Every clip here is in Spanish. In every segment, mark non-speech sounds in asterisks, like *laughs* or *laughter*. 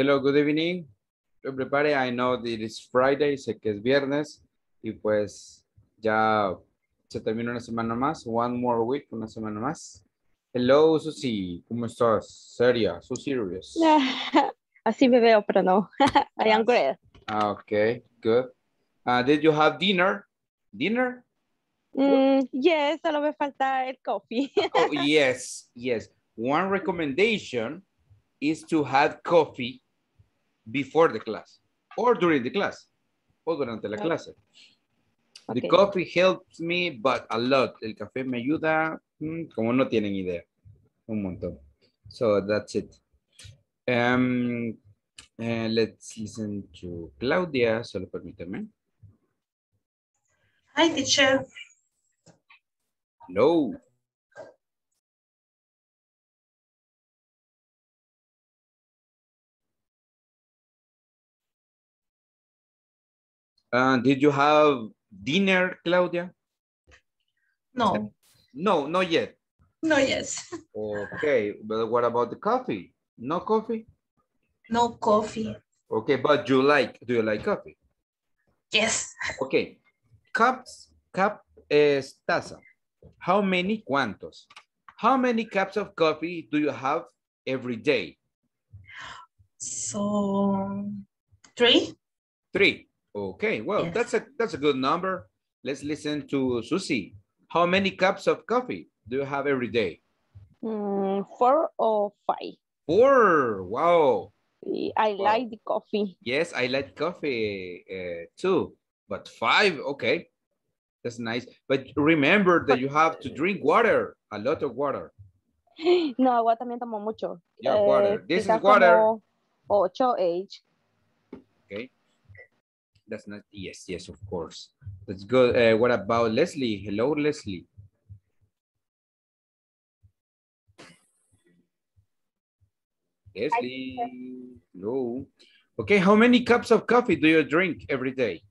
Hello, good evening. Everybody, I know that it is Friday, sé que es viernes y pues ya se termina una semana más. One more week, una semana más. Hello, Susi, ¿cómo estás? Seria, so serious. *laughs* Así me veo, pero no. *laughs* I am great. Ah, okay, good. Uh, did you have dinner? Dinner? Mm, yes, solo me falta el coffee. *laughs* oh, yes, yes. One recommendation is to have coffee before the class or during the class o durante la Okay. clase. The coffee helps me, but a lot. El café me ayuda, mm, como no tienen idea, un montón. So that's it. Um, let's listen to Claudia, solo permítame. Hi, teacher. Hello. Uh, did you have dinner, Claudia? No, No, not yet. no, yes. *laughs* Okay, but what about the coffee? No coffee? No coffee. Okay, but you like, do you like coffee? Yes. Okay, cups, cup es taza. How many, cuántos? How many cups of coffee do you have every day? So, three? Three. Okay, well, Yes. that's a that's a good number. Let's listen to Susie. How many cups of coffee do you have every day? Mm, four or five. Four. Wow. I Wow. like the coffee. Yes, I like coffee uh, too, but five, okay. That's nice. But remember that you have to drink water, a lot of water. *laughs* No, agua también tomo mucho. Yeah, Eh, water. This is water. Ocho H. Okay. That's not, yes, yes, of course. That's good. Uh, what about Leslie? Hello, Leslie. Leslie, hello. Okay, how many cups of coffee do you drink every day?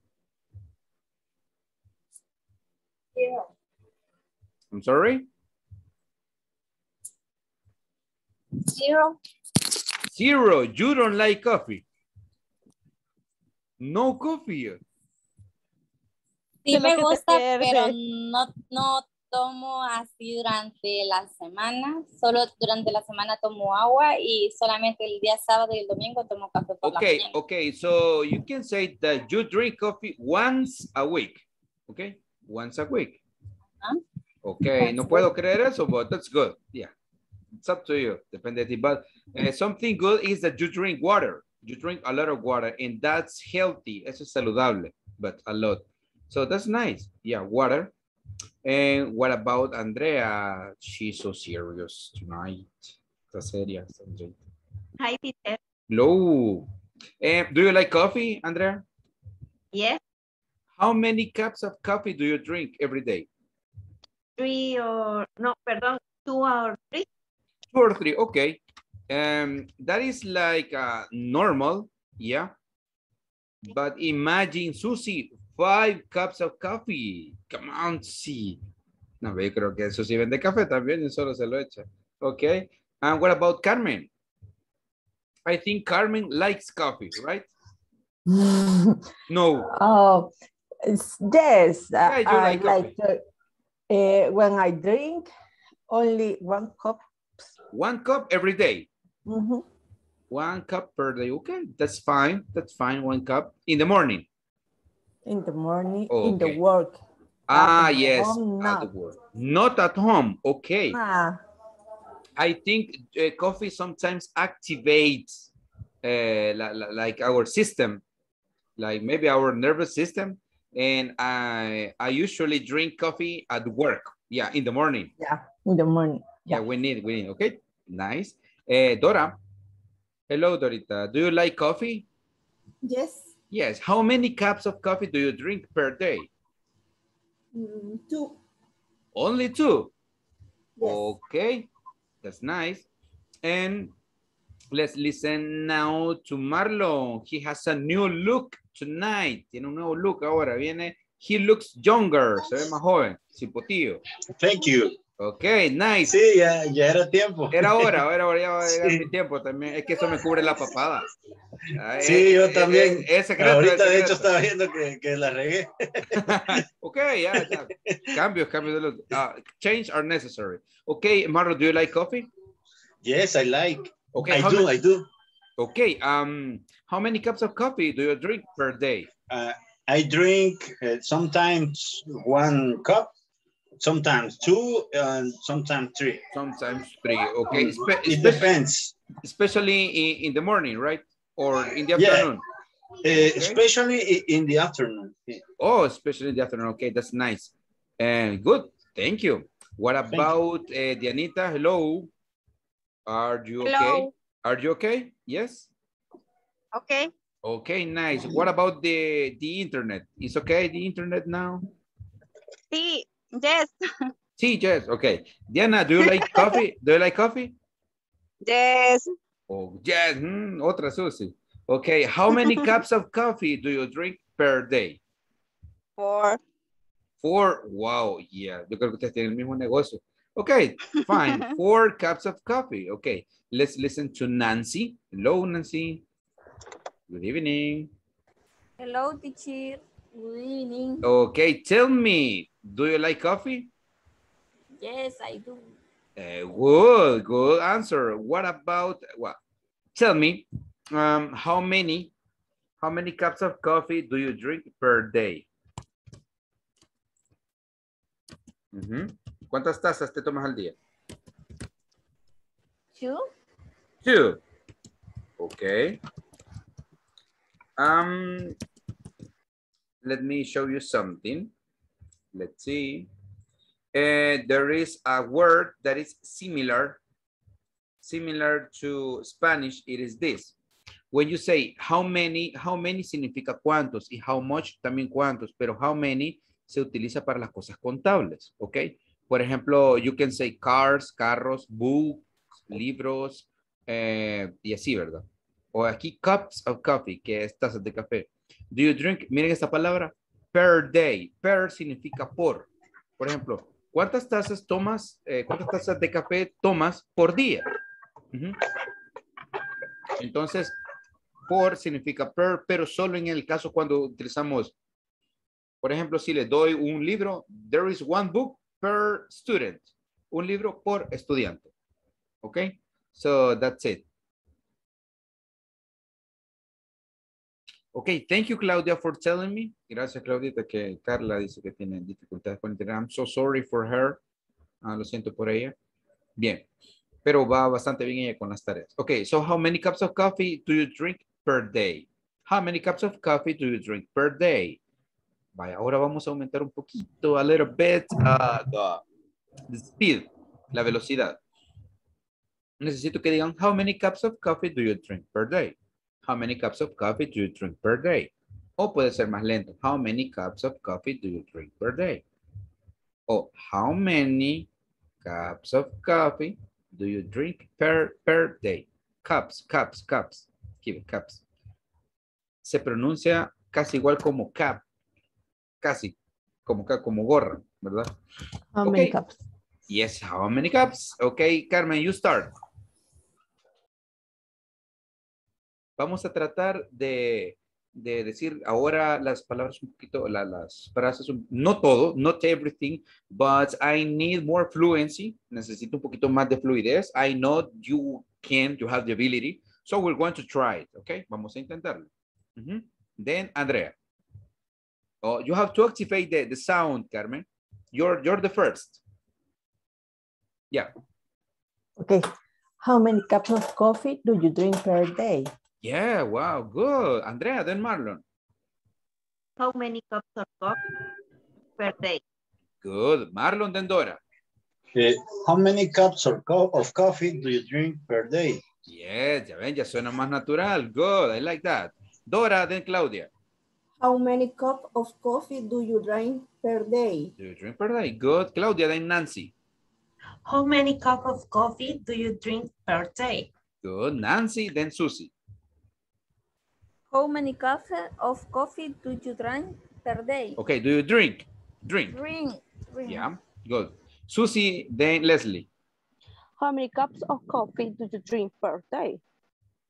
I'm sorry? Zero. Zero. You don't like coffee. No coffee. Sí me gusta, pero no, no tomo así durante la semana. Solo durante la semana tomo agua y solamente el día sábado y el domingo tomo café por Okay, la mañana. okay. So you can say that you drink coffee once a week. Okay, once a week. Ajá. Okay, no Once a puedo creer eso, but that's good. Yeah, it's up to you. Depende de ti. But uh, something good is that you drink water. You drink a lot of water and that's healthy. Eso es saludable, but a lot. So that's nice. Yeah, water. And what about Andrea? She's so serious tonight. Está seria, Andrea. Hi, Peter. Hello. Eh, do you like coffee, Andrea? Yes, How many cups of coffee do you drink every day? three or, no, perdón, two or three. Two or three, okay. Um, that is like uh, normal, yeah. But imagine, Susie, five cups of coffee. Come on, see. No, yo creo que Susie vende café también y solo se lo echa. Okay. And what about Carmen? I think Carmen likes coffee, right? *laughs* No. Oh, yes, uh, Yeah, I like like, to- uh, when I drink only one cup. One cup every day. Mhm. One cup per day. Okay, that's fine. That's fine. One cup in the morning. In the morning, in Okay. the work. Ah, yes. home, at not. work. Not at home. Okay. Ah, I think uh, coffee sometimes activates uh, la- la- like our system, like maybe our nervous system. And I, I usually drink coffee at work. Yeah, in the morning. yeah, in the morning. Yeah, we need, we need. Okay, nice. Uh, Dora. Hello, Dorita. Do you like coffee? Yes, Yes. How many cups of coffee do you drink per day? mm, two. Only two. Yes. Okay, that's nice. And let's listen now to Marlon. He has a new look tonight. Tiene un nuevo look ahora. Viene, he looks younger. Se ve más joven. Cipotillo. Thank you. Okay, nice. Sí, ya, ya era tiempo. Era hora, era hora, ya va a *laughs* llegar Sí. mi tiempo también. Es que eso me cubre la papada. Ah, Sí, eh, yo eh, también. eh, Es secreto. Ahorita es de hecho estaba viendo que, que la regué. *laughs* Ok, ya, ya. Cambios, cambios de los. ah, change are necessary. Okay, Marlo, do you like coffee? Yes, I like. Okay, I do, many- I do. Okay, um, how many cups of coffee do you drink per day? Uh, I drink uh, sometimes one cup, sometimes two, and sometimes three. Sometimes three. Okay, Spe- It espe- depends. especially in, in the morning, right? Or in the Yeah. afternoon? Uh, especially in the afternoon. Oh, especially in the afternoon. Okay, that's nice. And good. Thank you. What you. about uh, Dianita? Hello. Are you okay? Hello. Are you okay? Yes. Okay. Okay, nice. What about the the internet? Is okay the internet now? Sí. Yes. Sí, yes. Okay. Diana, do you like coffee? *laughs* Do you like coffee? Yes. Oh, yes. mm, otra Susie. Okay. How many *laughs* cups of coffee do you drink per day? Four. Four. Wow. Yeah. Yo creo que ustedes tienen el mismo negocio. Okay. Fine. *laughs* Four cups of coffee. Okay. Let's listen to Nancy. Hello, Nancy. Good evening. Hello, teacher. Good evening. Okay. Tell me, do you like coffee? Yes, I do. Uh, good, good answer. What about, well, tell me, um, how many, how many cups of coffee do you drink per day? Ujú. ¿Cuántas tazas te tomas al día? Two? Two. Okay. Um, let me show you something. Let's see. Uh, there is a word that is similar, similar to Spanish. It is this. When you say how many, how many significa cuántos y how much también cuántos, pero how many se utiliza para las cosas contables, ¿ok? Por ejemplo, you can say cars, carros, books, libros, eh, y así, ¿verdad? O aquí cups of coffee, que es tazas de café. Do you drink? Miren esta palabra. Per day. Per significa por. Por ejemplo, ¿cuántas tazas tomas, eh, cuántas tazas de café tomas por día? Entonces, por significa per, pero solo en el caso cuando utilizamos, por ejemplo, si le doy un libro, there is one book per student. Un libro por estudiante. ¿Ok? So that's it. Ok, thank you, Claudia, for telling me. Gracias, Claudita, que Carla dice que tiene dificultades con internet. I'm so sorry for her. Ah, lo siento por ella. Bien, pero va bastante bien ella con las tareas. Ok, so how many cups of coffee do you drink per day? How many cups of coffee do you drink per day? Vaya, ahora vamos a aumentar un poquito, a little bit, uh, the, the speed, la velocidad. Necesito que digan, how many cups of coffee do you drink per day? How many cups of coffee do you drink per day? O puede ser más lento. How many cups of coffee do you drink per day? O how many cups of coffee do you drink per, per day? Cups, cups, cups. Keep it, cups. Se pronuncia casi igual como cap. Casi. Como, como gorra, ¿verdad? How many cups? Yes, how many cups? Okay, Carmen, you start. Vamos a tratar de, de decir ahora las palabras un poquito, la- las frases, no todo, not everything, but I need more fluency. Necesito un poquito más de fluidez. I know you can, you have the ability. So we're going to try it, okay? Vamos a intentarlo. Then, Andrea. Oh, you have to activate the, the sound, Carmen. You're, you're the first. Yeah. Okay. How many cups of coffee do you drink per day? Yeah, wow, good. Andrea, then Marlon. How many cups of coffee per day? Good. Marlon, then Dora. Eh, how many cups or co- of coffee do you drink per day? Yes, ya ven, ya suena más natural. Good, I like that. Dora, then Claudia. How many cups of coffee do you drink per day? Do you drink per day? Good. Claudia, then Nancy. How many cups of coffee do you drink per day? Good. Nancy, then Susie. How many cups of coffee do you drink per day? Okay, do you drink? Drink. Drink. drink. Yeah, good. Susie, then Leslie. How many cups of coffee do you drink per day?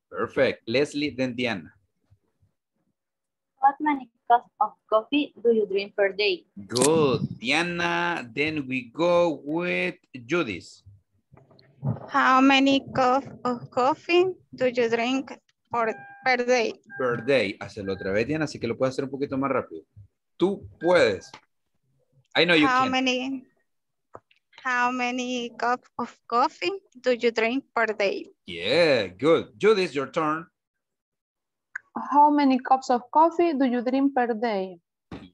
Perfect. Leslie, then Diana. What many cups of coffee do you drink per day? Good. Diana, then we go with Judith. How many cups of coffee do you drink per, per day? Per day. Hazlo otra vez, Diana, así que lo puedes hacer un poquito más rápido. Tú puedes. I know you how can. many how many cups of coffee do you drink per day? Yeah, good. Judith, your turn. How many cups of coffee do you drink per day?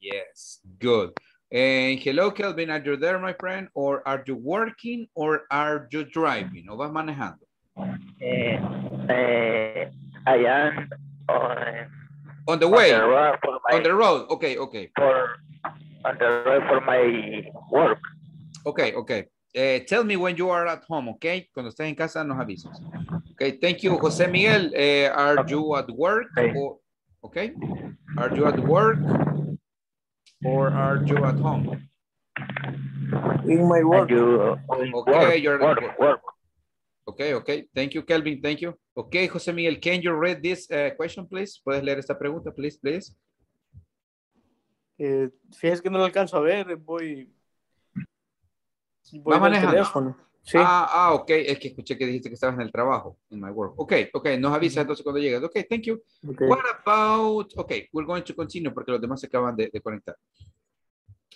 Yes, good. And hello, Kelvin, are you there, my friend? Or are you working or are you driving? ¿O vas manejando? Eh, eh, I am on, On the on way, the road for my on the road. Okay, okay, for on the road for my work. okay, okay. Eh, tell me when you are at home, okay? Cuando estés en casa nos avisas. Okay, thank you, José Miguel. Eh, are you at work? Or, okay, are you at work or are you at home? In my work. You, Okay, work, you're at work, work. work. Okay, okay. Thank you, Kelvin. Thank you. Okay, José Miguel, can you read this uh, question, please? ¿Puedes leer esta pregunta, please, please? Eh, fíjese que no lo alcanzo a ver, voy. voy ¿Va manejando? teléfono. Sí. Ah, ah, ok. Es que escuché que dijiste que estabas en el trabajo, in my work. Ok, ok. Nos avisa entonces cuando llegues. Ok, thank you. Okay. What about... Ok, we're going to continue porque los demás se acaban de, de conectar.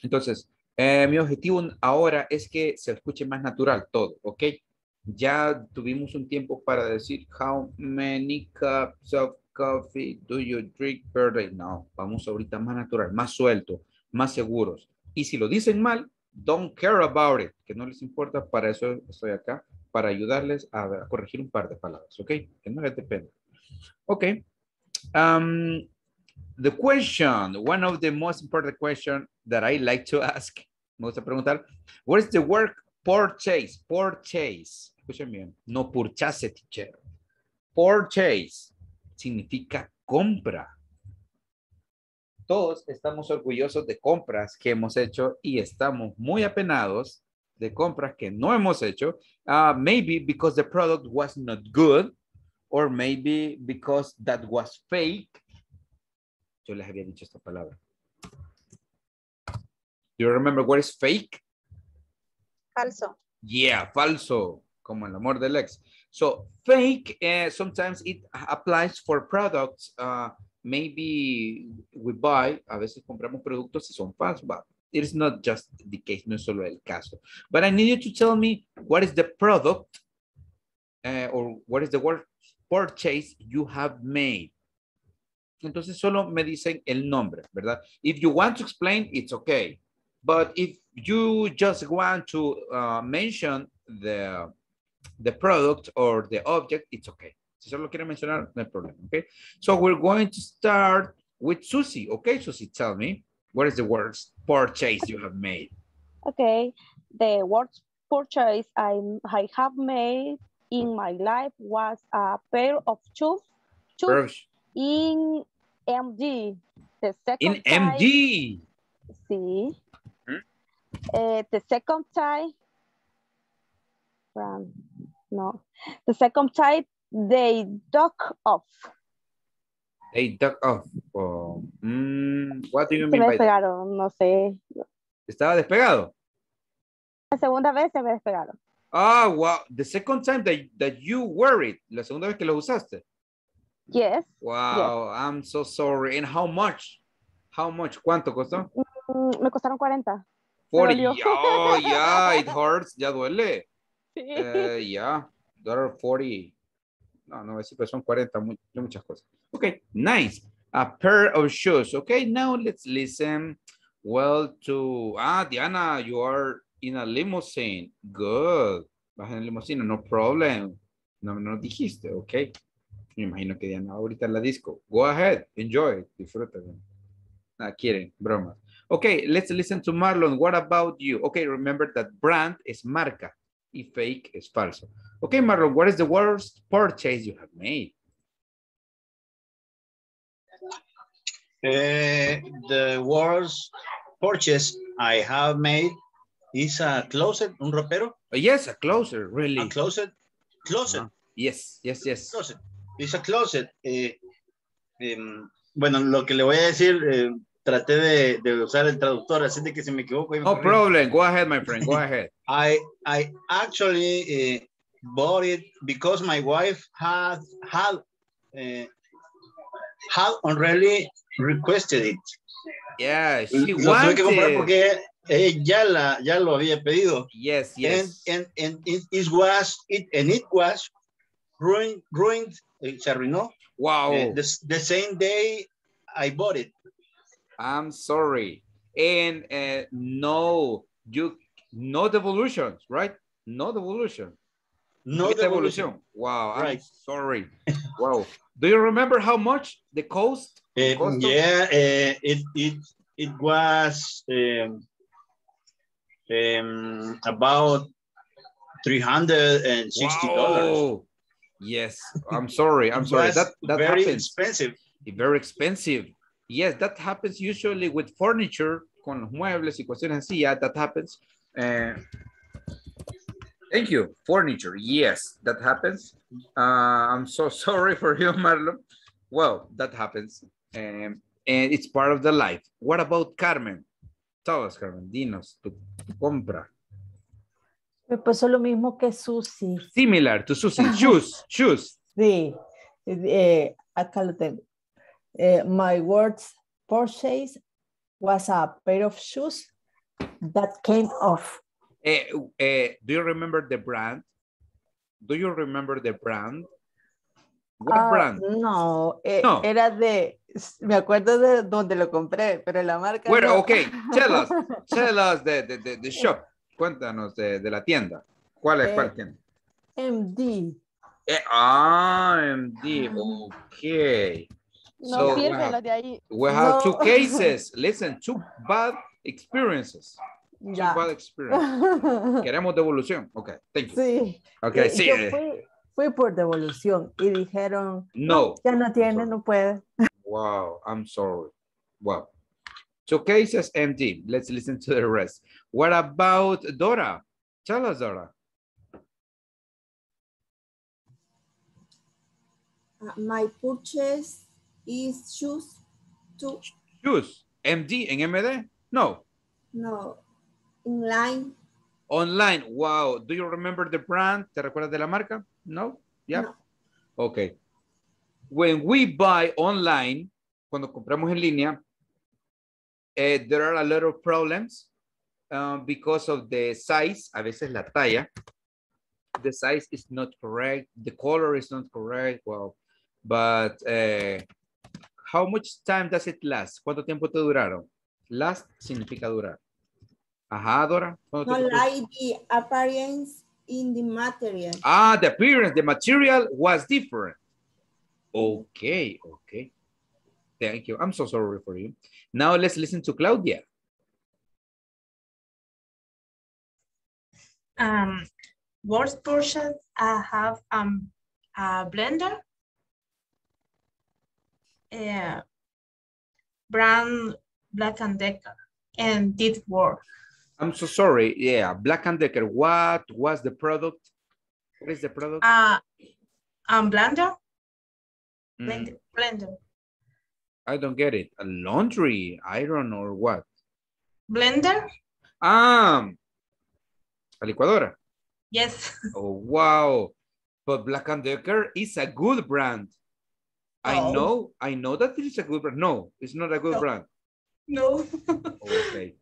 Entonces, eh, mi objetivo ahora es que se escuche más natural todo, ¿ok? Ya tuvimos un tiempo para decir how many cups of coffee do you drink per day? No, vamos ahorita más natural, más suelto, más seguros. Y si lo dicen mal, don't care about it, que no les importa, para eso estoy acá, para ayudarles a, corregir un par de palabras, ¿ok? Que no les dependa. Ok. Um, the question, one of the most important question that I like to ask, me gusta preguntar, what is the word purchase? Purchase. Escuchen bien, no purchase, teacher. Purchase significa compra. Todos estamos orgullosos de compras que hemos hecho y estamos muy apenados de compras que no hemos hecho. Uh, maybe because the product was not good or maybe because that was fake. Yo les había dicho esta palabra. Do you remember what is fake? Falso. Yeah, falso, como el amor del ex. So fake, uh, sometimes it applies for products. Uh, maybe we buy, a veces compramos productos y son falsos, but it is not just the case, no es solo el caso. But I need you to tell me what is the product uh, or what is the word purchase you have made. Entonces solo me dicen el nombre, ¿verdad? If you want to explain, it's okay. But if you just want to uh, mention the, the product or the object, it's okay. Si solo quiere mencionar, no hay problema, okay? So we're going to start with Susie. Okay, Susie, tell me, what is the worst purchase you have made? Okay, the worst purchase I, I have made in my life was a pair of shoes, shoes in MD. The second in time- MD. Sí. Eh, the second time, from, no, the second time they duck off. They duck off. Oh, mm, what do you Se mean me by that? despegaron, no sé. ¿Estaba despegado? La segunda vez se me despegaron. Ah, wow. The second time that, that you wear it, la segunda vez que lo usaste. Yes. Wow, I'm so sorry. And how much? How much? ¿Cuánto costó? Mm, me costaron 40. 40. dolió. Oh, yeah, it *laughs* hurts. Ya duele. Sí. Eh, yeah, dollar 40. No, no, pero son 40, mu- muchas cosas. Okay, nice. A pair of shoes. Okay, now let's listen well to, ah, Diana, you are in a limousine. Good. Vas en limousine, no problem. No, no dijiste, okay. Me imagino que Diana ahorita en la disco. Go ahead, enjoy, disfruta. Ah, quieren, bromas. Okay, let's listen to Marlon. What about you? Okay, remember that brand is marca y fake es falso. Okay, Marlon, what is the worst purchase you have made? Uh, the worst purchase I have made is a closet, un ropero. Uh, yes, a closer, really. A closet, closet, Uh-huh. Yes, yes, yes. closet. It's a closet. Eh, em, bueno, lo que le voy a decir, eh, traté de, de usar el traductor, así de que si me equivoco. me No problem. Go ahead, my friend. Go ahead. I I actually uh, bought it because my wife had had uh, had already requested it. Yeah, she Lo tuve que comprar wanted. porque ella ya la ya lo había pedido. Yes, And yes. and and it, it was it and it was ruined ruined eh, se arruinó Wow. eh, the, the same day I bought it. I'm sorry. And uh, no, you no devolutions, right? No devolution. No With devolution. Wow, I'm sorry. wow. Do you remember how much the cost? Eh, cost yeah, eh, it it it was um, um, about three hundred and sixty dollars. Wow. Yes, I'm sorry. I'm sorry. That that very happens. expensive. Very expensive. Yes, that happens usually with furniture, con los muebles y cuestiones así. Yeah, that happens. Eh, thank you. Furniture. Yes, that happens. Uh, I'm so *laughs* sorry for you, Marlon. Well, that happens. Um, and it's part of the life. What about Carmen? Tell us, Carmen. Dinos, tu, compra. Me pasó lo mismo que Susi. Similar to Susie. *laughs* Shoes. Shoes. Sí, eh, acá lo tengo. Eh, my words purchase was a pair of shoes that came off. Eh, eh, do you remember the brand? Do you remember the brand? What Ah, brand? No, eh, No. era de, me acuerdo de donde lo compré, pero la marca. Well, no. okay, tell us, *laughs* tell us the, the, the, the shop. Cuéntanos de, de la tienda. ¿Cuál es Eh, cuál tienda? MD. Eh, ah, MD, okay. No So, sirve wow. lo de ahí. We have two cases. Listen, two bad experiences. Two Ya. bad experiences. *laughs* Queremos devolución. Okay, thank you. Sí. Okay, eh, sí. Yo eh, fui, fui por devolución y dijeron, No. ya no tiene, no puede. Wow, I'm sorry. Wow. Two cases empty. Let's listen to the rest. What about Dora? Tell us, Dora. Uh, my purchase is shoes to Shoes. MD en MD? No. no in line. Online. Wow. Do you remember the brand? ¿Te recuerdas de la marca? No? Yeah. No. Okay. When we buy online, cuando compramos en línea, eh, there are a lot of problems uh, because of the size, a veces la talla. The size is not correct. The color is not correct. Well, but uh, how much time does it last? ¿Cuánto tiempo te duraron? Last significa durar. Ajá, Dora. No like the appearance in the material. Ah, the appearance, the material was different. Okay, okay. Thank you. I'm so sorry for you. Now let's listen to Claudia. Um, worst purchase, I have um, a blender. Yeah. Brand Black and Decker and did work. I'm so sorry. Yeah, Black and Decker. What was the product? What is the product? Uh, um, blender, Mm, blender, blender, I don't get it. A laundry, iron or what? blender. Ah, la licuadora. Yes. *laughs* Oh, wow. But Black and Decker is a good brand. I Oh. know, I know that it is a good brand. No, it's not a good No. brand. No. Okay.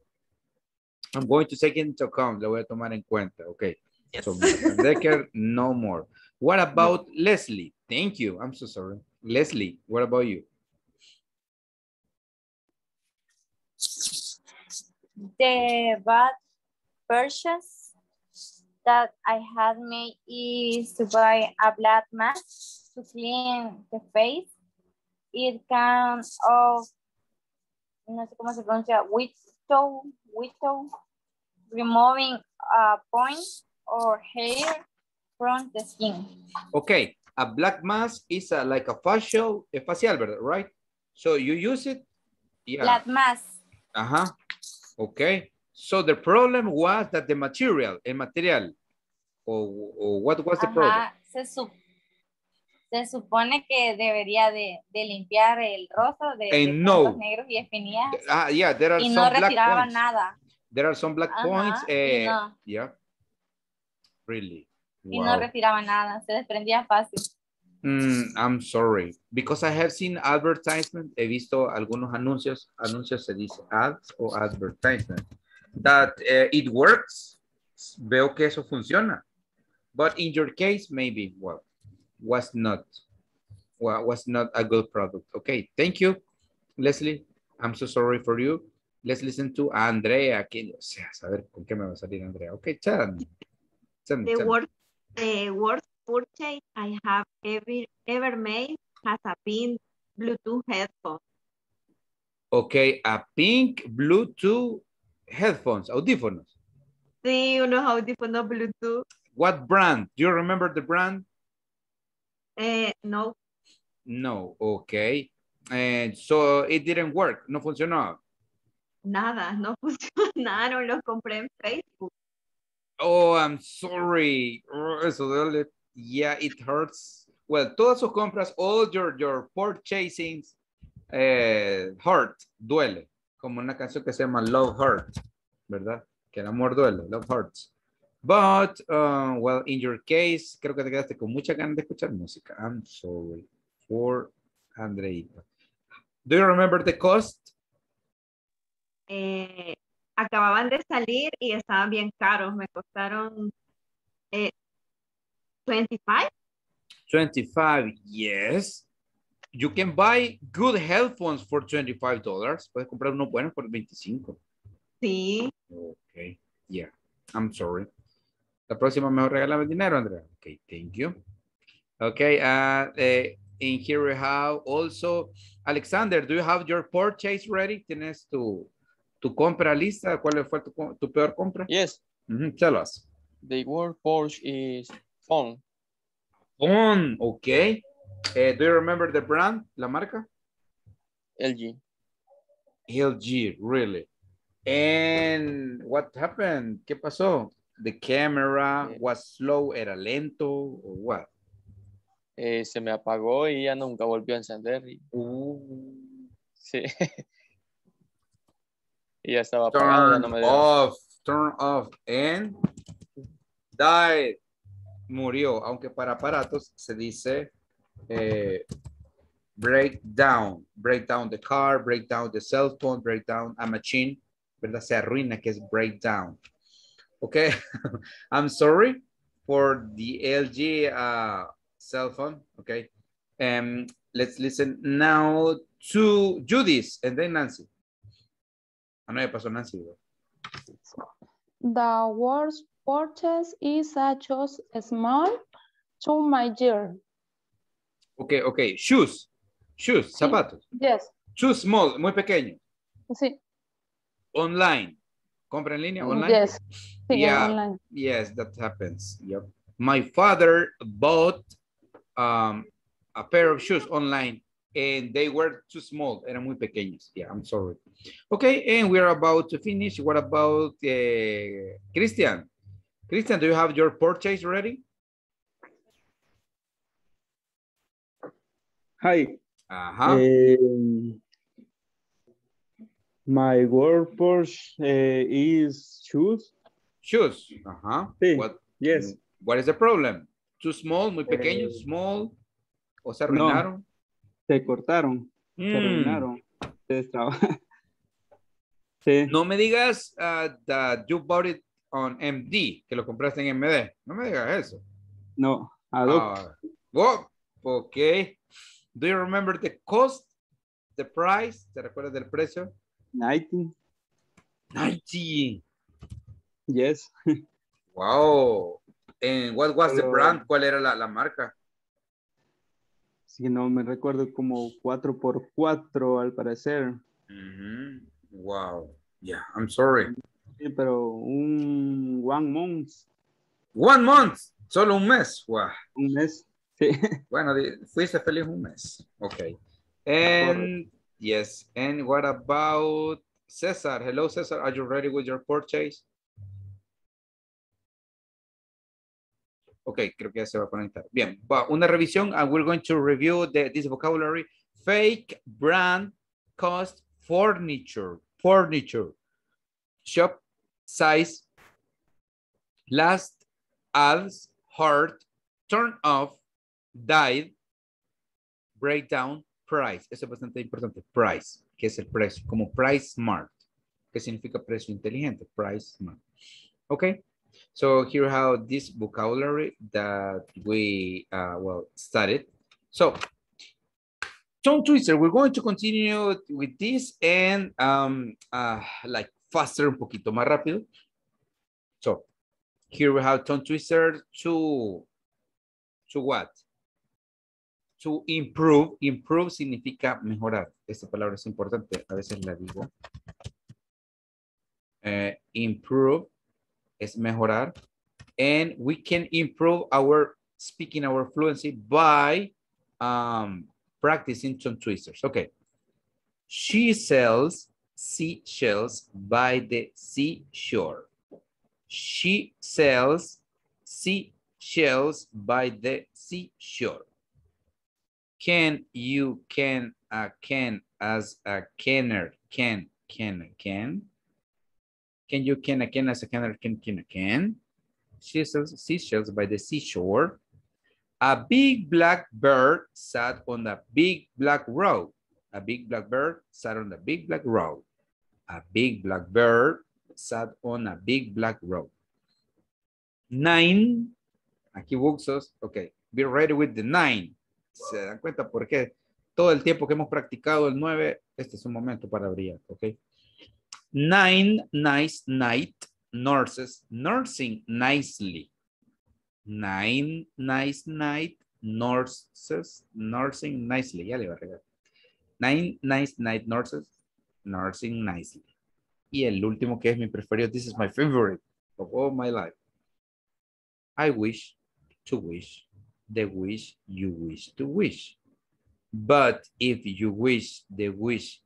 I'm going to take it into account. Lo voy a tomar en cuenta. Okay. Yes. So Decker, no more. What about Leslie? Thank you. I'm so sorry. Leslie, what about you? The bad purchase that I had made is to buy a black mask to clean the face. It can of, no sé cómo se pronuncia, window, window, removing a point or hair from the skin. Okay. A black mask is a, like a facial, a facial, right? So you use it? Yeah. Black mask. Uh-huh. Okay. So the problem was that the material, el material, or, or what was the problem? Ajá, se, sup- se supone que debería de, de limpiar el rostro de, de no. negros y espinillas Ah, yeah, there are y some no black retiraba points. nada. There are some black points. eh, no. Yeah. Really? Y no retiraba nada, se desprendía fácil. Mm, I'm sorry. Because I have seen advertisement, he visto algunos anuncios, anuncios se dice ads o advertisement, that eh, it works. Veo que eso funciona. But in your case, maybe, well, was not, was not a good product. Okay, thank you, Leslie. I'm so sorry for you. Let's listen to Andrea. Que, o sea, a ver con qué me va a salir Andrea. Okay, tell me. Tell me, The tell worst, the worst purchase I have ever, ever made has a pin Bluetooth headphone. Okay, a pink Bluetooth headphones, audífonos. Sí, unos audífonos Bluetooth. What brand? Do you remember the brand? Eh, no, No, okay. And so it didn't work, no funcionó. nada, no *laughs* funcionaron, los compré en Facebook. Oh, I'm sorry. Oh, Eso duele. Yeah, it hurts. Well, todas sus compras, all your, your purchasing eh, hurt, duele. Como una canción que se llama Love Hurt, ¿verdad? Que el amor duele, Love Hurts. But, uh, well, in your case, creo que te quedaste con mucha ganas de escuchar música. I'm sorry for Andreita. Do you remember the cost? Eh, acababan de salir y estaban bien caros, me costaron eh, 25. 25, yes. You can buy good headphones for $25. Puedes comprar unos buenos por 25. Sí. Okay, yeah, I'm sorry. La próxima mejor regálame el dinero, Andrea. Okay, thank you. Okay, uh, eh, in here we have also, Alexander, do you have your purchase ready? ¿Tienes tu, tu compra lista? ¿Cuál fue tu, tu peor compra? Yes. Tell us. The word Porsche is phone. Phone, okay. Eh, do you remember the brand, la marca? LG. LG, really. And what happened? ¿Qué pasó? The camera was slow, era lento, or what? Eh, se me apagó y ya nunca volvió a encender. y- Uh. Sí. *laughs* y ya estaba apagado, ya Turn no me off, turn off, and died. Murió, aunque para aparatos se dice eh, break down, break down the car, break down the cell phone, break down a machine, ¿verdad? Se arruina, que es break down. Okay, *laughs* I'm sorry for the LG uh, cell phone, okay? Um, let's listen now to Judith and then Nancy. Ah, no, ya pasó Nancy. The worst purchase is a just small to my year. Okay, okay, shoes, shoes, zapatos. Yes, Too small, muy pequeño. sí, Online. Compra en línea, online. yes, sí, Yeah. online. Yes, that happens. Yep. My father bought um, a pair of shoes online and they were too small. Eran muy pequeños. Yeah, I'm sorry. Okay, and we're about to finish. What about uh, Christian? Christian, do you have your purchase ready? Hi. Ajá. Um, my work Porsche uh, is shoes. Shoes. Ajá. Sí. What, Yes. what is the problem? Too small, muy pequeños, Eh, small, o se no. arruinaron. Se cortaron. Se Mm. arruinaron. Se *laughs* Sí. No me digas uh, that you bought it on MD, que lo compraste en MD. No me digas eso. No. Adopt. Ah, oh, ok. Do you remember the cost? The price? ¿Te recuerdas del precio? 19. 90. Yes. Wow. And what was the Pero- brand? ¿Cuál era la, la marca? Si no me recuerdo como 4x4 al parecer. Wow. Yeah, I'm sorry. Sí, pero un one month. One month. Solo un mes. Wow. Un mes. Sí. Bueno, fuiste feliz un mes. Ok. And yes. And what about Cesar, hello Cesar, are you ready with your purchase? Ok, creo que ya se va a conectar. Bien, va, una revisión and we're going to review the, this vocabulary. Fake brand cost furniture, furniture, shop size, last, ads, heart, turn off, died, breakdown, price. Eso es bastante importante. Price, que es el precio, como price smart, que significa precio inteligente, price smart. Okay, so here how this vocabulary that we, uh, well, studied. So, tongue twister, we're going to continue with this and um, uh, like faster, un poquito más rápido. So, here we have tongue twister to, to what? To improve. Improve significa mejorar. Esta palabra es importante. A veces la digo. Eh, improve es mejorar. And we can improve our speaking, our fluency by um, practicing tongue twisters. Okay. She sells seashells by the seashore. She sells seashells by the seashore. Can you can a can as a canner can can can can you can a can as a canner can can can she sells seashells by the seashore. A big black bird sat on a big black road. A big black bird sat on a big black road. A big black bird sat on a big black road. Nine. Aquí buxos okay be ready with the nine se dan cuenta por qué todo el tiempo que hemos practicado el 9, este es un momento para brillar, ¿ok? Nine nice night nurses nursing nicely. Nine nice night nurses nursing nicely. Ya le va a regar. Nine nice night nurses nursing nicely. Y el último que es mi preferido, this is my favorite of all my life. I wish to wish the wish you wish to wish. But if you wish the wish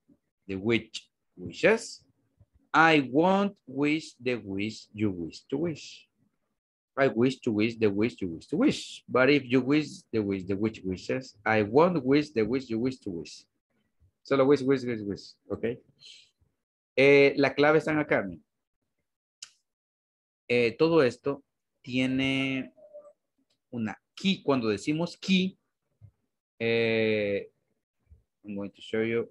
the witch wishes, I won't wish the wish you wish to wish. I wish to wish the wish you wish to wish. But if you wish the wish the witch wishes, I won't wish the wish you wish to wish. Solo wish, wish, wish, wish. ¿Ok? Eh, la clave está acá. Eh, todo esto tiene una Cuando decimos key, eh, I'm going to show you.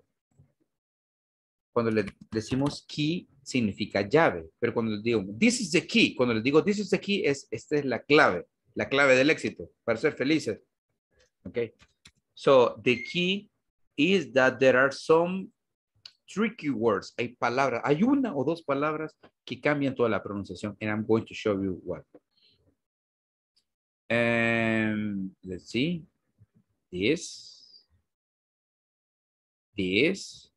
Cuando le decimos key, significa llave. Pero cuando les digo, this is the key, cuando les digo, this is the key, es, esta es la clave, la clave del éxito, para ser felices. Okay. So, the key is that there are some tricky words. Hay palabras, hay una o dos palabras que cambian toda la pronunciación. And I'm going to show you what. Um, let's see. This. This.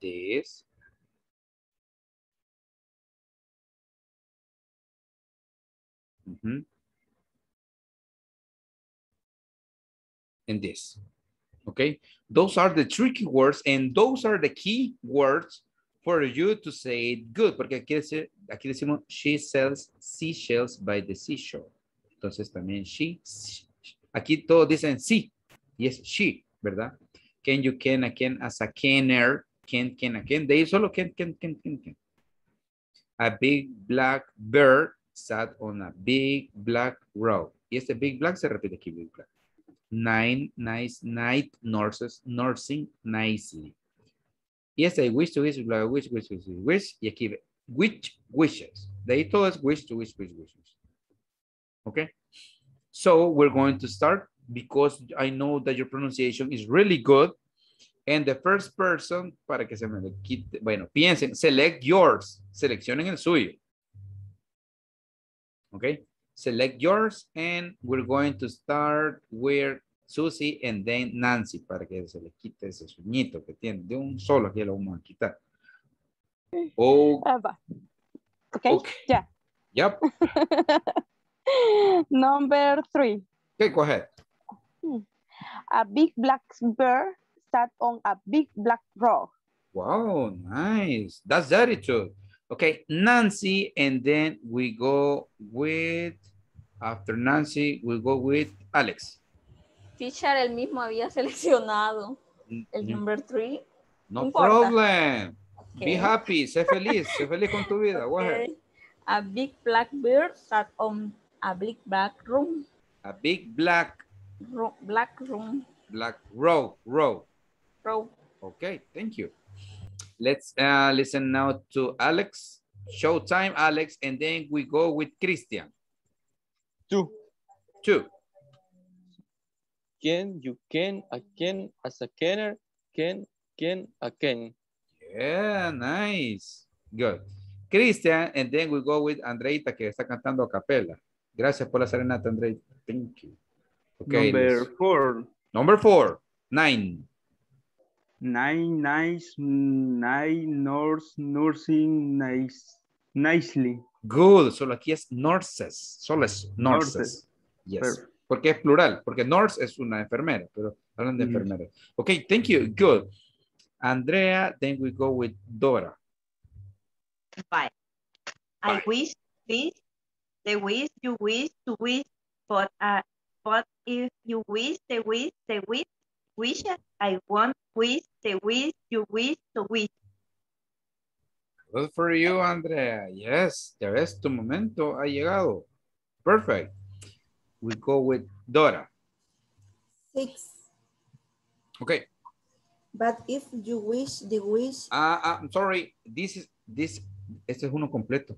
This. Mhm. And this. Okay, those are the tricky words and those are the key words for you to say it good, porque aquí, dice- aquí decimos she sells seashells by the seashore. Entonces también she, aquí todos dicen sí, y es she, ¿verdad? Can you can, a can, as a canner, can, can, a can, de ahí solo can, can, can, can, can. A big black bird sat on a big black road. Y este big black se repite aquí, big black. Nine nice night nurses nursing nicely. Y este wish to wish, wish, wish, wish, wish, y aquí which wishes. De ahí todo es wish to wish, wish, wish, wish. Okay? So we're going to start because I know that your pronunciation is really good. And the first person, para que se me quite, bueno, piensen, select yours, seleccionen el suyo. Okay? Select yours and we're going to start with Susie and then Nancy para que se le quite ese sueñito que tiene. De un solo aquí lo vamos a quitar. Oh, Ah, va. Okay, ya. yep. *laughs* Number three. Okay, go ahead. A big black bird sat on a big black rock. Wow, nice. That's attitude. Okay, Nancy, and then we go with, after Nancy, we go with Alex. Teacher, el mismo había *laughs* seleccionado el Mm, number three. No problem. Be happy, sé feliz, sé feliz con tu vida. Okay. A big black bird sat on a big black room. A big black, Ro- black room. black row, row. Row. Okay, thank you. Let's uh, listen now to Alex. Showtime, Alex, and then we go with Christian. Two. Two. Can, you can, a can, as a canner, can, can, a can. Yeah, nice. Good. Christian, and then we go with Andreita, que está cantando a capela. Gracias por la serenata, Andreita. Thank you. Okay. Number let's- four. Number four. Nine. Nine, nice, nine, nurse, nursing, nice, nicely. Good. Solo aquí es nurses. Solo es nurses. Nurses. Yes. Perfect. Porque es plural. Porque nurse es una enfermera, pero hablan de. Okay, thank you. Good. Andrea, then we go with Dora. Bye. I wish this, the wish you wish to wish, but uh, but if you wish the wish the wish wishes, I won't wish the wish you wish to wish. Good for you, Andrea. Yes, ya ves, tu momento ha llegado. Perfect. We go with Dora. Six. Okay. But if you wish the wish, Ah, ah, I'm sorry. This is, this, este es uno completo.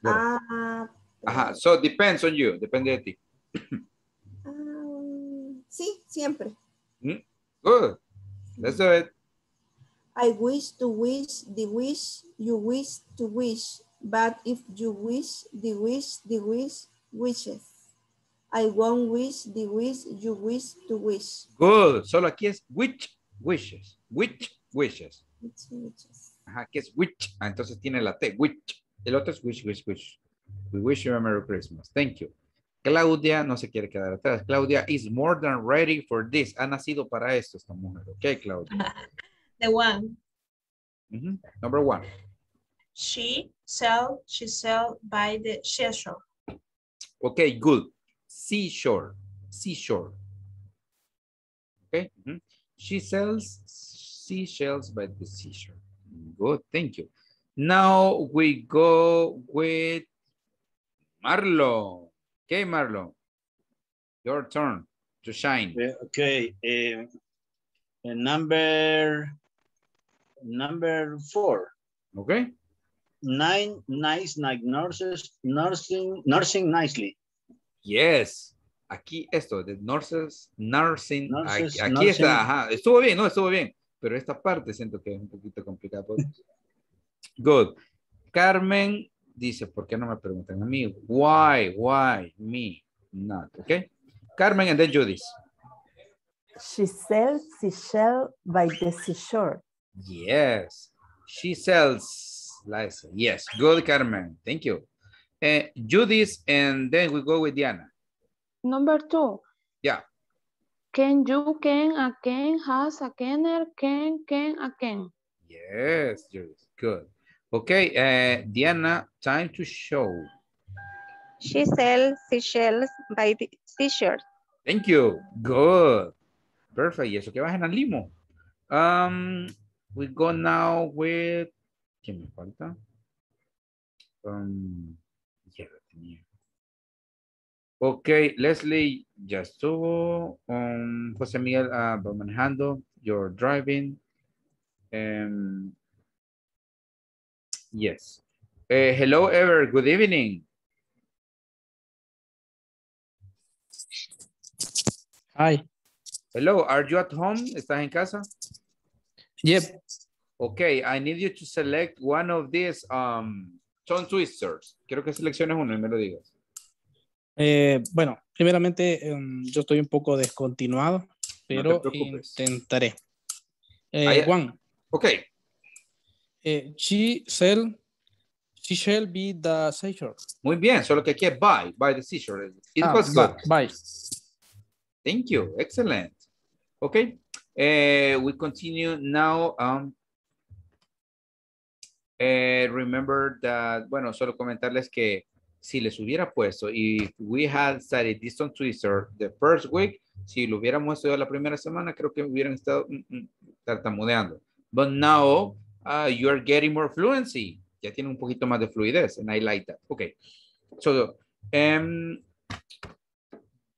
Dora. ah, Ajá, so depends on you, depende de ti. ah, *coughs* sí, siempre. Mm, Good. Let's do it. I wish to wish the wish you wish to wish, but if you wish the wish the wish wishes, I won't wish the wish you wish to wish. Good. Solo aquí es which wishes. Which wishes. Which wishes. Ajá, que es which. Ah, entonces tiene la T. Which. El otro es wish, wish, wish. We wish you a Merry Christmas. Thank you. Claudia no se quiere quedar atrás. Claudia is more than ready for this. Ha nacido para esto esta mujer. Ok, Claudia. *laughs* The one. Number one. She sell, she sell by the seashore. Okay, good. Seashore. Seashore. Okay. mhm. She sells seashells by the seashore. Good, thank you. Now we go with Marlo. Okay, Marlo. Your turn to shine. Okay, eh, number, number four. Okay. Nine nice like nurses, nursing, nursing nicely. Yes. Aquí esto, de nurses, nursing. Nurses, aquí aquí nursing. está, ajá. Estuvo bien, no, estuvo bien. Pero esta parte siento que es un poquito complicado. *laughs* Good. Carmen dice, ¿por qué no me preguntan a mí? Why, why, me, not, okay? Carmen and then Judith. She sells seashell by the seashore. Yes. She sells license. Yes, good, Carmen. Thank you. Uh, Judith, and then we go with Diana. Number two. Yeah. Can you, can, a can, has, a canner, can, can, a can. Yes, Judith. Good. Okay, uh, Diana, time to show. She sells seashells by the seashore. Thank you. Good. Perfect. Y eso que vas en el limo. Um, we go now with. ¿Quién me falta? Um, ya lo tenía. Ok, Leslie ya estuvo. Um, José Miguel va manejando. You're driving. Um, yes. Eh, hello, Ever. Good evening. Hi. Hello, are you at home? ¿Estás en casa? Yep. Okay, I need you to select one of these um, tongue twisters. Quiero que selecciones uno y me lo digas. Eh, bueno, primeramente em, yo estoy un poco descontinuado, pero preocupes. intentaré. Eh. Juan. Ok. Eh, she sell, she shall be the seashore. Muy bien, solo que aquí es by, by the seashore. It Ah, was good. by. Thank you, excellent. Okay, uh, we continue now. Um, Eh, remember that, bueno, solo comentarles que si les hubiera puesto, if we had studied this on Twitter the first week, si lo hubiéramos estudiado la primera semana, creo que hubieran estado mm, mm, tartamudeando. But now, uh, you are getting more fluency. Ya tiene un poquito más de fluidez, and I like that. Okay. So, um,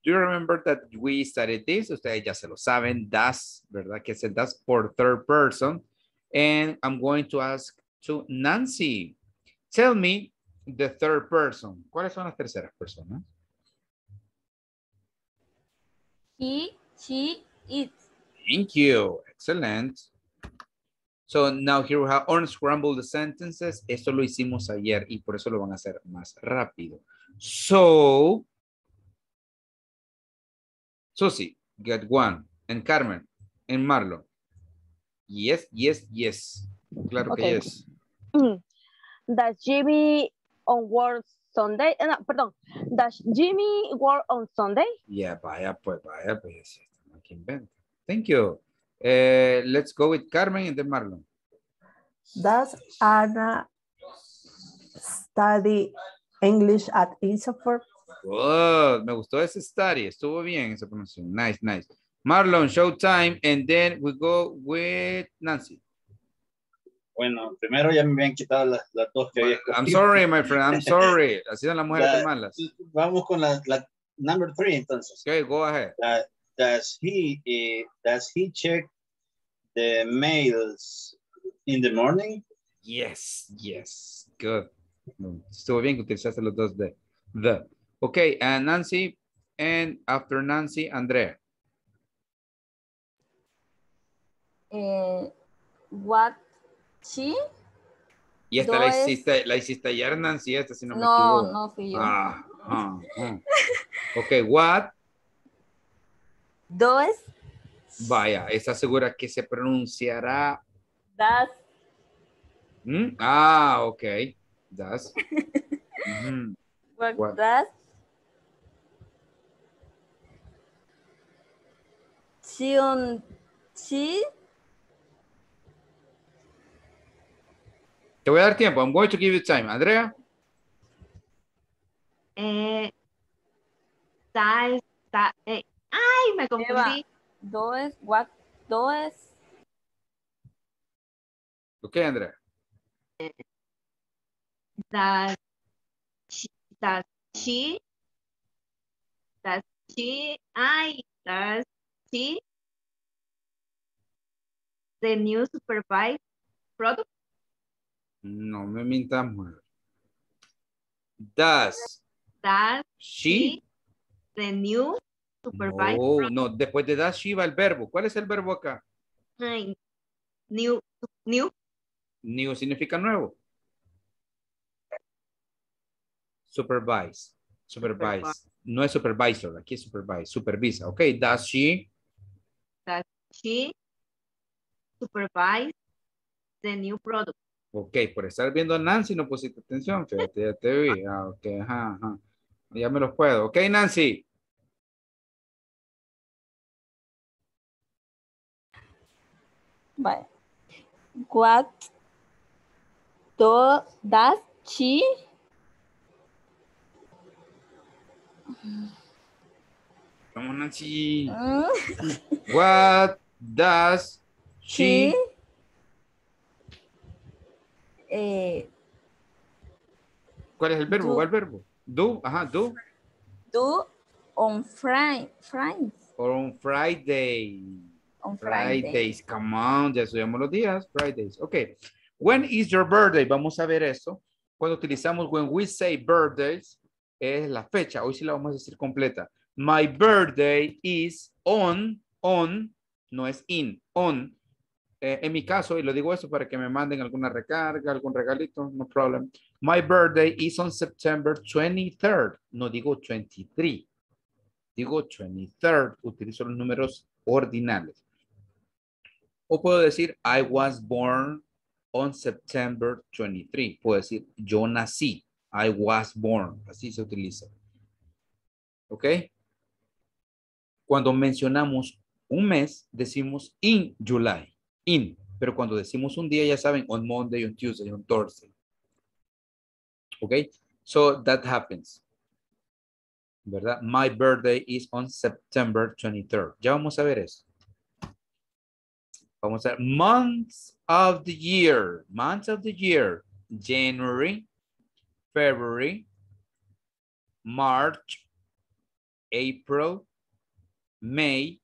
do you remember that we studied this? Ustedes ya se lo saben, das, ¿verdad? Que es el das por third person. And I'm going to ask to Nancy. Tell me the third person. ¿Cuáles son las terceras personas? He, she, it. Thank you. Excellent. So now here we have unscramble the sentences. Esto lo hicimos ayer y por eso lo van a hacer más rápido. So, Susie, get one. And Carmen, and Marlon. Yes, yes, yes. Claro que yes. Does Jimmy on work Sunday? eh, no, perdón. Does Jimmy work on Sunday? Yeah, vaya pues, vaya pues. Aquí inventa. Thank you. Eh, let's go with Carmen and then Marlon. Does Anna study English at Isafort? Good. Me gustó ese study. Estuvo bien esa pronunciación. Nice, nice. Marlon, show time, and then we go with Nancy. Bueno, primero ya me habían quitado las, las dos que había I'm escogido. sorry, my friend. I'm *laughs* sorry. Así son las mujeres de La- malas. Vamos con la, la number three, entonces. Okay, go ahead. Uh, does he eh, does he check the mails in the morning? Yes, yes. Good. Estuvo bien que utilizaste los dos de the. Okay, and Nancy, and after Nancy, Andrea. Eh, what she? Y esta la hiciste, la hiciste ayer, Nancy, esta si no me No, no fui yo. Ah, ah, ah. Ok, what? Dos, Vaya, ¿está segura que se pronunciará? das, ¿Mm? Ah, ok. Das. Ujú. what, What? das. She on, Te voy a dar tiempo. I'm going to give you time. Andrea. Eh, does, da- eh, ay, me confundí. dos, what, dos, Ok, Andrea. Does she, does she, does she, ay, does she, the new supervised product? No me mintamos. Does Does she? the new supervised No. Después de does she va el verbo. ¿Cuál es el verbo acá? New, new, New significa nuevo. Supervise. Supervise. No es supervisor. Aquí es supervise. Supervisa. Ok. Does she? does she supervise the new product? Ok. Por estar viendo a Nancy no pusiste atención. Fíjate, ya te vi. Ah, ok. Ajá, ajá. Ya me los puedo. Ok, Nancy. Vale. What do, does she Vamos, Nancy. mm, What does *laughs* she? she eh, ¿Cuál es el verbo? Do. ¿Cuál verbo? Do. Ajá, do. do on Friday, on Friday. on Friday. Fridays, come on, ya estudiamos los días, Fridays. Ok. When is your birthday? Vamos a ver eso. Cuando utilizamos when we say birthdays, es la fecha. Hoy sí la vamos a decir completa. My birthday is on, on, no es in, on. Eh, en mi caso, y lo digo eso para que me manden alguna recarga, algún regalito, no problem. My birthday is on September 23rd. No digo 23. Digo 23rd. Utilizo los números ordinales. O puedo decir, I was born on September 23. Puedo decir, yo nací. I was born. Así se utiliza. ¿Ok? Cuando mencionamos un mes, decimos in July. In. Pero cuando decimos un día, ya saben, on Monday, on Tuesday, on Thursday. Okay, so that happens. ¿Verdad? My birthday is on September 23rd. Ya vamos a ver eso. Vamos a ver months of the year. Months of the year. January, February, March, April, May,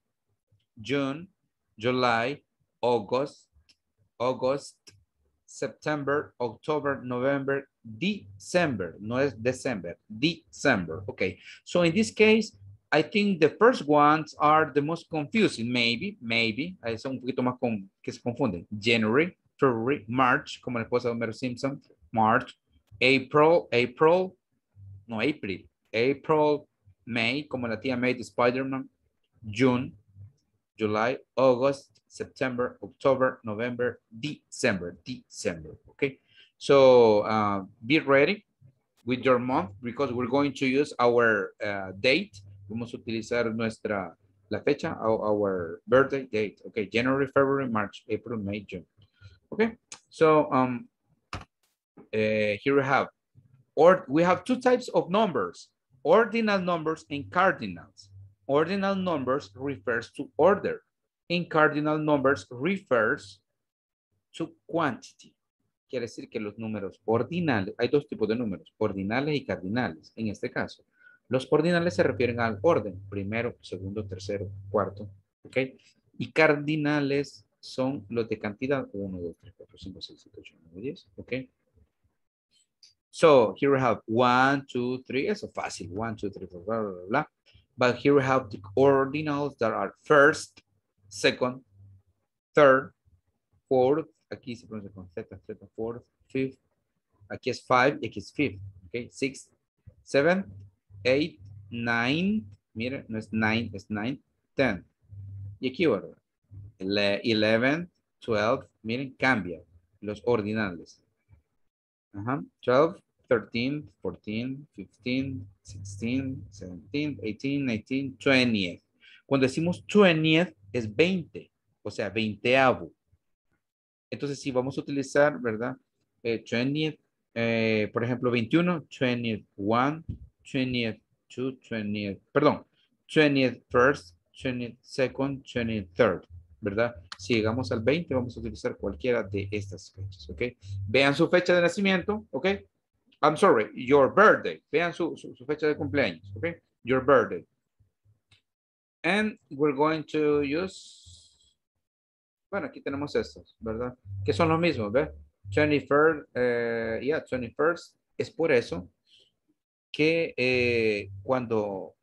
June, July, August, August, September, October, November, December. No es December, December. Okay. So in this case, I think the first ones are the most confusing. Maybe, maybe. Ahí un poquito más con, que se confunden. January, February, March, como la esposa de Homero Simpson. March, April, April, no, April. April, May, como la tía May de Spider-Man. June, July, August, September, October, November, December, December, okay? So uh, be ready with your month because we're going to use our uh, date. Vamos a utilizar nuestra, la fecha, our, our birthday date, okay? January, February, March, April, May, June, okay? So um, uh, here we have, or we have two types of numbers, ordinal numbers and cardinals. Ordinal numbers refers to order and cardinal numbers refers to quantity. Quiere decir que los números ordinales, hay dos tipos de números, ordinales y cardinales. En este caso, los ordinales se refieren al orden, primero, segundo, tercero, cuarto, ¿ok? Y cardinales son los de cantidad, 1, 2, 3, 4, 5, 6, 7, 8, 9, 10, ¿ok? So here we have 1, 2, 3, eso es fácil, 1, 2, 3, 4, bla, bla, bla, bla. But here we have the ordinals that are first, second, third, fourth, aquí se pronuncia con Z, Z, fourth, fifth, aquí es five y aquí es fifth, ok, six, seven, eight, nine, mire, no es nine, es nine, ten. Y aquí, ¿verdad? Ele- Eleven, twelve, miren, cambia los ordinales. Ajá, 12, 13, 14, 15, 16, 17, 18, 19, 20. Cuando decimos 20 es 20, o sea, veinteavo. Entonces, si vamos a utilizar, ¿verdad? Eh, 20, eh, por ejemplo, 21, 21, 22, 20, perdón, 21st, 22nd, 23rd, ¿verdad? Si llegamos al 20, vamos a utilizar cualquiera de estas fechas, ¿ok? Vean su fecha de nacimiento, ¿ok? I'm sorry, your birthday. Vean su, su, su fecha de cumpleaños, ¿ok? Your birthday. And we're going to use, bueno, aquí tenemos estos, ¿verdad? Que son los mismos, ¿ves? 21st, eh, yeah, 21st. Es por eso que eh, cuando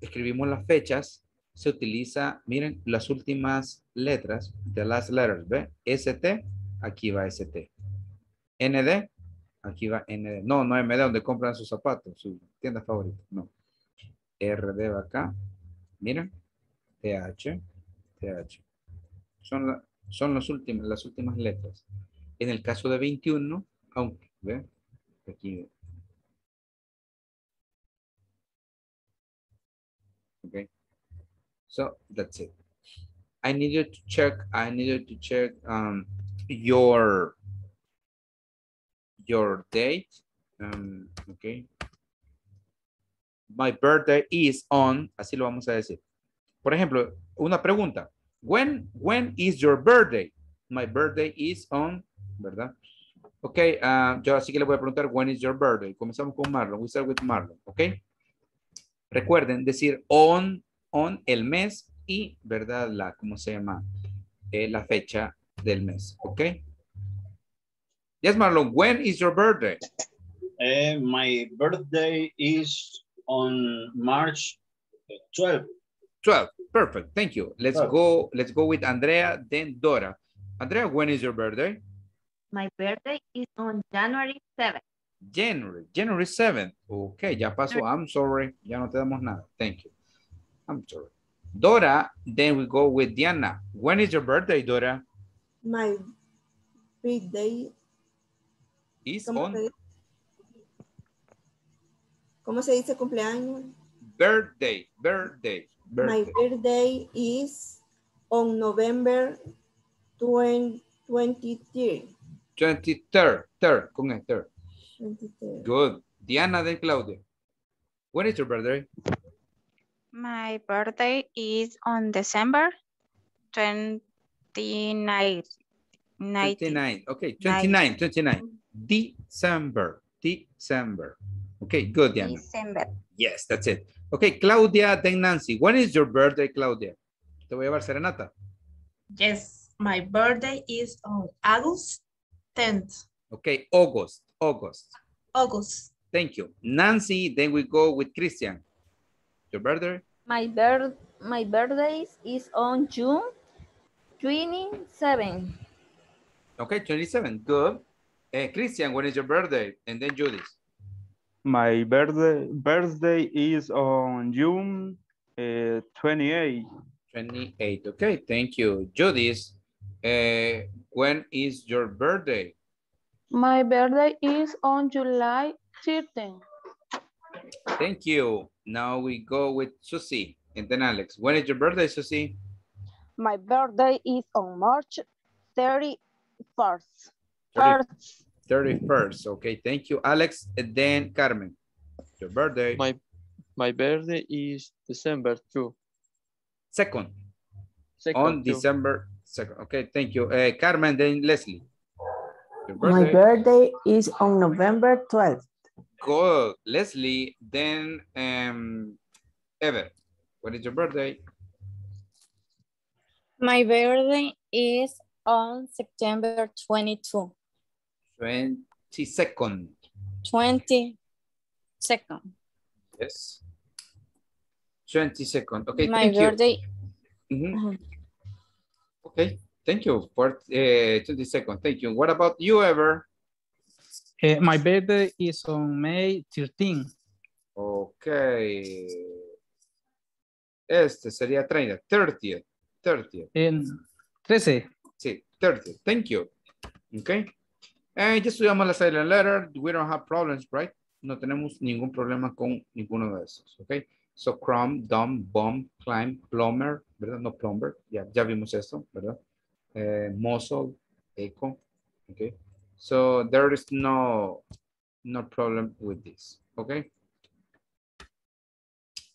escribimos las fechas, se utiliza, miren, las últimas letras, the last letters, ¿ve? ST, aquí va ST. ND, aquí va ND. No, no MD, donde compran sus zapatos, su tienda favorita, no. RD va acá, miren, TH, TH. Son, la- son las, últimas, las últimas letras. En el caso de 21, aunque, ¿ve? Aquí, Okay. So that's it. I needed to check, I needed to check um, your, your date. Um, okay. My birthday is on, así lo vamos a decir. Por ejemplo, una pregunta. When, when is your birthday? My birthday is on, ¿verdad? Ok, ah, yo así que le voy a preguntar, when is your birthday? Comenzamos con Marlon. We start with Marlon, ok? Recuerden decir on, on el mes y, ¿verdad? La, ¿cómo se llama? Eh, la fecha del mes, ¿ok? Yes, Marlon, when is your birthday? Eh, my birthday is on March 12. 12, perfect, thank you. Let's go, let's go with Andrea, then Dora. Andrea, when is your birthday? My birthday is on January 7th. January, January 7th. Ok, ya pasó. I'm sorry. Ya no te damos nada. Thank you. I'm sorry. Dora, then we go with Diana. When is your birthday, Dora? My birthday. Is ¿Cómo, on se, cómo se dice cumpleaños? birthday, birthday, My birthday. birthday is on November 20, 23. 23rd, third, con el third. 23. Good. Diana, then Claudia. When is your birthday? My birthday is on December 29. 29. Okay, 29, 29. December, December. Okay, good, Diana. December. Yes, that's it. Okay, Claudia, then Nancy. When is your birthday, Claudia? Te voy a llevar serenata. Yes, my birthday is on August 10th. Okay, August, August. August. Thank you. Nancy, then we go with Christian. Your birthday? My birth my birthday is on June 27. Okay, 27, good. Eh, Christian, when is your birthday? And then Judith. My birthday birthday is on June uh, 28. 28, okay, thank you. Judith, eh, when is your birthday? My birthday is on July 13. Thank you. Now we go with Susie and then Alex. When is your birthday, Susie? My birthday is on March 31st. 30 31st. Okay, thank you, Alex. And then Carmen, your birthday. My my birthday is December 2. Second. Second On two. December 2nd. Okay, thank you. Uh, Carmen, then Leslie. Your My birthday is on November 12th. Good. Leslie, then um, Ever. what is your birthday? My birthday is on September 22. 22nd. 22nd. Yes. 22nd. Okay, My thank you. birthday. Mhm. Okay, thank you for uh, 22nd. Thank you. What about you, Ever? Eh, my birthday is on May 13. Okay. Este sería 30, 30th, 30th. En 13. Sí, 30th. Thank you. Okay. Eh, ya estudiamos la silent letter. We don't have problems, right? No tenemos ningún problema con ninguno de esos. Okay. So, crumb, dumb, bomb, climb, plumber, ¿verdad? No plumber. Ya, ya vimos esto, ¿verdad? Eh, muzzle, echo. Okay. So, there is no, no problem with this. Okay.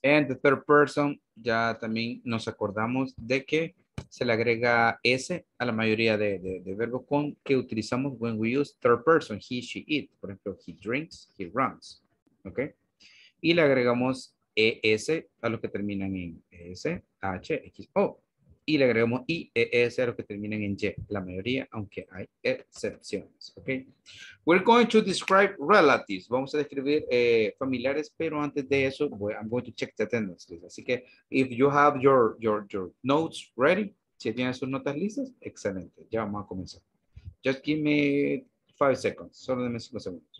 And the third person, ya también nos acordamos de que se le agrega S a la mayoría de, de, de verbos con que utilizamos when we use third person, he, she, it. Por ejemplo, he drinks, he runs. ¿Ok? Y le agregamos ES a los que terminan en S, H, X, O. Y le agregamos IES a los que terminan en Y. La mayoría, aunque hay excepciones. ¿Ok? We're going to describe relatives. Vamos a describir eh, familiares, pero antes de eso, voy, I'm going to check the attendance list. Así que, if you have your, your, your notes ready, si tienen sus notas listas, excelente. Ya vamos a comenzar. Just give me five seconds. Solo denme cinco segundos.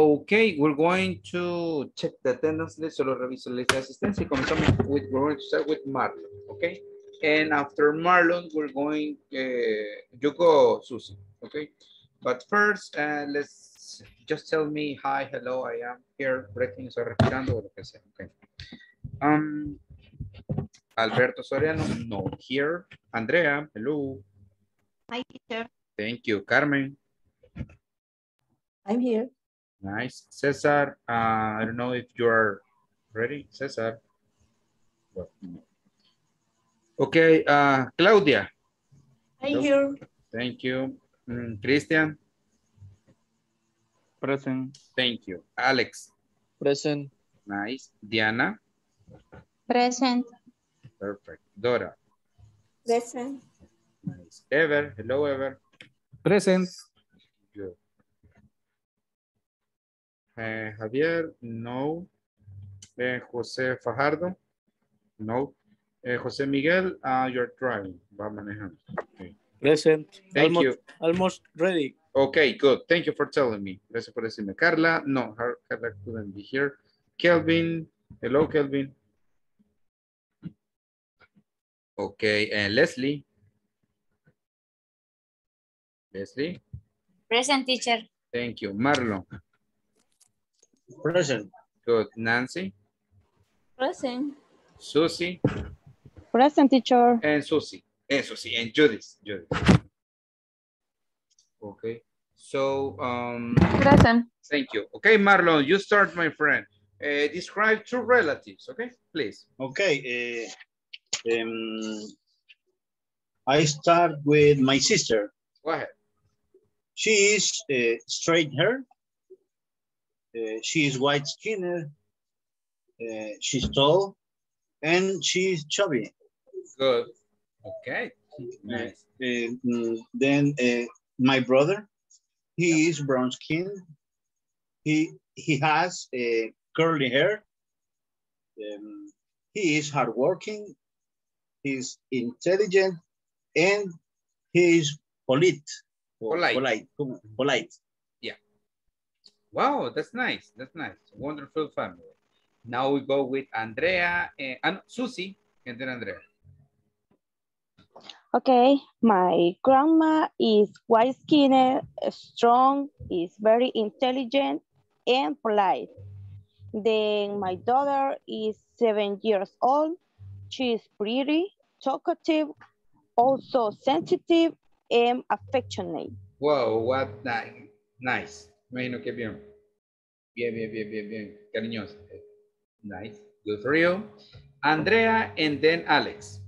Okay, we're going to check the attendance list. Solo reviso la lista de asistencia y comenzamos with, we're going to start with Marlon, okay? And after Marlon, we're going, uh, you go, Susie, okay? But first, uh, let's just tell me hi, hello, I am here, breathing, estoy respirando, o lo que sea, okay? Um, Alberto Soriano, no, here. Andrea, hello. Hi, teacher. Thank you. Carmen. I'm here. Nice. Cesar, uh, I don't know if you're ready, Cesar. Well, no. Okay, uh, Claudia. I'm Hello. here. Thank you. Mm, Christian. Present. Thank you. Alex. Present. Nice. Diana. Present. Perfect. Dora. Present. Nice. Ever. Hello, Ever. Present. Good. Eh, Javier, no. Eh, José Fajardo, no. Eh, José Miguel, uh, you're driving, va manejando. Okay. Present. Thank almost, you. Almost ready. Okay, good. Thank you for telling me. Gracias por decirme. Carla, no, Har- Carla couldn't be here. Kelvin, hello, Kelvin. Okay, and Leslie. Leslie, Present teacher. thank you. Marlon, Present. good. Nancy, Present. Susie, Present teacher. and Susie, and Susie, and Judith, Judith. Okay, so, um, Present. thank you. Okay, Marlon, you start, my friend. Uh, describe two relatives, okay, please. Okay. uh, um, I start with my sister. Go ahead. She is uh, straight hair. Uh, she is white skinned. Uh, she's tall and she's chubby. Good. Okay. Nice. Uh, mm, then uh, my brother, he is brown skinned. He he has uh, curly hair. Um, he is hardworking. He's intelligent, and he is polite. Polite. Polite. Polite. Wow, that's nice. That's nice. Wonderful family. Now we go with Andrea eh, ah, and, and Susie and then Andrea. Okay, my grandma is white skinned, strong, is very intelligent and polite. Then my daughter is seven years old. She is pretty, talkative, also sensitive and affectionate. Wow, what nice. Imagino que bien. Bien, bien, bien, bien, bien. Cariñosa. Nice. Good for you. Andrea and then Alex.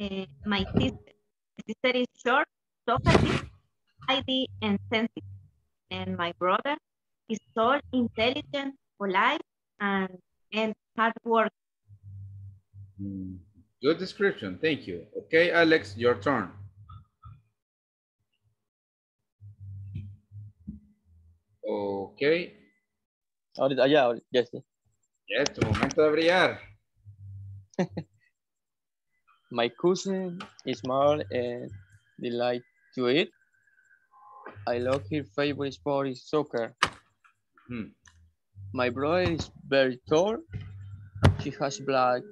Uh, my sister. Is short, talkative, tidy, and sensitive. And my brother is tall, intelligent, polite, and, and hard work. Mm, Good description. Thank you. Okay, Alex, your turn. Okay. Ahorita, ya, ya sí. Ya es tu momento de brillar. *laughs* My cousin is small and delight to eat. I love her favorite sport is soccer. Hmm. My brother is very tall. She has black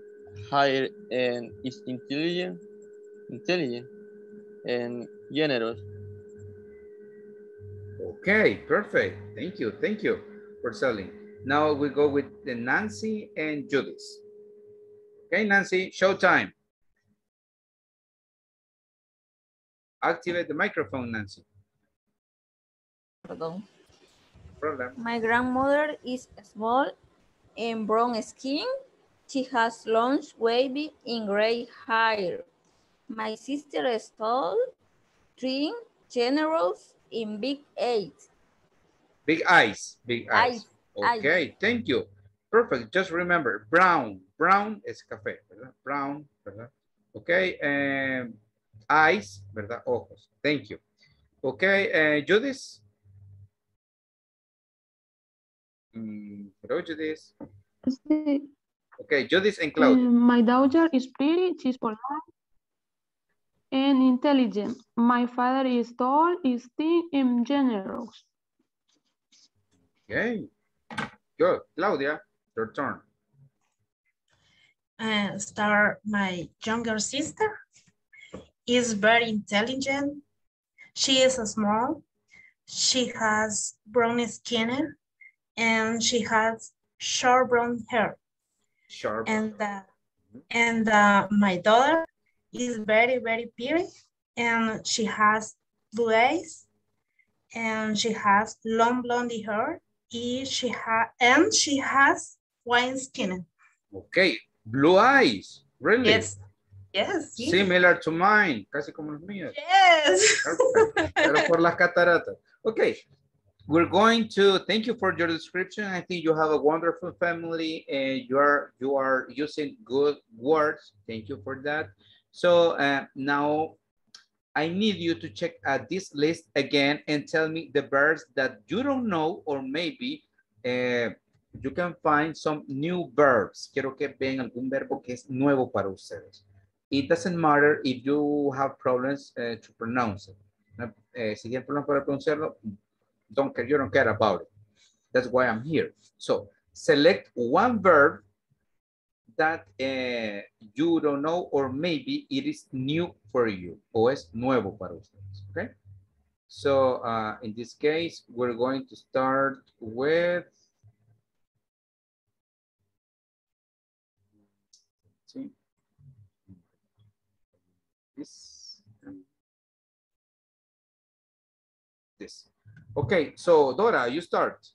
hair and is intelligent, intelligent and generous. Okay, perfect. Thank you. Thank you for selling. Now we go with the Nancy and Judith. Okay, Nancy, showtime. Activate the microphone, Nancy. Pardon. Problem. My grandmother is small and brown skin. She has long, wavy, and gray hair. My sister is tall, thin, generous, in big eyes. Big eyes, big eyes. Eyes, Okay, thank you. Perfect. Just remember, brown. Brown es café, ¿verdad? Brown, ¿verdad? Okay, um, eyes, ¿verdad? Ojos. Thank you. Okay, uh, Judith. Mm, hello, Judith. Okay, Judith and Claudia. my daughter is pretty, she's polite and intelligent. My father is tall, is thin, and generous. Okay, good. Claudia, your turn. uh, start my younger sister is very intelligent. She is small. She has brown skin and she has short brown hair. Sharp. And uh, and uh, my daughter is very very pretty and she has blue eyes and she has long blondie hair. and She ha and she has white skin. Okay, blue eyes. Really? Yes. Yes. yes. Similar to mine, casi como los míos. Yes. Perfect. Pero por las cataratas. Okay, we're going to thank you for your description. I think you have a wonderful family and you are you are using good words. Thank you for that. So uh, now I need you to check at this list again and tell me the verbs that you don't know or maybe uh, you can find some new verbs. Quiero que vean algún verbo que es nuevo para ustedes. It doesn't matter if you have problems uh, to pronounce it. Eh, si tiene problema para pronunciarlo, don't care, you don't care about it. That's why I'm here. So select one verb that eh, you don't know or maybe it is new for you o es nuevo para ustedes. Okay. So uh, in this case, we're going to start with this this. Okay, so Dora, you start.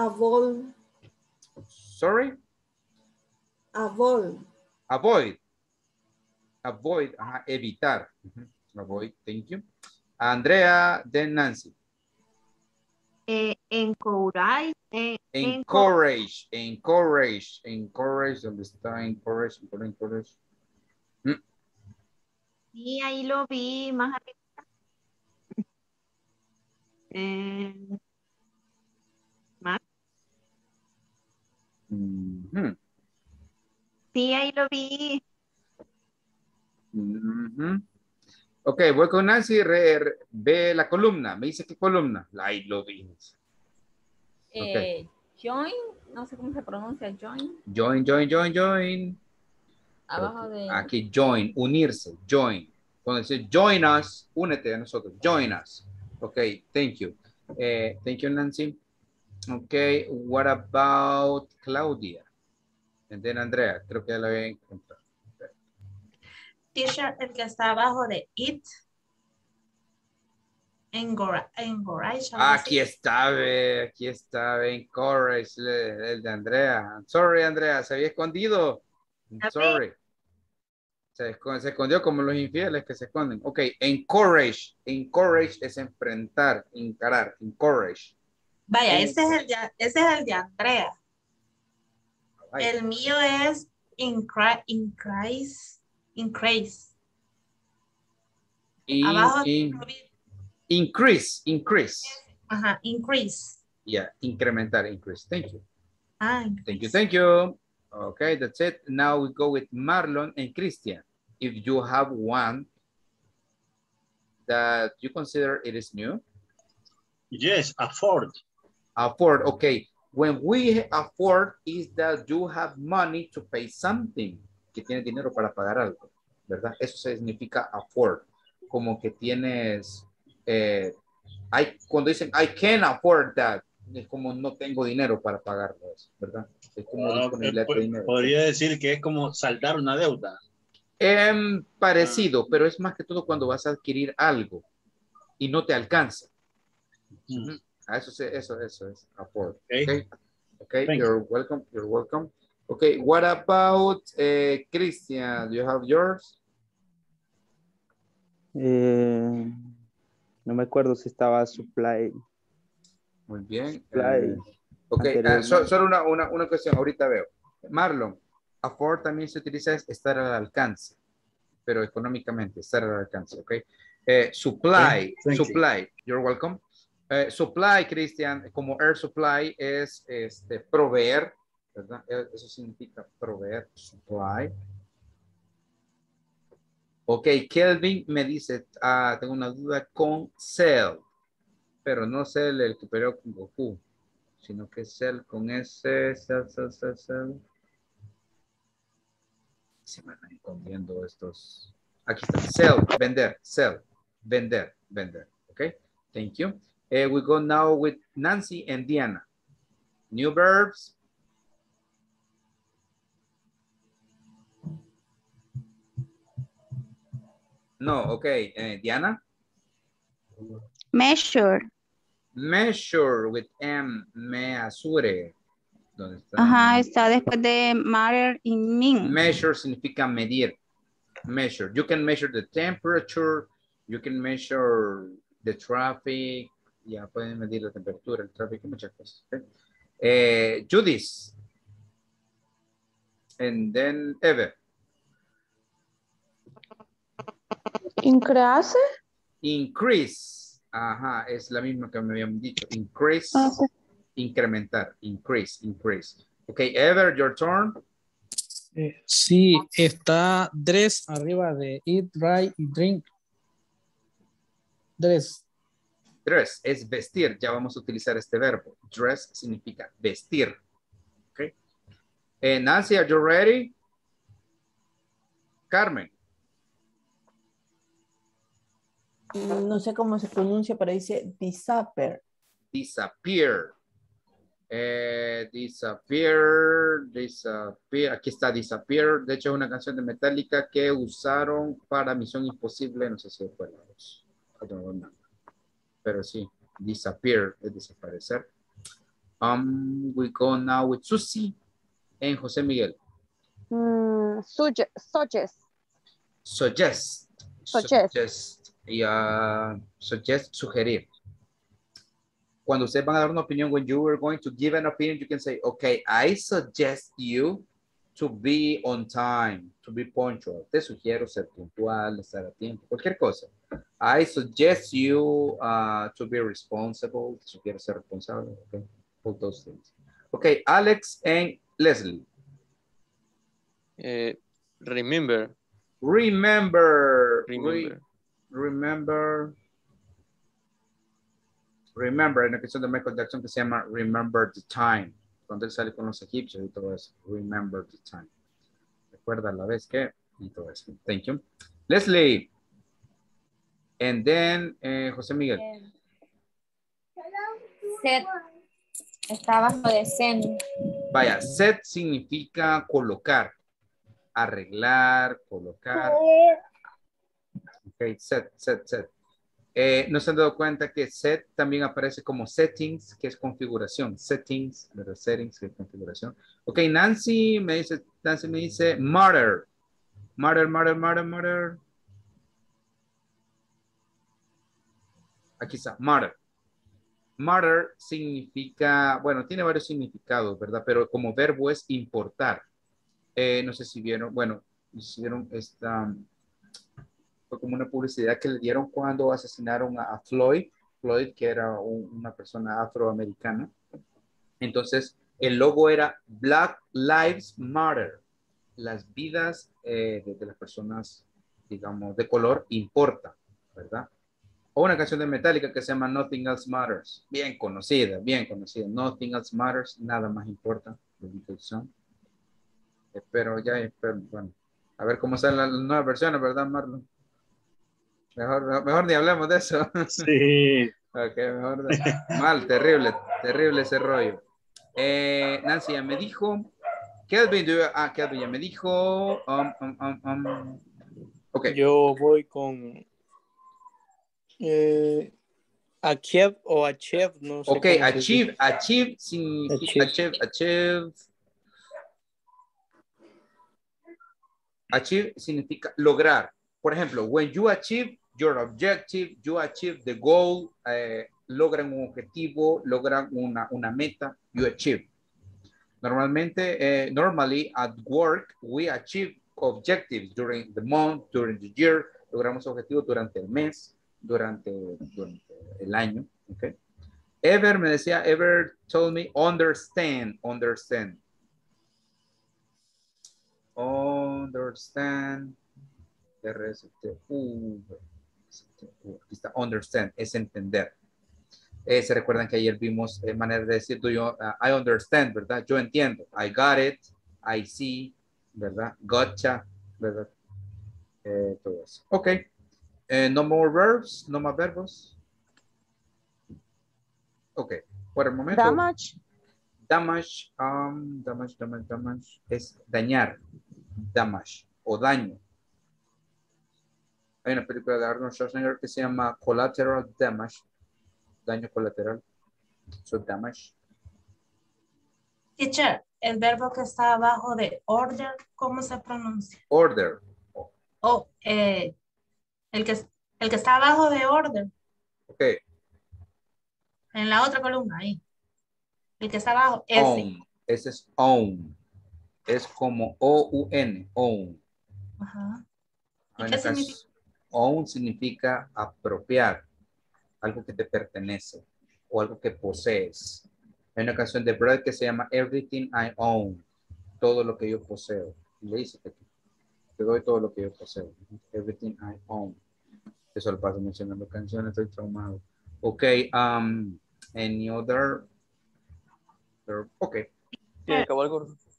Avoid, Sorry, avoid, avoid. Avoid, ajá, evitar. Avoid, thank you. Andrea, then Nancy. Eh, encourage, eh, enco- Encourage, encourage, encourage, ¿dónde está encourage? Encourage, encourage. Sí, ahí lo vi más arriba. *laughs* Eh, Sí, ahí lo vi. ujú. Ok, voy con Nancy, re- re- ve la columna. Me dice qué columna. Ahí lo vi. Eh, join, no sé cómo se pronuncia, join. Join, join, join, join. Abajo de... Aquí, join, unirse, join. Cuando dice join us, únete a nosotros, join us. Ok, thank you. Eh, thank you, Nancy. Ok, what about Claudia? And then Andrea, creo que ya la voy a encontrar. Teacher, el que está abajo de it. Engora, encourage. Aquí está, ve, aquí está, ve, encourage, el, de Andrea. Sorry, Andrea, se había escondido. Sorry. Se, se escondió como los infieles que se esconden. Ok, encourage. Encourage es enfrentar, encarar. Encourage. Vaya, ese es el de, ese es el de Andrea. El mío es increase, increase, increase. In- Abajo in- increase, increase. Ajá, increase. Yeah, incrementar, increase. Thank you. Ah, Thank you, thank you. Okay, that's it. Now we go with Marlon and Christian. If you have one that you consider it is new. Yes, afford. Afford, okay. When we afford is that you have money to pay something. Que tienes dinero para pagar algo, ¿verdad? Eso significa afford. Como que tienes, eh, I, cuando dicen I can afford that, es como no tengo dinero para pagarlo, eso, ¿verdad? Es como Ah, eh, de. Podría decir que es como saldar una deuda. Em, parecido, pero es más que todo cuando vas a adquirir algo y no te alcanza. Ujú. Ah, Eso, se- eso, eso es afford. Okay. Okay, Thank you're welcome. You're welcome. Okay, what about eh, Christian? Do you have yours? Eh, no me acuerdo si estaba supply. Muy bien. Supply. Eh, ok, ah, so- solo una, una, una cuestión, ahorita veo. Marlon, afford también se utiliza es estar al alcance, pero económicamente, estar al alcance, ok. Eh, supply, Thank- thank you. supply, you're welcome. Eh, supply, Cristian, como air supply es este, proveer, ¿verdad? Eh, Eso significa proveer, supply. Ok, Kelvin me dice, ah, tengo una duda con sell, pero no sell el que peleó con Goku, sino que sell con S, sell, sell, sell, sell. Se me están escondiendo estos. Aquí está, sell, vender, sell, vender, vender. Ok, thank you. Eh, we go now with Nancy and Diana. New verbs. No, ok. eh, Diana. Measure. Measure with M, measure. ¿Dónde está? Ajá, está después de matter y mean. Measure significa medir. Measure. You can measure the temperature. You can measure the traffic. Ya pueden medir la temperatura, el tráfico, muchas cosas. ¿ok? Eh, Judith. And then Eve. Increase. Increase. Ajá, es la misma que me habían dicho. Increase. Ok. Incrementar. Increase, increase. Okay, Ever, your turn. Eh, sí, está dress arriba de eat, write y drink. Dress. Dress es vestir. Ya vamos a utilizar este verbo. Dress significa vestir. Okay. Eh, Nancy, are you ready? Carmen. No sé cómo se pronuncia, pero dice disappear. Disappear. Eh, disappear, disappear. Aquí está Disappear. De hecho, es una canción de Metallica que usaron para Misión Imposible. No sé si fue la voz. I don't remember. Pero sí, disappear es desaparecer. Um, we go now with Susie and José Miguel. Mm, suggest, suggest, Suggest. Uh, suggest, sugerir. Cuando ustedes van a dar una opinión, when you are going to give an opinion, you can say, okay, I suggest you to be on time, to be punctual. Te sugiero ser puntual, estar a tiempo, cualquier cosa. I suggest you uh, to be responsible. Sugiero ser responsable. Okay, all those things. Okay, Alex and Leslie. Eh, remember. Remember. Remember. Re- remember. Remember, en la canción de Michael Jackson que se llama Remember the Time. Cuando él sale con los egipcios y todo eso. Remember the Time. Recuerda la vez que y todo eso. Thank you. Leslie. And then eh, José Miguel. Set está abajo de Zen. Vaya, set significa colocar, arreglar, colocar. Ok, set, set, set. Eh, ¿No se han dado cuenta que set también aparece como settings, que es configuración? Settings, ¿verdad? Settings, que es configuración. Ok, Nancy me dice, Nancy me dice mother. Mother, mother, mother, mother. Aquí está, mother. Mother significa, bueno, tiene varios significados, ¿verdad? Pero como verbo es importar. Eh, no sé si vieron, bueno, hicieron esta, fue como una publicidad que le dieron cuando asesinaron a, Floyd, Floyd, que era un- una persona afroamericana. Entonces, el logo era Black Lives Matter. Las vidas eh, de, de las personas, digamos, de color importan, ¿verdad? O una canción de Metallica que se llama Nothing Else Matters. Bien conocida, bien conocida. Nothing Else Matters, nada más importa. Song. Espero ya, espero, bueno, a ver cómo salen las nuevas versiones, ¿verdad, Marlon? Mejor, mejor ni hablemos de eso. *laughs* Sí. Ok, mejor. de- Mal, terrible, terrible ese rollo. Eh, Nancy ya me dijo. Kelvin, do you- ah, Kelvin ya me dijo. Um, um, um, um. Ok. Yo voy con eh, Achieve o Achieve, no sé. Ok, achieve, achieve significa, achieve, achieve. Achieve significa lograr. Por ejemplo, when you achieve your objective, you achieve the goal, eh, logran un objetivo, logran una, una meta, you achieve. Normalmente, eh, normally at work, we achieve objectives during the month, during the year, logramos objetivos durante el mes, durante, durante el año, okay? Ever me decía, Ever told me understand, understand. Understand. R-S-T-U. Aquí está, understand, es entender. Eh, se recuerdan que ayer vimos eh, manera de decir, do you, uh, I understand, ¿verdad? Yo entiendo. I got it, I see, ¿verdad? Gotcha, ¿verdad? Eh, todo eso. Ok. Eh, no more verbs, no más verbos. Ok, por el momento. Damage. Damage, um, damage, damage, damage, es dañar. Damage o daño. Hay una película de Arnold Schwarzenegger que se llama Collateral Damage. Daño colateral. So damage. Teacher, el verbo que está abajo de order, ¿cómo se pronuncia? Order. Oh, eh, el, que, el que está abajo de order, Ok. en la otra columna, ahí. El que está abajo, ese. Ese es own. Es como O-U-N. Own. Ajá. Hay qué significa? Own significa apropiar. Algo que te pertenece. O algo que posees. Hay una canción de Brad que se llama Everything I Own. Todo lo que yo poseo. Le dice aquí. Te doy todo lo que yo poseo. Everything I own. Eso lo paso mencionando canciones, estoy traumado. Ok, um, any other? Ok.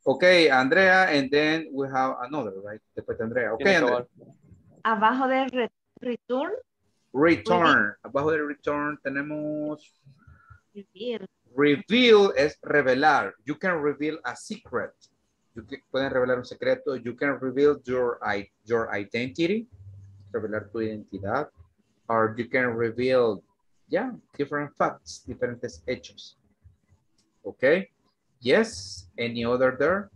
Okay, Andrea, and then we have another, right? Después de Andrea. Que Andrea. Abajo de re- return, Return. Abajo de return tenemos reveal. reveal es revelar. You can reveal a secret. You can- pueden revelar un secreto. You can reveal your, your identity. Revelar tu identidad. Or you can reveal, yeah, different facts, diferentes hechos. Okay. Yes. Any other there?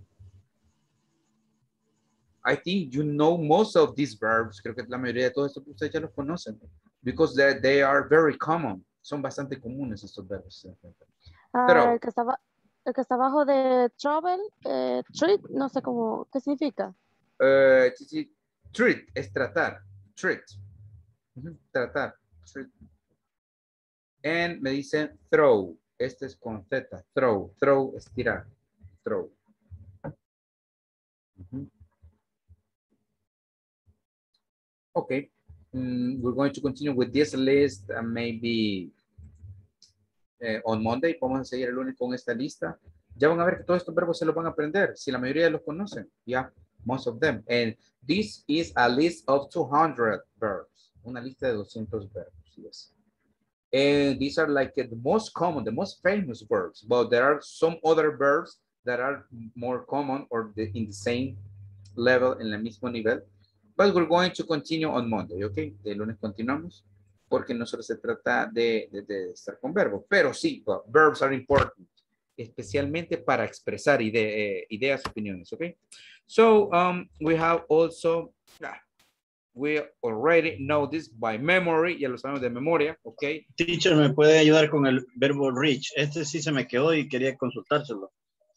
I think you know most of these verbs. Creo que la mayoría de todos estos ustedes ya los conocen. Because they, they are very common. Son bastante comunes estos verbos. Ah, Pero- que estaba, el que está abajo de travel, eh, treat, no sé cómo, ¿qué significa? Eh, treat es tratar. Treat. Tratar. Treat. And me dicen throw. Este es con Z. Throw. Throw es tirar. Throw. Okay. Mm, we're going to continue with this list uh, maybe eh, on Monday. Vamos a seguir el lunes con esta lista. Ya van a ver que todos estos verbos se los van a aprender. Si la mayoría los conocen. Ya. most of them. And this is a list of 200 verbs. Una lista de 200 verbs, yes. And these are like the most common, the most famous verbs, but there are some other verbs that are more common or the, in the same level, en el mismo nivel. But we're going to continue on Monday, okay? De lunes continuamos, porque no solo se trata de, de, de estar con verbos, pero sí, but verbs are important, especialmente para expresar ide eh, ideas, opiniones, okay? So um, we have also, ah, we already know this by memory, ya lo sabemos de memoria, okay? Teacher, ¿me puede ayudar con el verbo reach? Este sí se me quedó y quería consultárselo.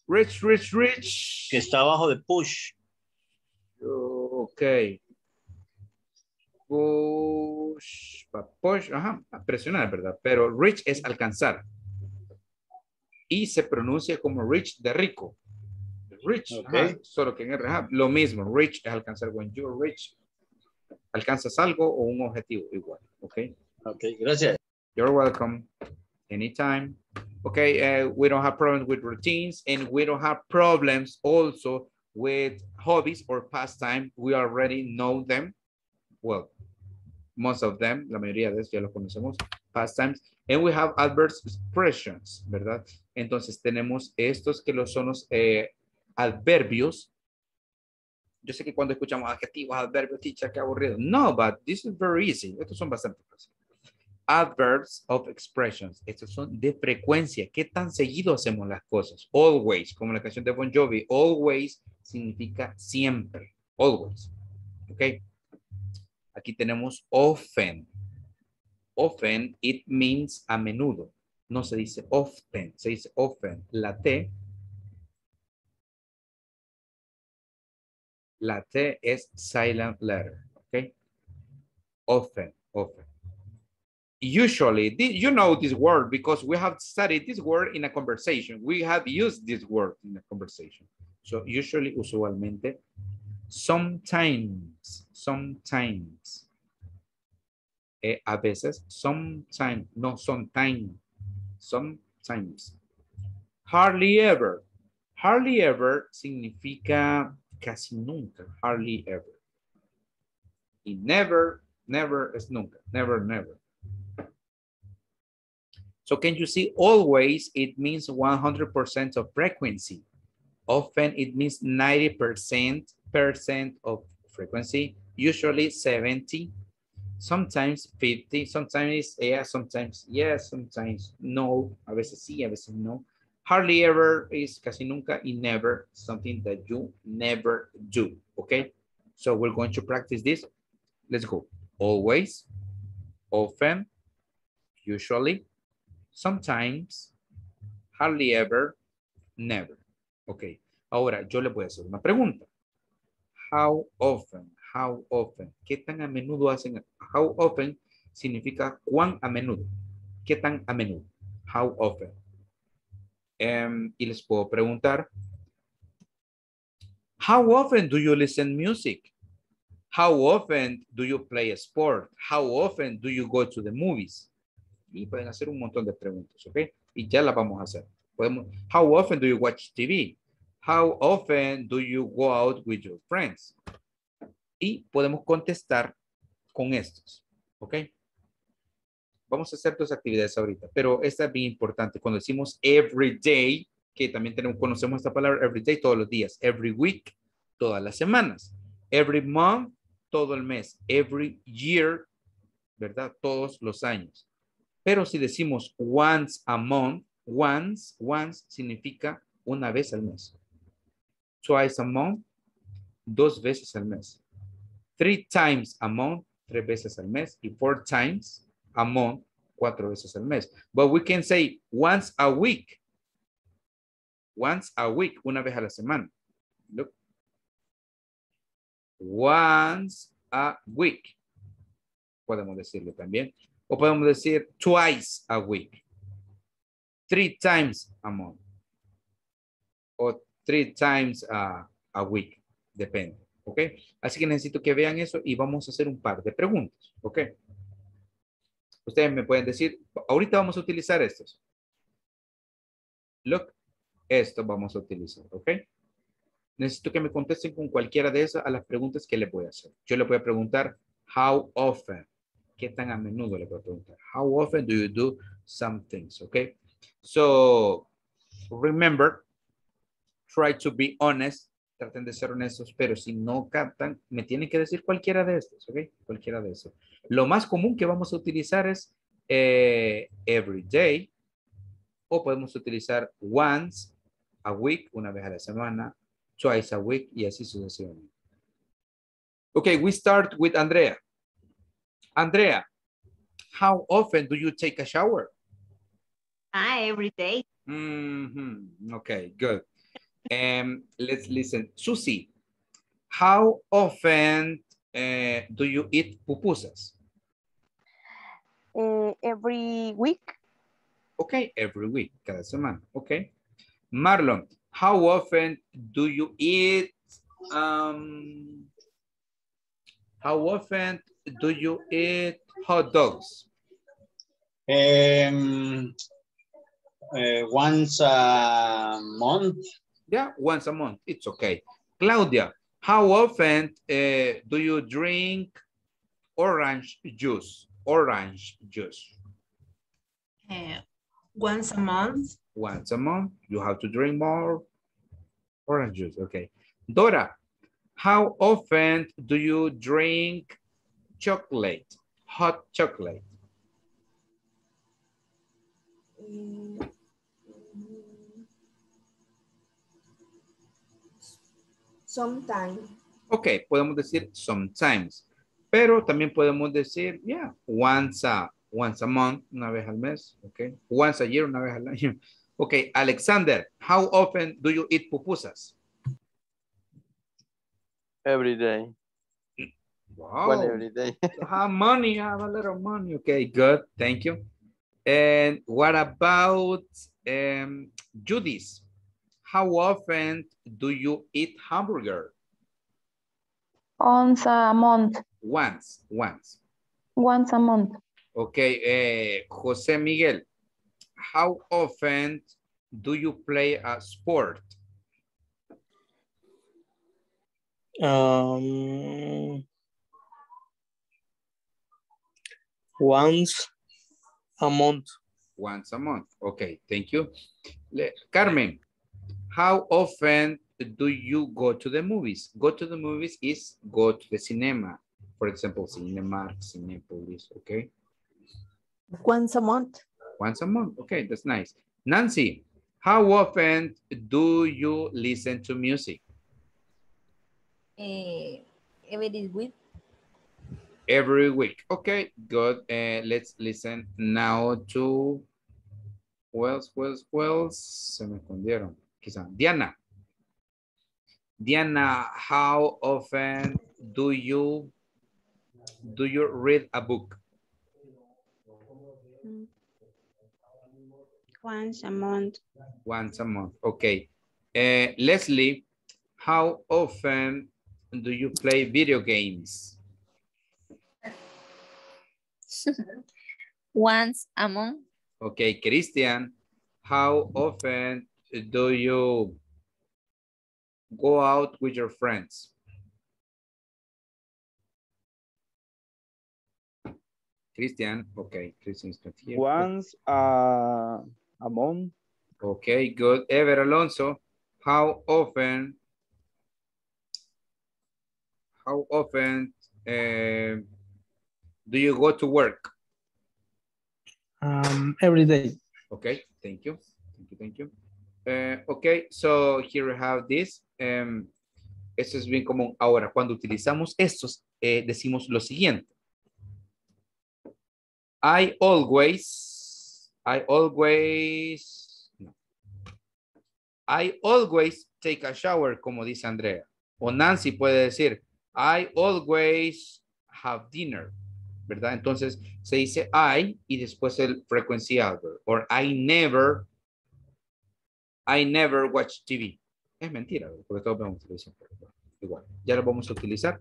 Rich, rich, rich. Que está abajo de push. Ok. Push, push, ajá, presionar, ¿verdad? Pero rich es alcanzar. Y se pronuncia como rich de rico. Rich, Ok. ajá, solo que en R, ajá, lo mismo. Rich es alcanzar when you're rich. Alcanzas algo o un objetivo igual, ¿ok? Ok, gracias. You're welcome. Anytime. Okay, uh, we don't have problems with routines and we don't have problems also with hobbies or pastime. We already know them. Well, most of them, la mayoría de ellos ya los conocemos, pastimes. And we have adverse expressions, ¿verdad? Entonces tenemos estos que los son los eh, adverbios. Yo sé que cuando escuchamos adjetivos, adverbios, teacher, qué aburrido. No, but this is very easy. Estos son bastante fáciles. Adverbs of expressions. Estos son de frecuencia. ¿Qué tan seguido hacemos las cosas? Always, como la canción de Bon Jovi. Always significa siempre. Always. ¿Ok? Aquí tenemos often. Often, it means a menudo. No se dice often, se dice often. La T. La T es silent letter. ¿Ok? Often, often. Usually, you know this word because we have studied this word in a conversation. We have used this word in a conversation. So usually, usualmente, sometimes, sometimes. Eh, a veces, sometimes, no, sometimes, sometimes. Hardly ever. Hardly ever significa casi nunca. Hardly ever. Y never, never es nunca. Never, never. So can you see always it means 100% of frequency. Often it means 90% of frequency, usually 70, sometimes 50, sometimes yeah, sometimes yes, sometimes no, a veces sí, a veces no. Hardly ever is casi nunca y never, something that you never do, okay? So we're going to practice this. Let's go. Always, often, usually, sometimes, hardly ever, never. Ok, ahora yo le voy a hacer una pregunta. How often, how often, ¿qué tan a menudo hacen? How often significa cuán a menudo. ¿Qué tan a menudo? How often. Em, y les puedo preguntar, How often do you listen music? How often do you play a sport? How often do you go to the movies? Y pueden hacer un montón de preguntas, ¿ok? Y ya las vamos a hacer. Podemos, how often do you watch TV? How often do you go out with your friends? Y podemos contestar con estos, ¿ok? Vamos a hacer dos actividades ahorita, pero esta es bien importante. Cuando decimos every day, que también tenemos, conocemos esta palabra every day, todos los días. Every week, todas las semanas. Every month, todo el mes. Every year, ¿verdad? Todos los años. Pero si decimos once a month, once, once significa una vez al mes. Twice a month, dos veces al mes. Three times a month, tres veces al mes. Y four times a month, cuatro veces al mes. But we can say once a week. Once a week, una vez a la semana. Look. Once a week. Podemos decirlo también. O podemos decir twice a week. Three times a month. O three times a, a week. Depende. ¿Ok? Así que necesito que vean eso y vamos a hacer un par de preguntas. ¿Ok? Ustedes me pueden decir, ahorita vamos a utilizar estos. Look, esto vamos a utilizar, ¿ok? Necesito que me contesten con cualquiera de esas a las preguntas que les voy a hacer. Yo le voy a preguntar, how often? ¿Qué tan a menudo le voy a preguntar? How often do you do some things, ¿ok? So, remember, try to be honest. Traten de ser honestos, pero si no captan, me tienen que decir cualquiera de estos, ¿ok? Cualquiera de esos. Lo más común que vamos a utilizar es eh, every day, o podemos utilizar once a week, una vez a la semana, twice a week, y así sucesivamente. Okay, we start with Andrea. Andrea, how often do you take a shower? Ah, every day. Mm -hmm. Okay, good. Um, let's listen. Susie, how often uh, do you eat pupusas? Uh, every week. Okay, every week, cada semana. Okay. Marlon, how often do you eat um, how often do you eat hot dogs? Um, uh, once a month. Yeah, once a month. It's okay. Claudia, how often uh, do you drink orange juice? Orange juice. Uh, once a month. Once a month. You have to drink more orange juice. Okay. Dora, how often do you drink chocolate? Hot chocolate. Mm, Sometimes. Ok, podemos decir sometimes. Pero también podemos decir, yeah, once a, once a month, una vez al mes. Ok. Once a year, una vez al año. *laughs* Ok, Alexander, how often do you eat pupusas? Every day. Wow. One every day. *laughs* have money, have a little money. Okay, good. Thank you. And what about um, Judith? How often do you eat hamburger? Once a month. Once, once. Once a month. Okay, eh, Jose Miguel, how often do you play a sport? Um, once a month. Once a month. Okay, thank you. Le Carmen, how often do you go to the movies? Go to the movies is go to the cinema. For example, Cinemark, Cinepolis, okay? Once a month. Once a month, okay, that's nice. Nancy, how often do you listen to music? Uh, every week. Every week. Okay, good. Uh, let's listen now to Wells, Wells, Wells. Se me escondieron. Quizá. Diana. Diana, how often do you do you read a book? Once a month. Once a month. Okay. Uh, Leslie, how often do you play video games? *laughs* Once a month. Okay, Christian, how often do you go out with your friends? Christian, okay, Christian's not here. Once uh, a month. Okay, good. Ever Alonso, how often, how often uh, do you go to work? Um, every day. Okay, thank you. Thank you, thank you. Uh, okay, so here we have this. Um, esto es bien común. Ahora, cuando utilizamos estos, eh, decimos lo siguiente. I always, I always, no. I always take a shower, como dice Andrea. O Nancy puede decir, I always have dinner, ¿verdad? Entonces se dice I y después el frequency adverb. Or I never, I never watch TV. Es mentira, porque todos Igual, ya lo vamos a utilizar.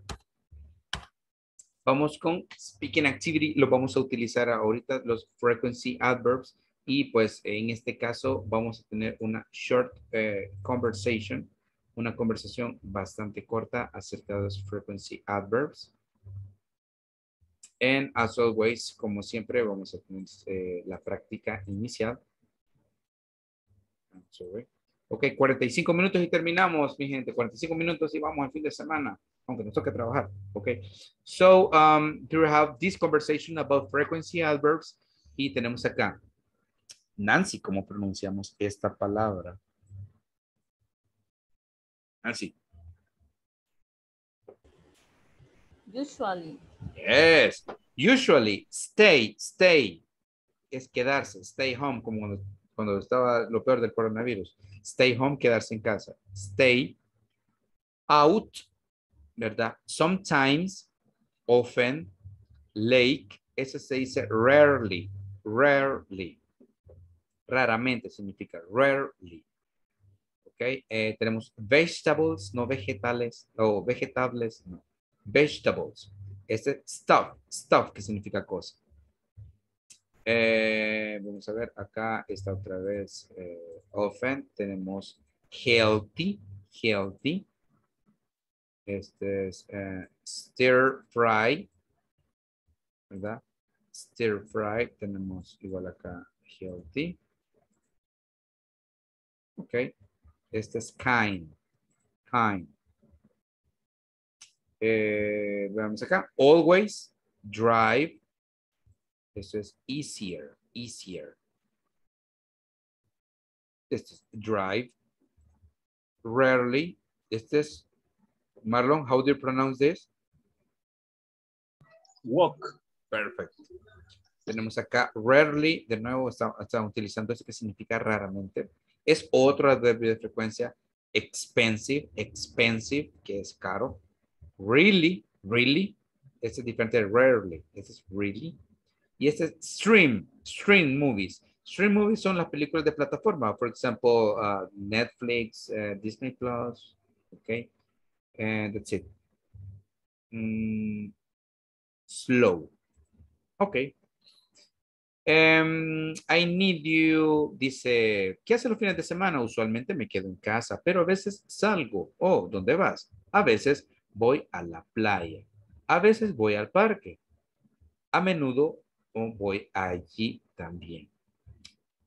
Vamos con speaking activity, lo vamos a utilizar ahorita, los frequency adverbs, y pues en este caso vamos a tener una short eh, conversation, una conversación bastante corta acerca de los frequency adverbs. And as always, como siempre, vamos a tener eh, la práctica inicial. Ok, 45 minutos y terminamos, mi gente. 45 minutos y vamos al fin de semana, aunque nos toque trabajar. Ok, so um, we have this conversation about frequency adverbs. Y tenemos acá, Nancy, ¿cómo pronunciamos esta palabra? Nancy. Usually. Yes. Usually, stay, stay. Es quedarse, stay home, como cuando, cuando estaba lo peor del coronavirus. Stay home, quedarse en casa. Stay out, ¿verdad? Sometimes, often, lake, eso se dice rarely, rarely. Raramente significa rarely. Ok, eh, tenemos vegetables, no vegetales, o vegetables, no. Vegetables. Este stuff, stuff que significa cosa. Eh, vamos a ver, acá está otra vez eh, often. Tenemos healthy, healthy. Este es eh, stir fry, ¿verdad? Stir fry, tenemos igual acá healthy. Ok. Este es kind, kind. Eh, veamos acá. Always drive. Esto es easier, easier. Este es drive. Rarely. Este es, Marlon, how do you pronounce this? Walk. Perfect. Tenemos acá rarely, de nuevo estamos está utilizando eso que significa raramente. Es otro adverbio de frecuencia. Expensive, expensive, que es caro. Really, really. Este es diferente de rarely. Este es really. Y este es stream, stream movies. Stream movies son las películas de plataforma. Por ejemplo, uh, Netflix, uh, Disney Plus. Okay. And that's it. Mm, slow. Okay. Um, I need you, dice, ¿qué hace los fines de semana? Usualmente me quedo en casa, pero a veces salgo. Oh, ¿dónde vas? A veces voy a la playa. A veces voy al parque. A menudo voy allí también.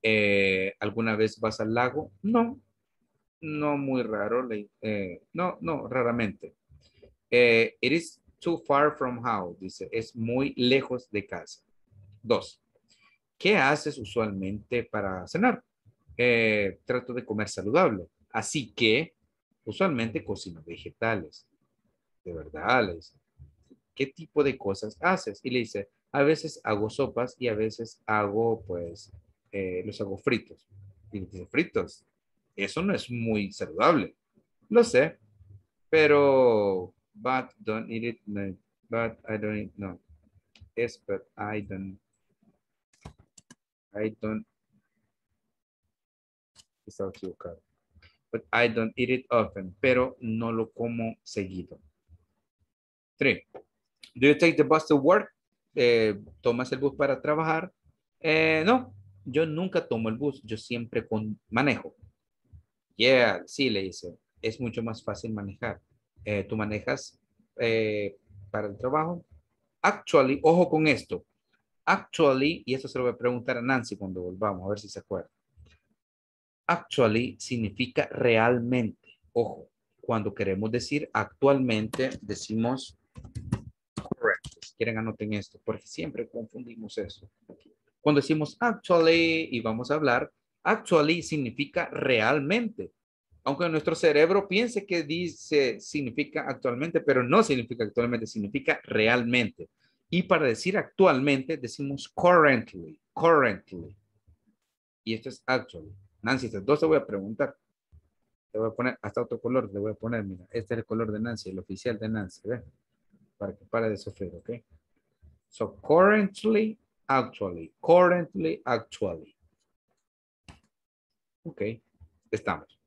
Eh, ¿Alguna vez vas al lago? No, no muy raro. Eh, no, no, raramente. Eh, it is too far from house, dice, es muy lejos de casa. Dos, ¿qué haces usualmente para cenar? trato de comer saludable, así que usualmente cocino vegetales. De verdad, le dice, ¿qué tipo de cosas haces? Y le dice, a veces hago sopas y a veces hago, pues, eh, los hago fritos. Y dice, fritos, eso no es muy saludable. Lo sé, pero, but don't eat it, no, but I don't eat, no. Es, but I don't, I don't, está equivocado. but I don't eat it often. Pero no lo como seguido. Three. Do you take the bus to work? Eh, ¿Tomas el bus para trabajar? Eh, no, yo nunca tomo el bus. Yo siempre con, manejo. Yeah, sí, le dice. Es mucho más fácil manejar. Eh, ¿Tú manejas eh, para el trabajo? Actually, ojo con esto. Actually, y esto se lo voy a preguntar a Nancy cuando volvamos, a ver si se acuerda. Actually significa realmente. Ojo, cuando queremos decir actualmente, decimos quieren anoten esto, porque siempre confundimos eso. Cuando decimos actually y vamos a hablar, actually significa realmente. Aunque nuestro cerebro piense que dice significa actualmente, pero no significa actualmente, significa realmente. Y para decir actualmente decimos currently, currently. Y esto es actually. Nancy, estas dos te voy a preguntar. Te voy a poner hasta otro color, le voy a poner, mira, este es el color de Nancy, el oficial de Nancy, ¿ve? Para que pare de sufrir, ¿ok? So, currently, actually, currently, actually. Ok, estamos.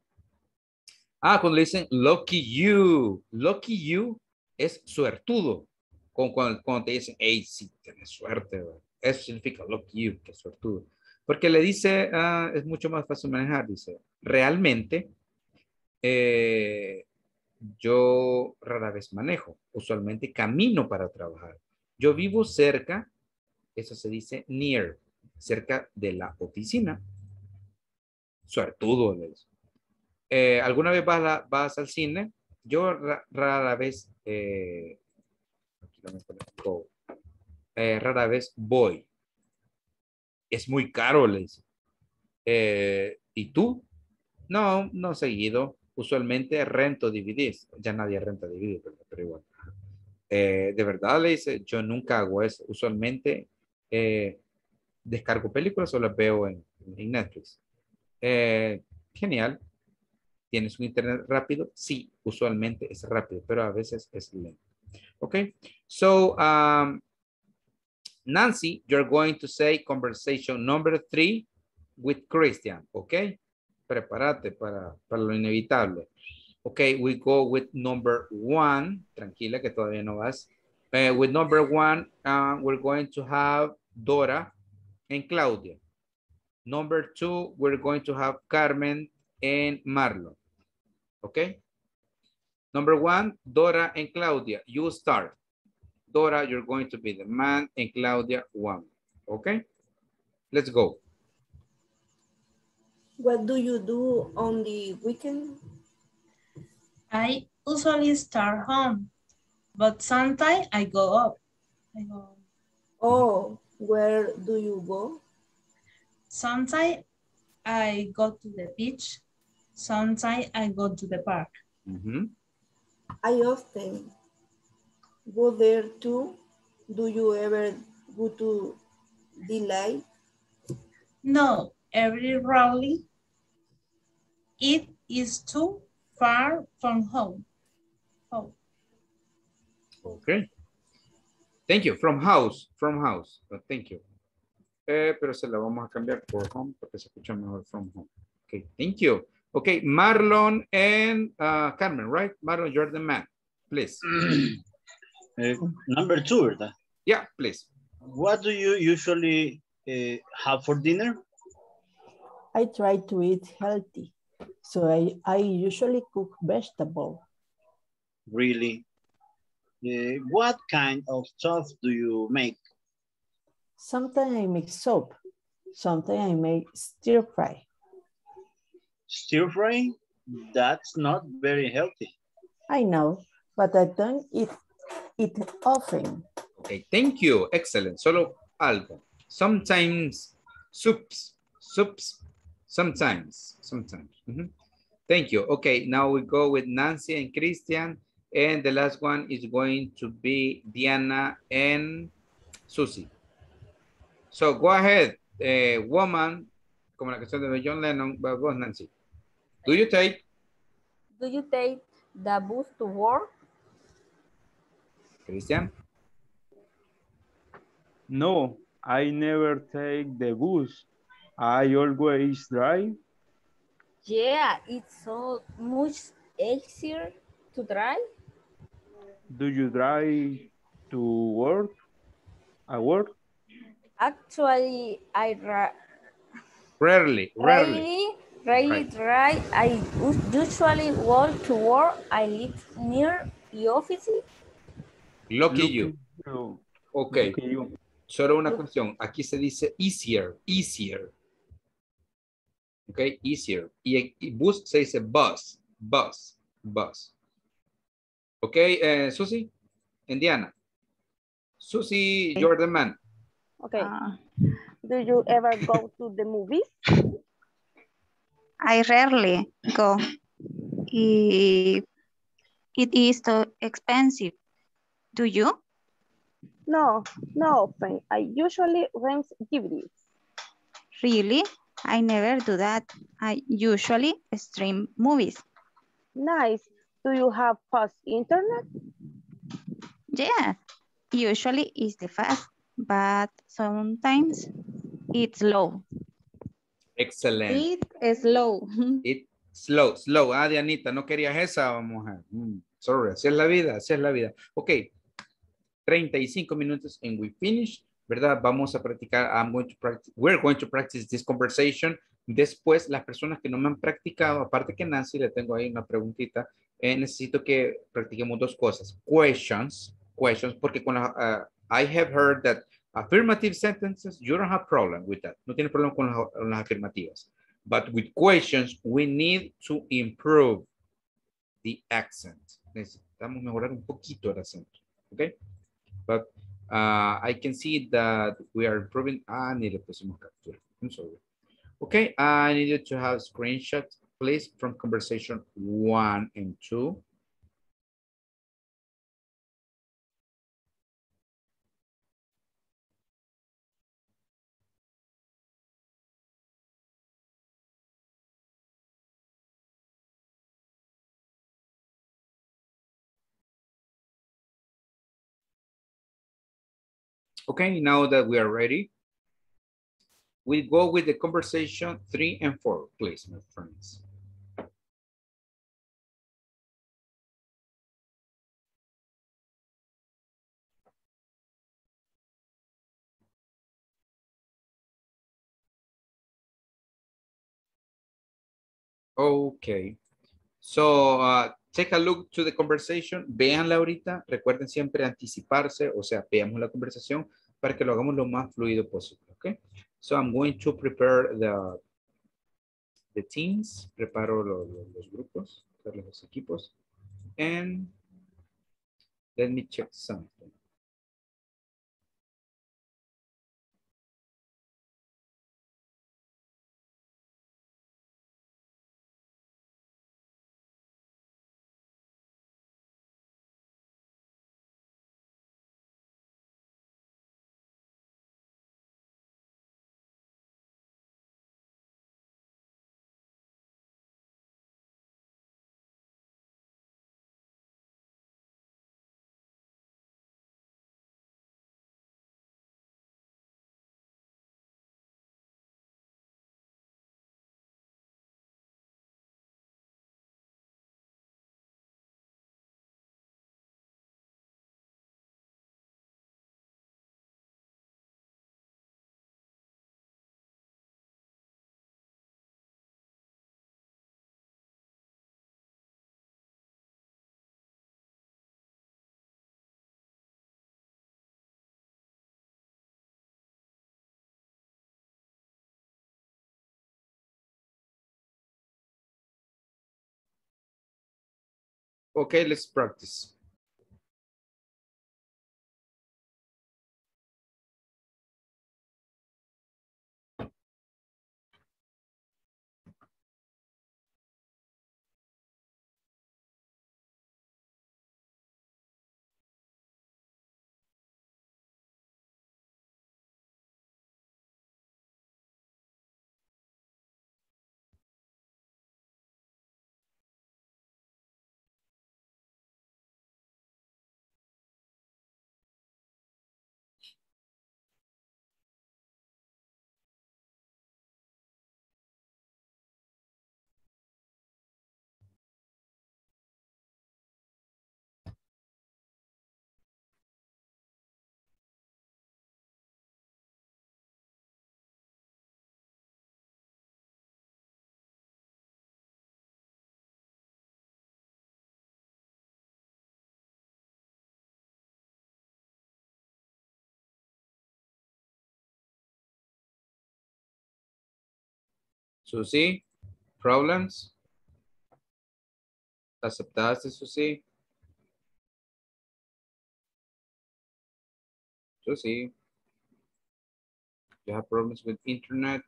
Ah, cuando le dicen lucky you, lucky you es suertudo. Con, cuando, cuando te dicen, hey, sí, tienes suerte, ¿verdad? eso significa lucky you, que es suertudo. Porque le dice, ah, es mucho más fácil manejar, dice, realmente eh, yo rara vez manejo, usualmente camino para trabajar. Yo vivo cerca, eso se dice near, cerca de la oficina. Suertudo. Eh, ¿Alguna vez vas, a- vas al cine? Yo ra- rara vez, eh, aquí lo. Eh, rara vez voy. Es muy caro, le dice. Eh, ¿Y tú? No, no seguido. Usualmente rento DVDs. Ya nadie renta DVDs, pero, pero igual. Eh, de verdad, le dice, yo nunca hago eso. Usualmente eh, descargo películas o las veo en, Netflix. Eh, genial. ¿Tienes un internet rápido? Sí, usualmente es rápido, pero a veces es lento. Ok, so um, Nancy, you're going to say conversation number three with Christian, ok? Prepárate para, para lo inevitable. Ok, we go with number one. Tranquila que todavía no vas. Eh, with number one, uh, we're going to have Dora and Claudia. Number two, we're going to have Carmen and Marlon. Okay? Number one, Dora and Claudia. You start. Dora, you're going to be the man and Claudia one. Okay? Let's go. What do you do on the weekend? I usually start home, but sometimes I go up. I go Oh, where do you go? Sometimes I go to the beach. Sometimes I go to the park. Mhm. I often go there too. Do you ever go to the light? No, every rally. It is too far from home. home. Okay. Thank you. From house. From house. Uh, thank you. Eh, pero se la vamos a cambiar por home porque se escucha mejor from home. Okay. Thank you. Okay. Marlon and uh, Carmen, right? Marlon, you're the man. Please. *clears throat* Eh, number two, ¿verdad? Yeah, please. What do you usually eh, have for dinner? I try to eat healthy, so I, I usually cook vegetable. Really? Eh, what kind of stuff do you make? Sometimes I make soup, sometimes I make stir fry. Stir fry? That's not very healthy. I know, but I don't eat it often. Okay, thank you. Excellent. Solo algo. Sometimes soups, soups, sometimes, sometimes. Mhm. Thank you. Okay, now we go with Nancy and Christian. And the last one is going to be Diana and Susie. So go ahead, eh, woman, como la canción de John Lennon, va vos, Nancy. Do you take, Do you take the bus to work? Christian? No, I never take the bus. I always drive. Yeah, it's so much easier to drive. Do you drive to work? At work? Actually, I ra Rarely, rarely. rarely, rarely drive. I us- usually walk to work. I live near the office. Lucky you. you. Ok. Lucky you. Solo una cuestión. Aquí se dice easier, easier. Ok, easier. Y, y bus se dice bus, bus, bus. Ok, eh, Susi, Indiana. Susi, you're the man. Okay. Do you ever go to the movies? I rarely go. I- It is too expensive. Do you? No, no often. I usually rent DVDs. Really? I never do that. I usually stream movies. Nice. Do you have fast internet? Yeah, usually it's the fast, but sometimes it's low. Excelente. It is low. *laughs* It, slow, slow. Ah, Dianita, no querías esa mujer. Mm, sorry, así es la vida, así es la vida. Ok, 35 minutos and we finish, ¿verdad? Vamos a practicar, I'm going to practice, we're going to practice this conversation. Después, las personas que no me han practicado, aparte que Nancy, le tengo ahí una preguntita, eh, necesito que practiquemos dos cosas. Questions, questions, porque con la, ah, I have heard that affirmative sentences, you don't have problem with that. No tiene problema con las, con las afirmativas. But with questions, we need to improve the accent. Necesitamos mejorar un poquito el acento. Okay? But uh, I can see that we are improving. Ah, ni le pusimos. I'm sorry. Okay, I needed to have screenshots, please, from conversation one and two. Okay, now that we are ready, we go with the conversation three and four, please, my friends. Okay. So, uh, take a look to the conversation. Véanla ahorita. Recuerden siempre anticiparse, o sea, veamos la conversación para que lo hagamos lo más fluido posible, okay? So, I'm going to prepare the, the teams. Preparo lo- lo- los grupos, los equipos. And let me check something. Okay, let's practice. Susi, problems? ¿Aceptaste, Susi? Susi, you have problems with internet?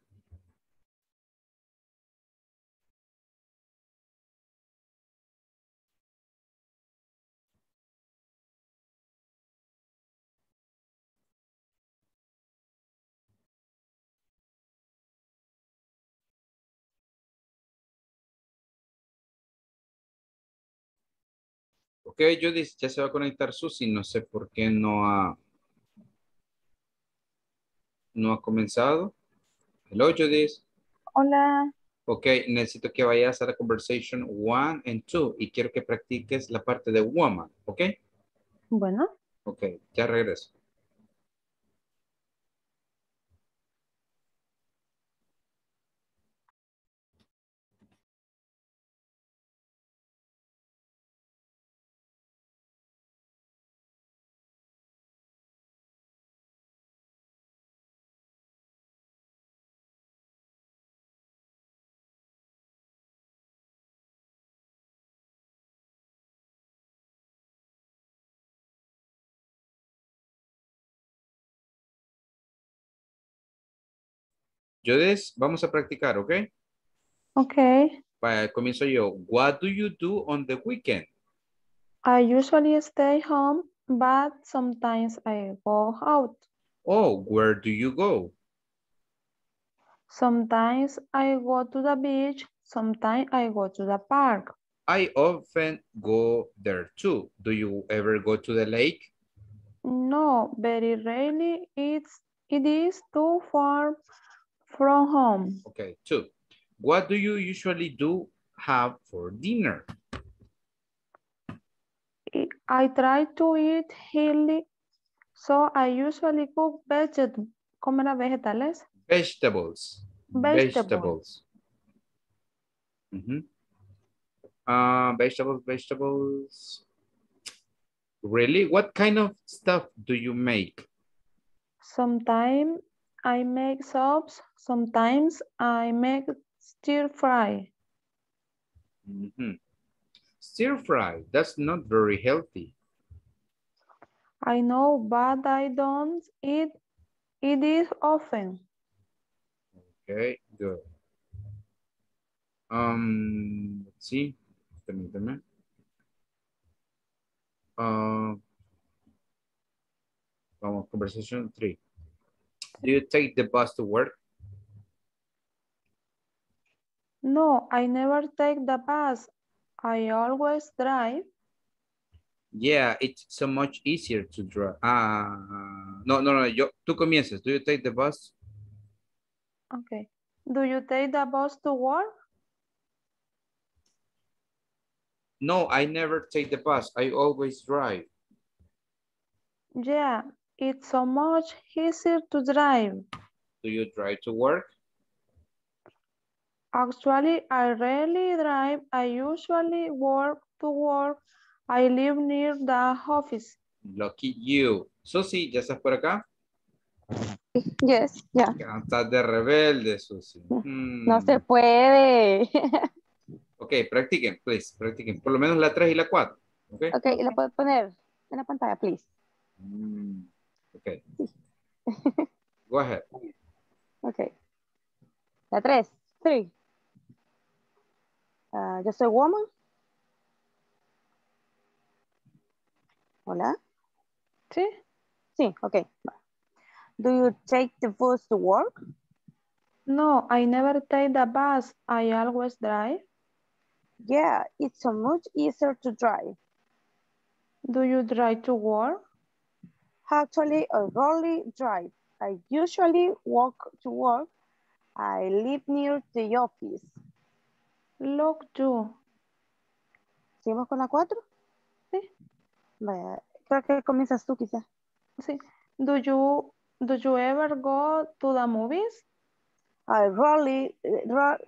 Ok, Judith, ya se va a conectar Susi. No sé por qué no ha, no ha comenzado. Hello, Judith. Hola. Ok, necesito que vayas a la conversation one and two y quiero que practiques la parte de woman, ¿ok? Bueno. Ok, ya regreso. Judith, vamos a practicar, ¿ok? Okay. Vaya, comienzo yo. What do you do on the weekend? I usually stay home, but sometimes I go out. Oh, where do you go? Sometimes I go to the beach, sometimes I go to the park. I often go there too. Do you ever go to the lake? No, very rarely. It's it is too far from home. Okay, two. What do you usually do have for dinner? I try to eat healthy, so I usually cook veget comer vegetales. Vegetables. Vegetables. Mhm. Uh, vegetables, vegetables. Really? What kind of stuff do you make? Sometimes I make soups, sometimes I make stir fry. Mhm. Stir fry, that's not very healthy. I know, but I don't eat eat it often. Okay, good. Um, let's see. Permítame. Uh, vamos, conversation three. Do you take the bus to work? No, I never take the bus. I always drive. Yeah, it's so much easier to drive. Ah, no, no, no, yo, tú comienzas. Do you take the bus? Okay. Do you take the bus to work? No, I never take the bus. I always drive. Yeah, it's so much easier to drive. Do you drive to work? Actually, I rarely drive. I usually work to work. I live near the office. Lucky you. Susi, ¿ya estás por acá? Yes, ya. Ya Estás de rebelde, Susi. Mm. No se puede. *laughs* Ok, practiquen, please, practiquen. Por lo menos la 3 y la 4. Ok. ok, la puedo poner en la pantalla, please. Mm, Ok. *laughs* Go ahead. Ok. La tres. Three. Ah, yo a woman. Hola. Sí. Sí, ok. Do you take the bus to work? No, I never take the bus. I always drive. Yeah, it's so much easier to drive. Do you drive to work? Actually, I rarely drive. I usually walk to work. I live near the office. Look you. ¿Seguimos con la cuatro? Sí. Vaya, creo que comienzas tú quizás. Sí. Do you do you ever go to the movies? I rarely, ra-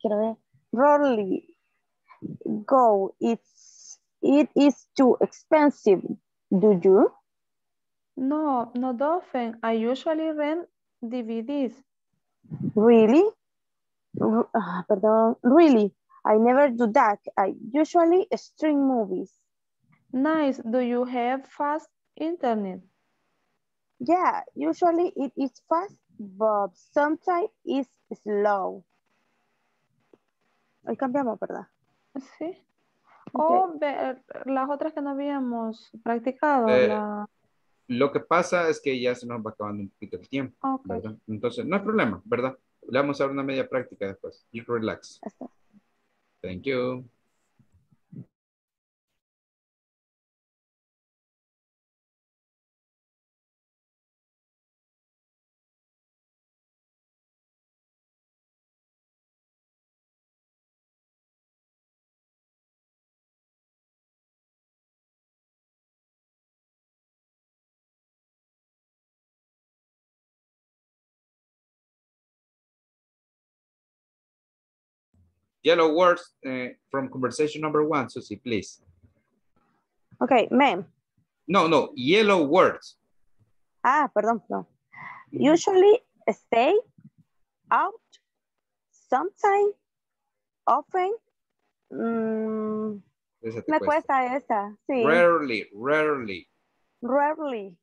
quiero ver, rarely go. It's, it is too expensive. Do you? No, not often. I usually rent DVDs. Really? R- ah, perdón. Really, I never do that. I usually stream movies. Nice. Do you have fast internet? Yeah, usually it is fast, but sometimes it's slow. Hoy cambiamos, ¿verdad? Sí. O ve- las otras que no habíamos practicado. Eh, la- Lo que pasa es que ya se nos va acabando un poquito el tiempo. Entonces, no hay problema, ¿verdad? Le vamos a dar una media práctica después. You relax. Thank you. Yellow words eh, from conversation number one, Susie, please. Okay, ma'am. No, no, yellow words. Ah, perdón, perdón. Usually stay, out, sometime, often. mm, me cuesta. cuesta esa, sí. Rarely, rarely. Rarely.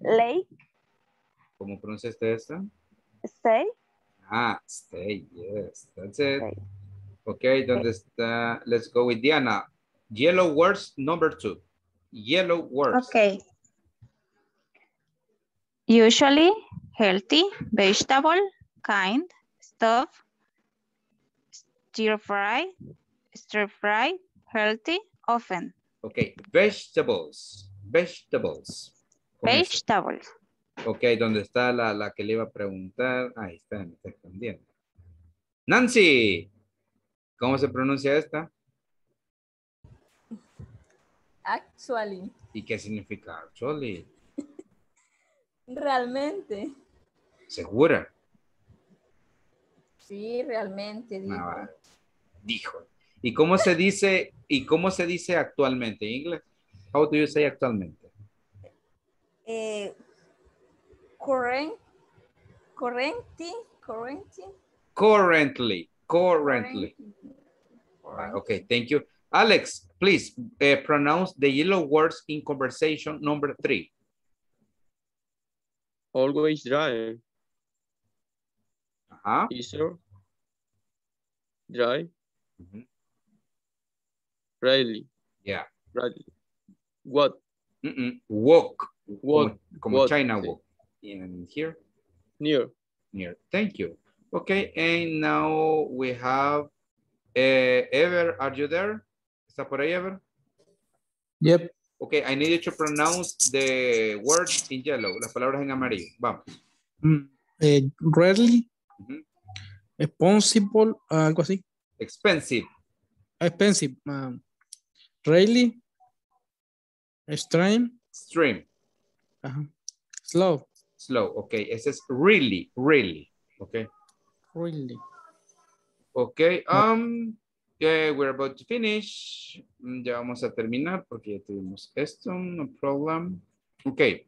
Late, ¿Cómo pronunciaste esta? stay, Ah, stay, yes, that's it. Okay, ¿dónde está? Let's go with Diana. Yellow words number two. Yellow words. Okay. Usually healthy, vegetable, kind, stuff, stir fry, stir fry, healthy, often. Okay, vegetables, vegetables. Vegetables. Ok, ¿dónde está la, la que le iba a preguntar? Ahí está, me está escondiendo. Nancy, ¿cómo se pronuncia esta? Actually, ¿Y qué significa actually? *laughs* realmente. ¿Segura? Sí, realmente. Ah, va. Dijo. ¿Y cómo se dice, y cómo se dice actualmente en inglés? How do you say actualmente? Eh, current, currenti, currenti. Currently, currently. Ah, Okay, thank you. Alex, please eh, pronounce the yellow words in conversation number three. Always dry. Ajá. Easier. Dry. Rarely. Yeah. Rarely. What? Mm-mm. Walk. Walk. Como, como Walk, China sí. walk. And here? Near. Near. Thank you. Okay, and now we have uh, Ever. Are you there? ¿Está por ahí, Ever? Yep. Okay, I need you to pronounce the words in yellow, las palabras en amarillo. Vamos. Mm, eh, rarely, Ujú. responsible, algo así. Expensive. Expensive. um, rarely, extreme, Stream. ajá, slow, Slow. Okay, ese es really, really. Okay. Really. Okay, um, yeah, we're about to finish. Mm, Ya vamos a terminar porque ya tuvimos esto, no problem. Okay.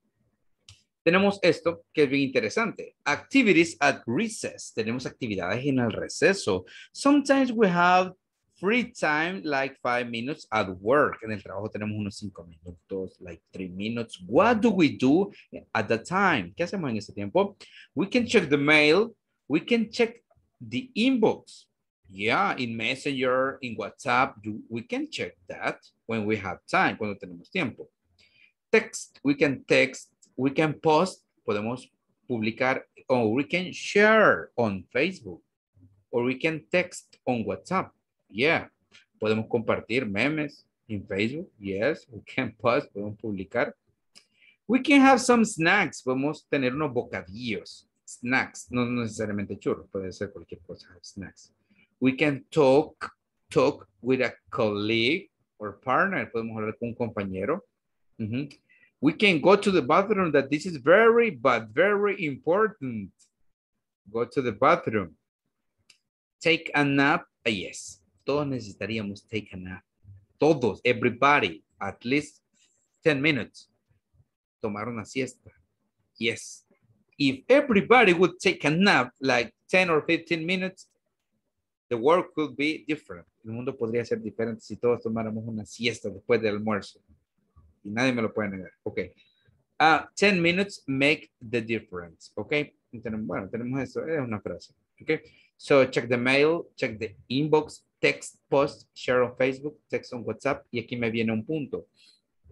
Tenemos esto que es bien interesante. Activities at recess. Tenemos actividades en el receso. Sometimes we have free time like five minutes at work. En el trabajo tenemos unos cinco minutos, like three minutes. What do we do at that time? ¿Qué hacemos en ese tiempo? We can check the mail. We can check the inbox. Yeah, in Messenger, in WhatsApp, we can check that when we have time, cuando tenemos tiempo. Text, we can text, we can post, podemos publicar, or we can share on Facebook, or we can text on WhatsApp. Yeah, podemos compartir memes in Facebook. Yes, we can post, podemos publicar. We can have some snacks, podemos tener unos bocadillos, snacks, no necesariamente churros, puede ser cualquier cosa, snacks. We can talk, talk with a colleague or partner, podemos hablar con un compañero. We can go to the bathroom, that this is very, but very important. Go to the bathroom. Take a nap, ah, yes. Todos necesitaríamos take a nap. Todos, everybody, at least 10 minutes. Tomar una siesta. Yes. If everybody would take a nap, like 10 or 15 minutes, The world could be different. El mundo podría ser diferente si todos tomáramos una siesta después del almuerzo. Y nadie me lo puede negar. Ok. Ah, 10 minutes make the difference. Ok. Bueno, tenemos esto. Es una frase. Ok. So check the mail, check the inbox, text, post, share on Facebook, text on WhatsApp. Y aquí me viene un punto.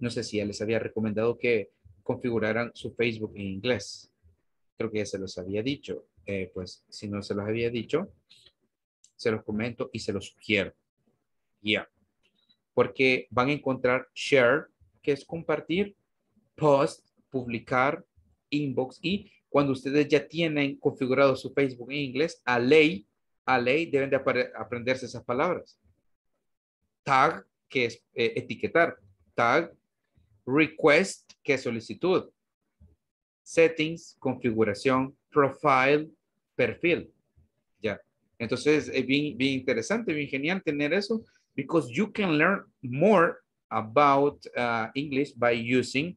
No sé si ya les había recomendado que configuraran su Facebook en inglés. Creo que ya se los había dicho. Eh, pues si no se los había dicho, se los comento y se los sugiero. Ya. Porque van a encontrar share, que es compartir, post, publicar, inbox y cuando ustedes ya tienen configurado su Facebook en inglés, a ley, a ley deben de aprenderse esas palabras. Tag, que es eh, etiquetar. Tag, request, que es solicitud. Settings, configuración, profile, perfil. Ya. Entonces, es bien, bien interesante, bien genial tener eso, because you can learn more about uh, English by using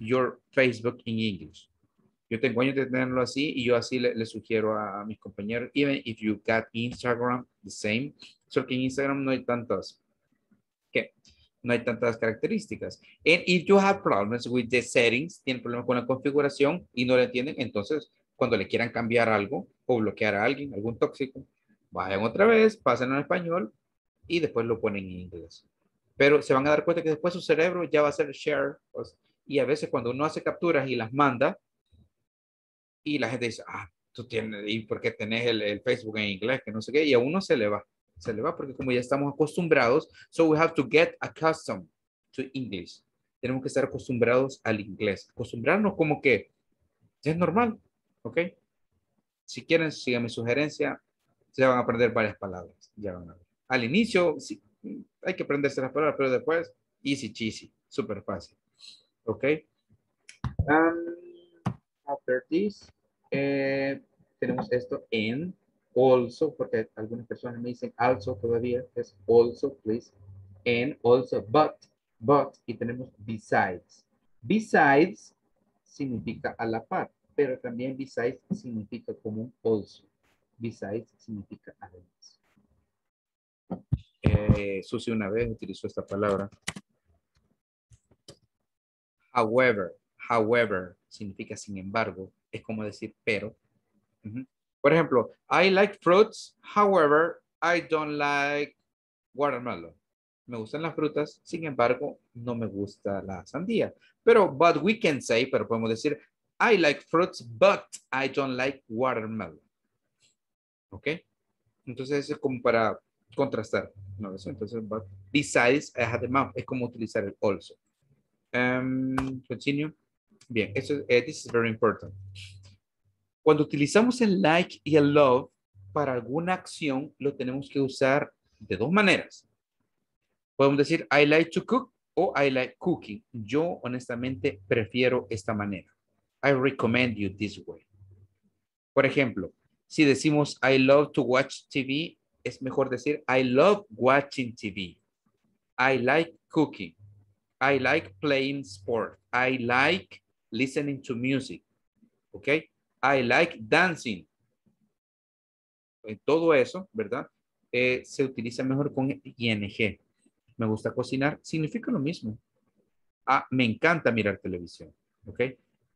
your Facebook in English. Yo tengo años de tenerlo así y yo así le, sugiero a, a mis compañeros, even if you got Instagram, the same. Solo que en Instagram no hay tantas, ¿qué? No hay tantas características. And if you have problems with the settings, tienen problemas con la configuración y no lo entienden, entonces cuando le quieran cambiar algo o bloquear a alguien, algún tóxico, vayan otra vez, pasen en español y después lo ponen en inglés. Pero se van a dar cuenta que después su cerebro ya va a hacer share. pues, y a veces cuando uno hace capturas y las manda, y la gente dice, ah, tú tienes, ¿y por qué tenés el, el Facebook en inglés? Que no sé qué, y a uno se le va, se le va porque como ya estamos acostumbrados, so we have to get accustomed to English. Tenemos que estar acostumbrados al inglés, acostumbrarnos como que es normal, ¿ok? Si quieren, sigan mi sugerencia, se van a aprender varias palabras, ya van a. Al inicio, sí, hay que aprenderse las palabras, pero después, easy cheesy, súper fácil, ¿ok? Um, after this, eh, tenemos esto en also, porque algunas personas me dicen also todavía, es also, please, and also, but, but, y tenemos besides. Besides significa a la par, pero también besides significa como un also. Besides significa además. Eh, Susi una vez utilizó esta palabra. However, however, significa sin embargo, es como decir pero. Por ejemplo, I like fruits, however, I don't like watermelon. Me gustan las frutas, sin embargo, no me gusta la sandía. Pero, but we can say, pero podemos decir, I like fruits, but I don't like watermelon. ¿Ok? Entonces, es como para contrastar. ¿no? Entonces, but besides, además, es como utilizar el also. Um, continue. Bien, eso, eh, this is very important. Cuando utilizamos el like y el love para alguna acción, lo tenemos que usar de dos maneras. Podemos decir, I like to cook o I like cooking. Yo, honestamente, prefiero esta manera. I recommend you this way. Por ejemplo, si decimos I love to watch TV, es mejor decir I love watching TV. I like cooking. I like playing sport. I like listening to music. Okay? I like dancing. Todo eso, ¿verdad? Eh, se utiliza mejor con ing. Me gusta cocinar, significa lo mismo. Ah, me encanta mirar televisión. ¿Ok?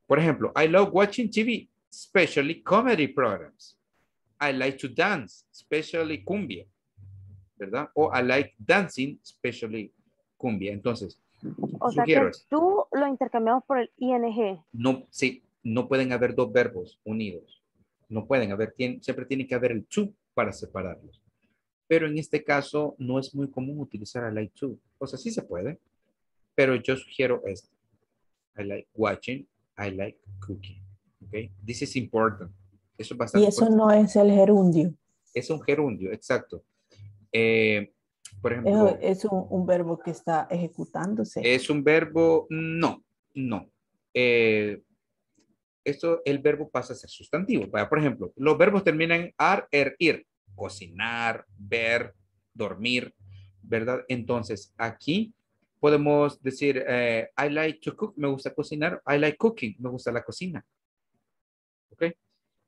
Por ejemplo, I love watching TV, especially comedy programs. I like to dance, especially cumbia. ¿Verdad? O I like dancing, especially cumbia. Entonces, O sea que tú lo intercambiamos por el ing. no, sí, no pueden haber dos verbos unidos. No pueden haber, tien- siempre tiene que haber el to para separarlos. Pero en este caso no es muy común utilizar I like to. O sea, sí se puede, pero yo sugiero esto. I like watching, I like cooking. Okay? This is important. Eso es bastante Y eso importante. no es el gerundio. Es un gerundio, exacto. Eh, por ejemplo, Es, es un, un verbo que está ejecutándose. ¿Es un verbo? No, no. Eh, esto, el verbo pasa a ser sustantivo. Vaya, por ejemplo, los verbos terminan en ar, er, ir. Cocinar, ver, dormir, ¿verdad? Entonces, aquí podemos decir, eh, I like to cook, me gusta cocinar. I like cooking, me gusta la cocina. ¿Ok?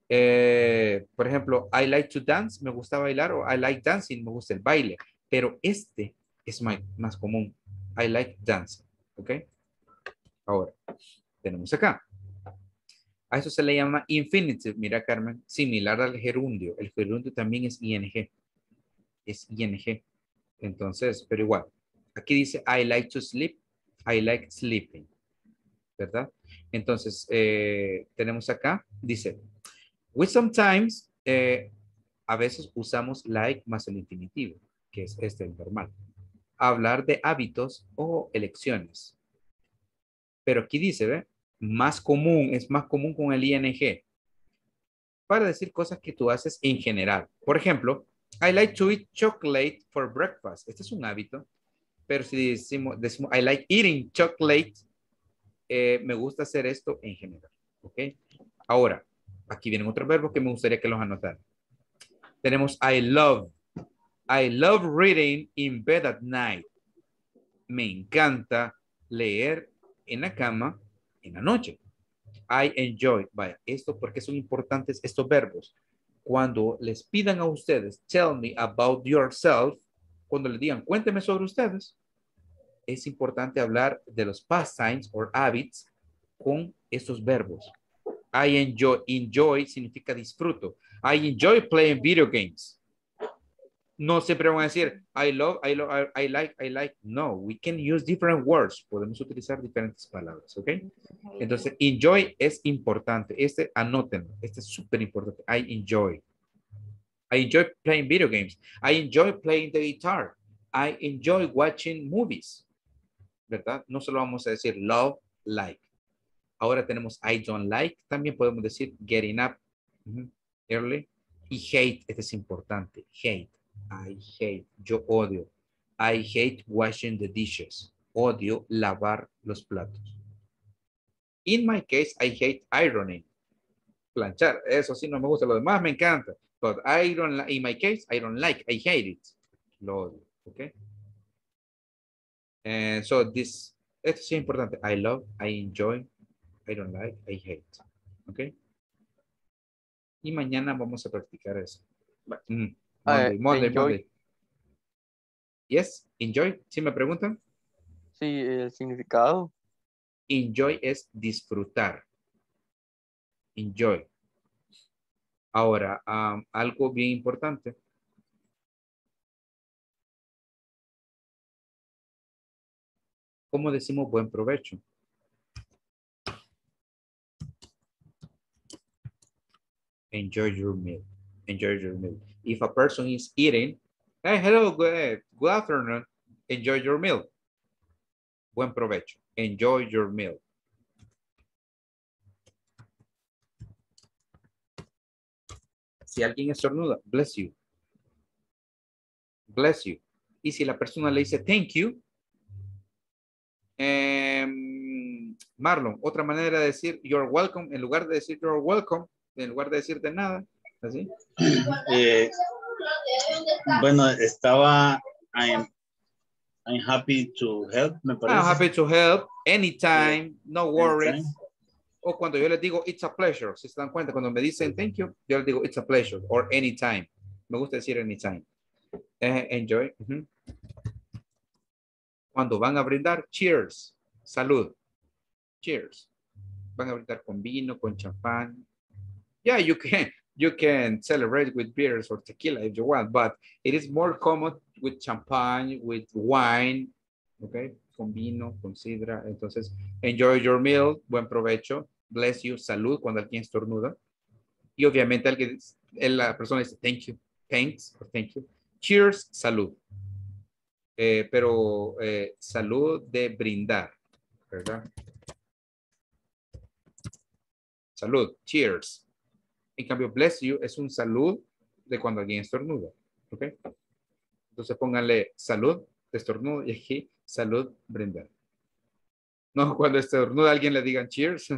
Eh, por ejemplo, I like to dance, me gusta bailar, o I like dancing, me gusta el baile. Pero este es más, más común. I like dancing, ¿ok? Ahora, tenemos acá. A eso se le llama infinitive. Mira, Carmen, similar al gerundio. El gerundio también es ing. Es ing. Entonces, pero igual. Aquí dice, I like to sleep. I like sleeping. ¿Verdad? Entonces, eh, tenemos acá, dice, we sometimes, eh, a veces usamos like más el infinitivo, que es este el normal. Hablar de hábitos o elecciones. Pero aquí dice, ¿ve? Más común, es más común con el ing. Para decir cosas que tú haces en general. Por ejemplo, I like to eat chocolate for breakfast. Este es un hábito. Pero si decimos, decimos I like eating chocolate, eh, me gusta hacer esto en general. ¿Ok? Ahora, aquí vienen otros verbos que me gustaría que los anotaran. Tenemos I love. I love reading in bed at night. Me encanta leer en la cama en la noche. I enjoy. Vaya, esto porque son importantes estos verbos. Cuando les pidan a ustedes, tell me about yourself, cuando le digan, cuénteme sobre ustedes, es importante hablar de los pastimes or habits con estos verbos. I enjoy, enjoy significa disfruto. I enjoy playing video games. No siempre van a decir, I love, I love, I, I like, I like. No, we can use different words. Podemos utilizar diferentes palabras, ¿ok? Entonces, enjoy es importante. Este, anótenlo. Este es súper importante. I enjoy. I enjoy playing video games. I enjoy playing the guitar. I enjoy watching movies. ¿verdad? No solo vamos a decir love, like. Ahora tenemos I don't like. También podemos decir getting up early. Y hate, este es importante. Hate. I hate. Yo odio. I hate washing the dishes. Odio lavar los platos. In my case, I hate ironing. Planchar. Eso sí no me gusta. Lo demás me encanta. But I don't, in my case, I don't like. I hate it. Lo odio. Okay. And so this, esto es importante. I love, I enjoy, I don't like, I hate. ¿Ok? Y mañana vamos a practicar eso. Mm, Monday, Uh, Monday, enjoy. Monday. Yes, enjoy. ¿Sí me preguntan? Sí, el significado. Enjoy es disfrutar. Enjoy. Ahora, um, algo bien importante. ¿Cómo decimos buen provecho? Enjoy your meal. Enjoy your meal. If a person is eating, hey, hello, good, good afternoon. Enjoy your meal. Buen provecho. Enjoy your meal. Si alguien estornuda, bless you. Bless you. Y si la persona le dice thank you, em, Marlon, otra manera de decir you're welcome, en lugar de decir you're welcome, en lugar de decir de nada, así. *clears throat* Eh, bueno, estaba, I'm, I'm happy to help, me parece. I'm happy to help anytime, no worries. Anytime. O cuando yo les digo it's a pleasure, si se dan cuenta, cuando me dicen thank you, yo les digo it's a pleasure or anytime. Me gusta decir anytime. Eh, enjoy. ujú. Cuando van a brindar, cheers, salud. Cheers. Van a brindar con vino, con champán. Yeah, you can you can celebrate with beers or tequila if you want, but it is more common with champagne, with wine, okay? Con vino, con sidra. Entonces, enjoy your meal, buen provecho, bless you, salud cuando alguien estornuda. Y obviamente alguien, la persona dice thank you, thanks, or thank you. Cheers, salud. Eh, pero eh, salud de brindar, ¿verdad? Salud, cheers. En cambio, bless you es un salud de cuando alguien estornuda, ¿ok? Entonces pónganle salud, estornudo, y aquí salud, brindar. No, *laughs* cuando estornuda alguien le digan cheers,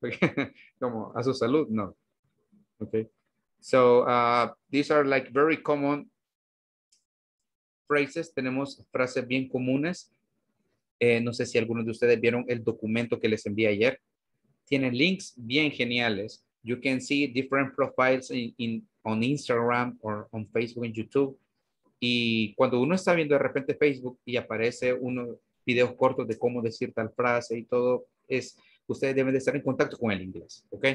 *laughs* como a su salud, no. Ok. So, uh, these are like very common phrases. Tenemos frases bien comunes. Eh, no sé si algunos de ustedes vieron el documento que les envié ayer. Tienen links bien geniales You can see different profiles in, in, on Instagram or on Facebook and YouTube. Y cuando uno está viendo de repente Facebook y aparece unos videos cortos de cómo decir tal frase y todo, es, ustedes deben de estar en contacto con el inglés, ¿ok?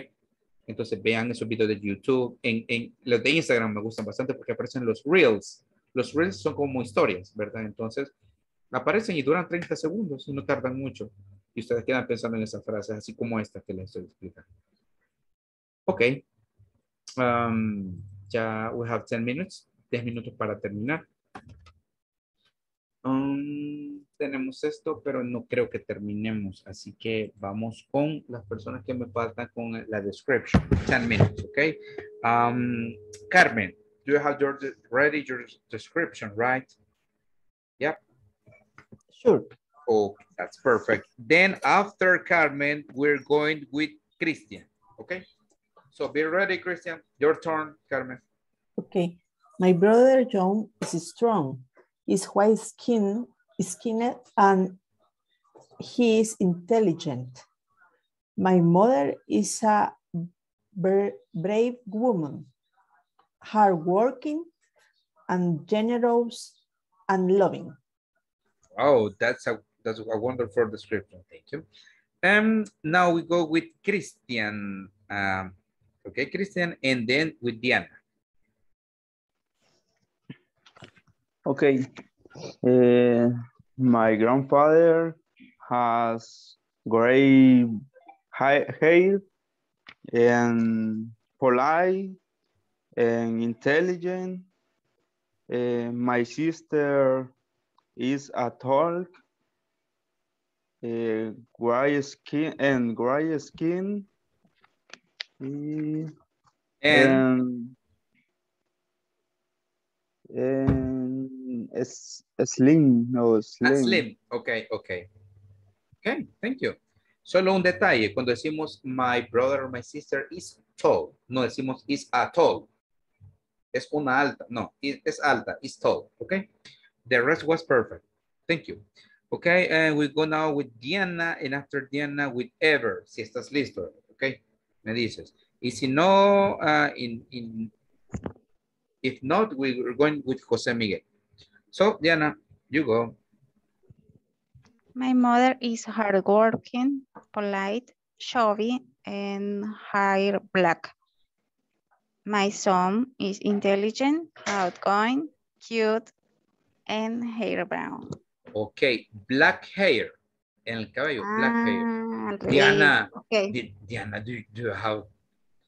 Entonces vean esos videos de YouTube. En, en los de Instagram me gustan bastante porque aparecen los Reels. Los Reels son como historias, ¿verdad? Entonces aparecen y duran 30 segundos y no tardan mucho. Y ustedes quedan pensando en esas frases, así como esta que les estoy explicando. Ok. Um, ya we have 10 minutes. 10 minutos para terminar. Um, tenemos esto, pero no creo que terminemos. Así que vamos con las personas que me faltan con la description. 10 minutes, ok? Um, Carmen, do you have your ready your description, right? Yep. Sure. Oh, that's perfect. Then after Carmen, we're going with Christian, okay? So be ready, Christian. Your turn, Carmen. Okay. My brother John is strong. He's white skin, skinned and he is intelligent. My mother is a brave woman, hardworking and generous and loving. Oh, that's a that's a wonderful description. Thank you. Um, now we go with Christian. Um, okay, Christian, and then with Diana. Okay. Uh, my grandfather has gray hair and polite and intelligent. Uh, my sister is a tall, uh, gray skin and gray skin. And, and, and es, slim, no, slim. Ah, slim, ok, ok. Ok, thank you. Solo un detalle, cuando decimos my brother or my sister is tall, no decimos is a tall. Es una alta, no, es alta, is tall, ok. The rest was perfect. Thank you. Okay, and we go now with Diana, and after Diana with Ever, si estás listo, okay? Me dices. Y si no, uh, in, in, if not, we're going with Jose Miguel. So, Diana, you go. My mother is hardworking, polite, chubby, and hair black. My son is intelligent, outgoing, cute, and hair brown. Okay, black hair. En el cabello, black Ah, hair. al revés. Diana, Okay. Di- Diana, do, do you have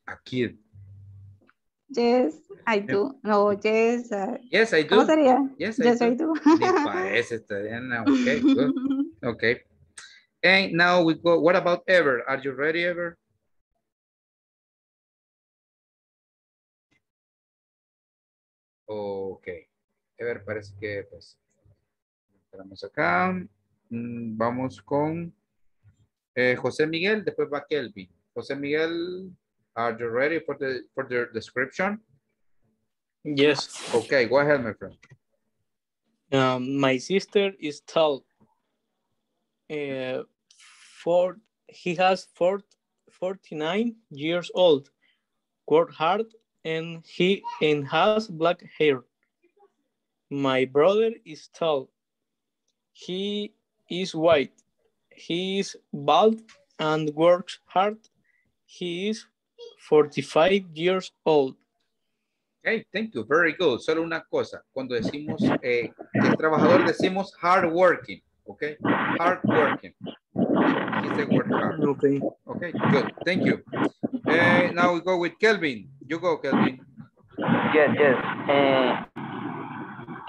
a kid? Yes, I do. No, yes. uh, Yes, I do. ¿Cómo sería? Yes, Yes, I I do. do. Ni parece Diana. Okay, good. *laughs* Okay. And now we go, what about Ever? Are you ready, Ever? Ok. Ever parece que pues. Esperamos acá. Mm, Vamos con eh, José Miguel, después va Kelvin. José Miguel, are you ready for the for the description? Yes. Okay, go ahead, my friend. Um, my sister is tall. Uh, he has four, 49 years old, work hard, and he and has black hair. My brother is tall. He is white. He is bald and works hard. He is 45 years old. Okay, thank you. Very good. Solo una cosa. Cuando decimos eh, que trabajador, decimos hard working. Okay, hard working. He said work hard. Okay. Okay, good. Thank you. Eh, now we go with Kelvin. You go, Kelvin. Yes, yes. Uh,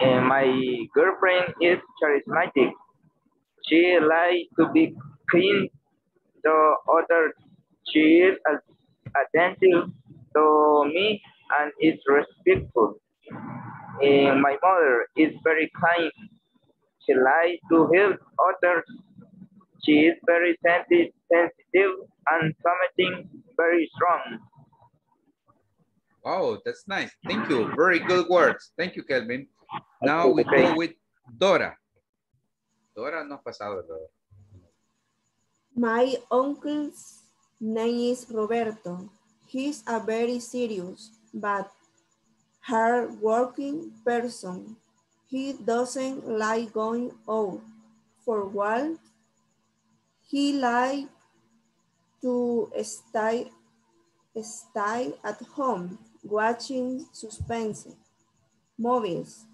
uh, my girlfriend is charismatic. She likes to be clean to others. She is attentive to me and is respectful. And my mother is very kind. She likes to help others. She is very sensi- sensitive and something very strong. Wow, that's nice. Thank you. Very good words. Thank you, Kelvin. Now we go with Dora. Ha pasado. My uncle's name is Roberto. He's a very serious but hard-working person. He doesn't like going out for walk. He likes to stay, stay at home watching suspense movies.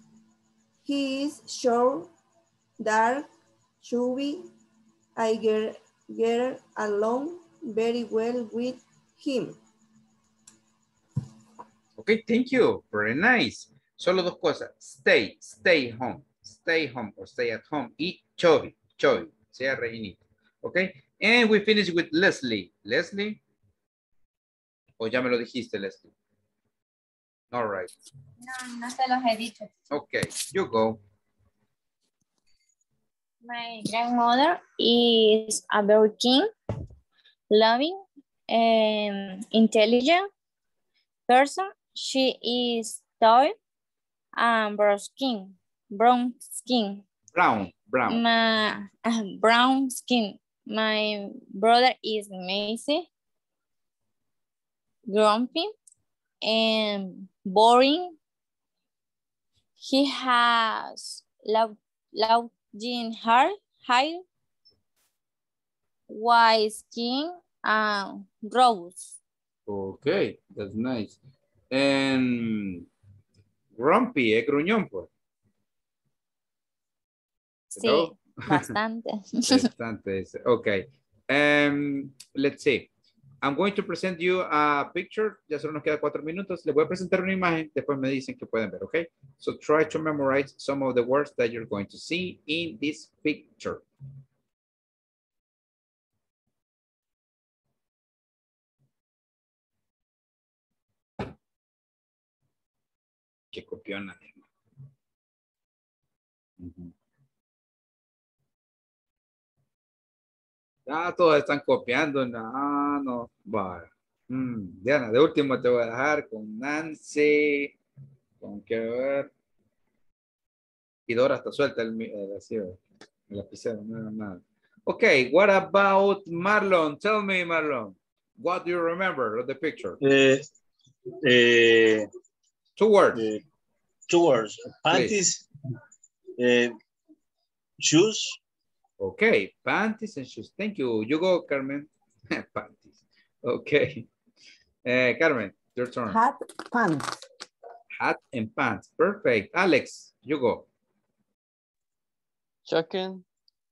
He is short, dark, chubby. I get, get along very well with him. Okay, thank you. Very nice. Solo dos cosas. Stay, stay home. Stay home or stay at home. Y chubby, chubby. Sea rellenito. Okay. And we finish with Leslie. Leslie. O ya me lo dijiste, Leslie. All right. No, no se los he dicho. Okay, you go. My grandmother is a very king, loving, and intelligent person. She is tall and brown skin. Brown skin. Brown, brown. My uh, *laughs* brown skin. My brother is Macy, grumpy, and boring. He has loud, loud jean hair, hair, white skin, and rose. Okay, that's nice. And grumpy, eh, gruñón, pues. Sí, bastante. *laughs* Bastante. Okay. Um, let's see. I'm going to present you a picture. Ya solo nos queda cuatro minutos. Les voy a presentar una imagen. Después me dicen que pueden ver, okay? So try to memorize some of the words that you're going to see in this picture. Qué copiona. Ujú. Ah, todos están copiando. No, no. Vale. Mm, Diana, de último te voy a dejar con Nancy. Con que ver. Y Dora está suelta el, el, el lapicero, no era nada. Okay, what about Marlon? Tell me, Marlon. What do you remember of the picture? Uh, uh, Two words. uh, two words. Panties, uh, shoes, Okay, panties and shoes. Thank you. You go, Carmen. *laughs* panties. Okay. Eh, Carmen, your turn. Hat, pants. Hat and pants. Perfect. Alex, you go. Jacket,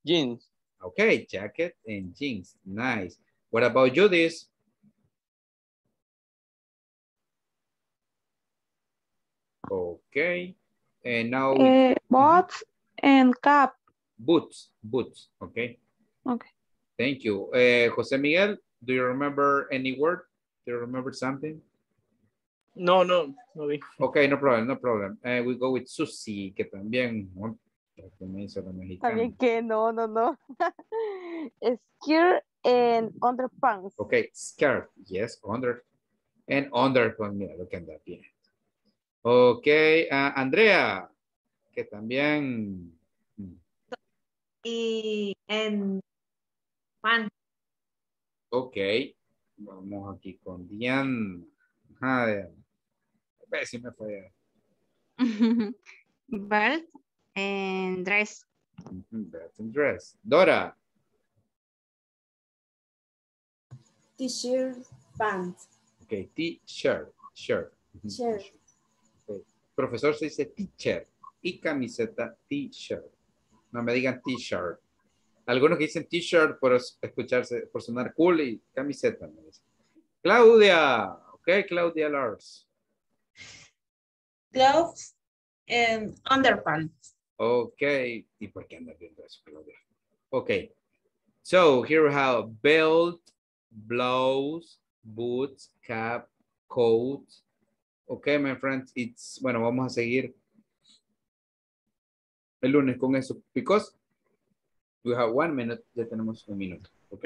jeans, Okay, jacket and jeans. Nice. What about you, this? Okay. And now Eh, bots and cap. Boots, boots. Okay. Okay. Thank you. Uh, Jose Miguel, do you remember any word? Do you remember something? No, no, no vi. Okay, no problem, no problem. Uh, we go with Susie, que también, oh, que me hizo la mexicana. También que no, no, no. *laughs* Skirt and underpants. Okay, skirt, yes, under. And under, pues mira, lo que anda bien. Ok, ah, Andrea, que también, Y en pan, ok, vamos aquí con Diana. A ver si me falla. Belt and dress. Belt and dress. Dora, T-shirt, pants, ok, t-shirt, shirt. Shirt. ok. Profesor se dice teacher y camiseta t-shirt. No me digan t-shirt. Algunos que dicen t-shirt por es- escucharse, por sonar cool y camiseta. me dicen. Claudia, ok, Claudia Lars. Gloves and underpants. Ok, ¿y por qué andas viendo eso, Claudia? Ok, so here we have belt, blouse, boots, cap, coat. Ok, my friends, it's, bueno, vamos a seguir el lunes con eso, because we have one minute, ya tenemos un minuto, ok.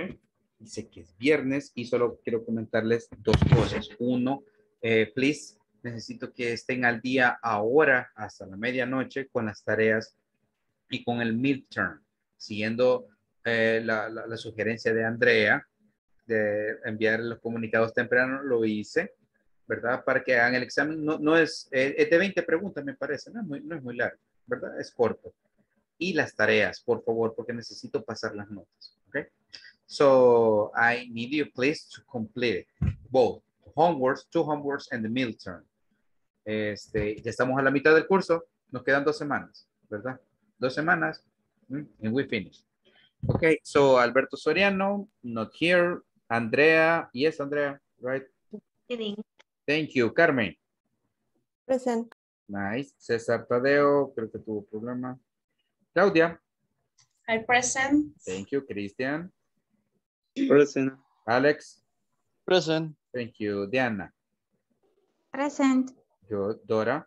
Dice que es viernes y solo quiero comentarles dos cosas. Uno, eh, please, necesito que estén al día ahora hasta la medianoche con las tareas y con el midterm, siguiendo eh, la, la- sugerencia de Andrea. de enviar los comunicados tempranos, lo hice, ¿verdad? Para que hagan el examen. No, no es, eh, es de 20 preguntas, me parece, no es muy largo, ¿verdad? Es corto. Y las tareas, por favor, porque necesito pasar las notas, ¿ok? So, I need you please to complete both homeworks, two homeworks, and the midterm. Este, ya estamos a la mitad del curso, nos quedan dos semanas, ¿verdad? Dos semanas, mm, and we finish. Okay, so Alberto Soriano, not here. Andrea, yes, Andrea, right? Thank you. Carmen. Present. Nice. César Tadeo, creo que tuvo problema. Claudia. I present. Thank you. Christian. Present. Alex. Present. Thank you. Diana. Present. Good. Dora.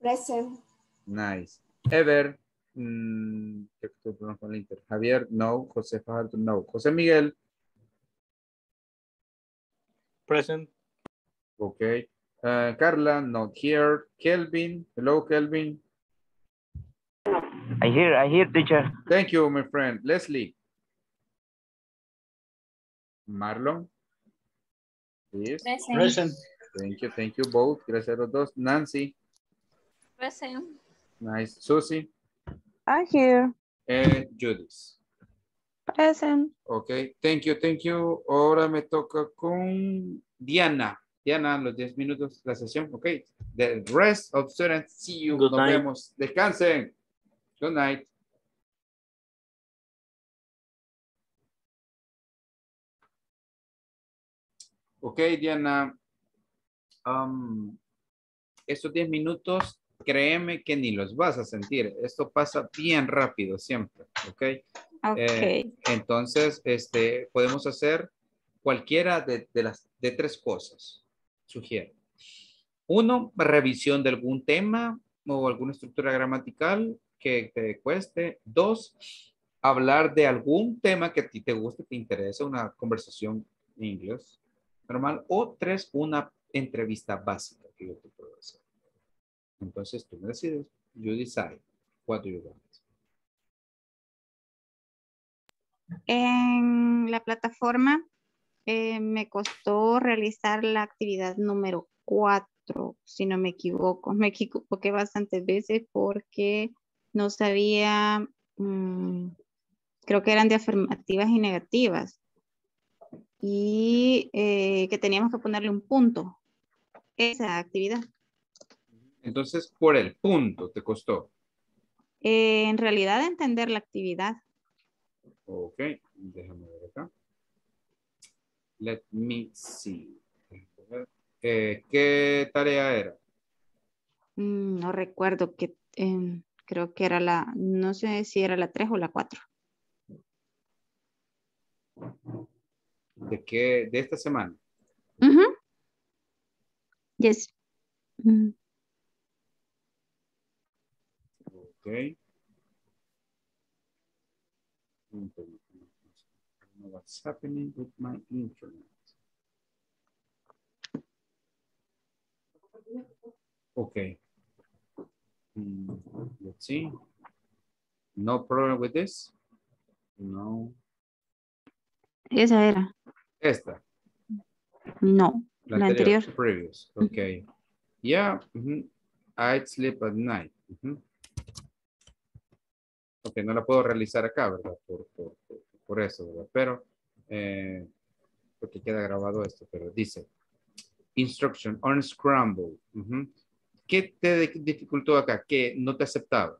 Present. Nice. Ever. Mm, creo que tuvo problema con el Inter. Javier, no. José Fajardo, no. José Miguel. Present. Okay. Uh, Carla, not here. Kelvin. Hello, Kelvin. I hear, I hear, teacher. Thank you, my friend. Leslie. Marlon. Yes. Present. Present. Thank you, thank you both. Gracias a los dos. Nancy. Present. Nice. Susie. I'm here. And Judith. Present. Ok, thank you, thank you. Ahora me toca con Diana. Diana, los 10 minutos la sesión, ok. The rest of students, see you. Good Nos night. vemos. Descansen. Good night. Ok, Diana. Um, esos 10 minutos, créeme que ni los vas a sentir. Esto pasa bien rápido siempre, ok. Ok. Eh, entonces, este, podemos hacer cualquiera de, de las de tres cosas. Sugiero. Uno, revisión de algún tema o alguna estructura gramatical que te cueste. Dos, hablar de algún tema que a ti te guste, te interesa, una conversación en inglés normal. O tres, una entrevista básica que yo te puedo hacer. Entonces, tú me decides. You decide. What do you want? En la plataforma eh, me costó realizar la actividad número cuatro, si no me equivoco. Me equivoqué bastantes veces porque no sabía, mm, creo que eran de afirmativas y negativas. Y eh, que teníamos que ponerle un punto. Esa actividad. Entonces, por el punto te costó. Eh, en realidad, entender la actividad. Ok, déjame ver. Let me see. Eh, ¿Qué tarea era? Mm, No recuerdo que em, creo que era la, no sé si era la 3 o la 4. ¿De qué? ¿De esta semana? Yes. Mm, Ok. What's happening with my internet. Okay. Mm, let's see. No problem with this? No. Esa era. Esta. No, la anterior. Previous. Okay. Yeah. mhm. I sleep at night. mhm. Ok, no la puedo realizar acá, ¿verdad? Por, por, por- por eso, ¿verdad? Pero, eh, porque queda grabado esto, pero dice, instruction on scramble. ujú. ¿Qué te di- dificultó acá? ¿Qué no te aceptaba?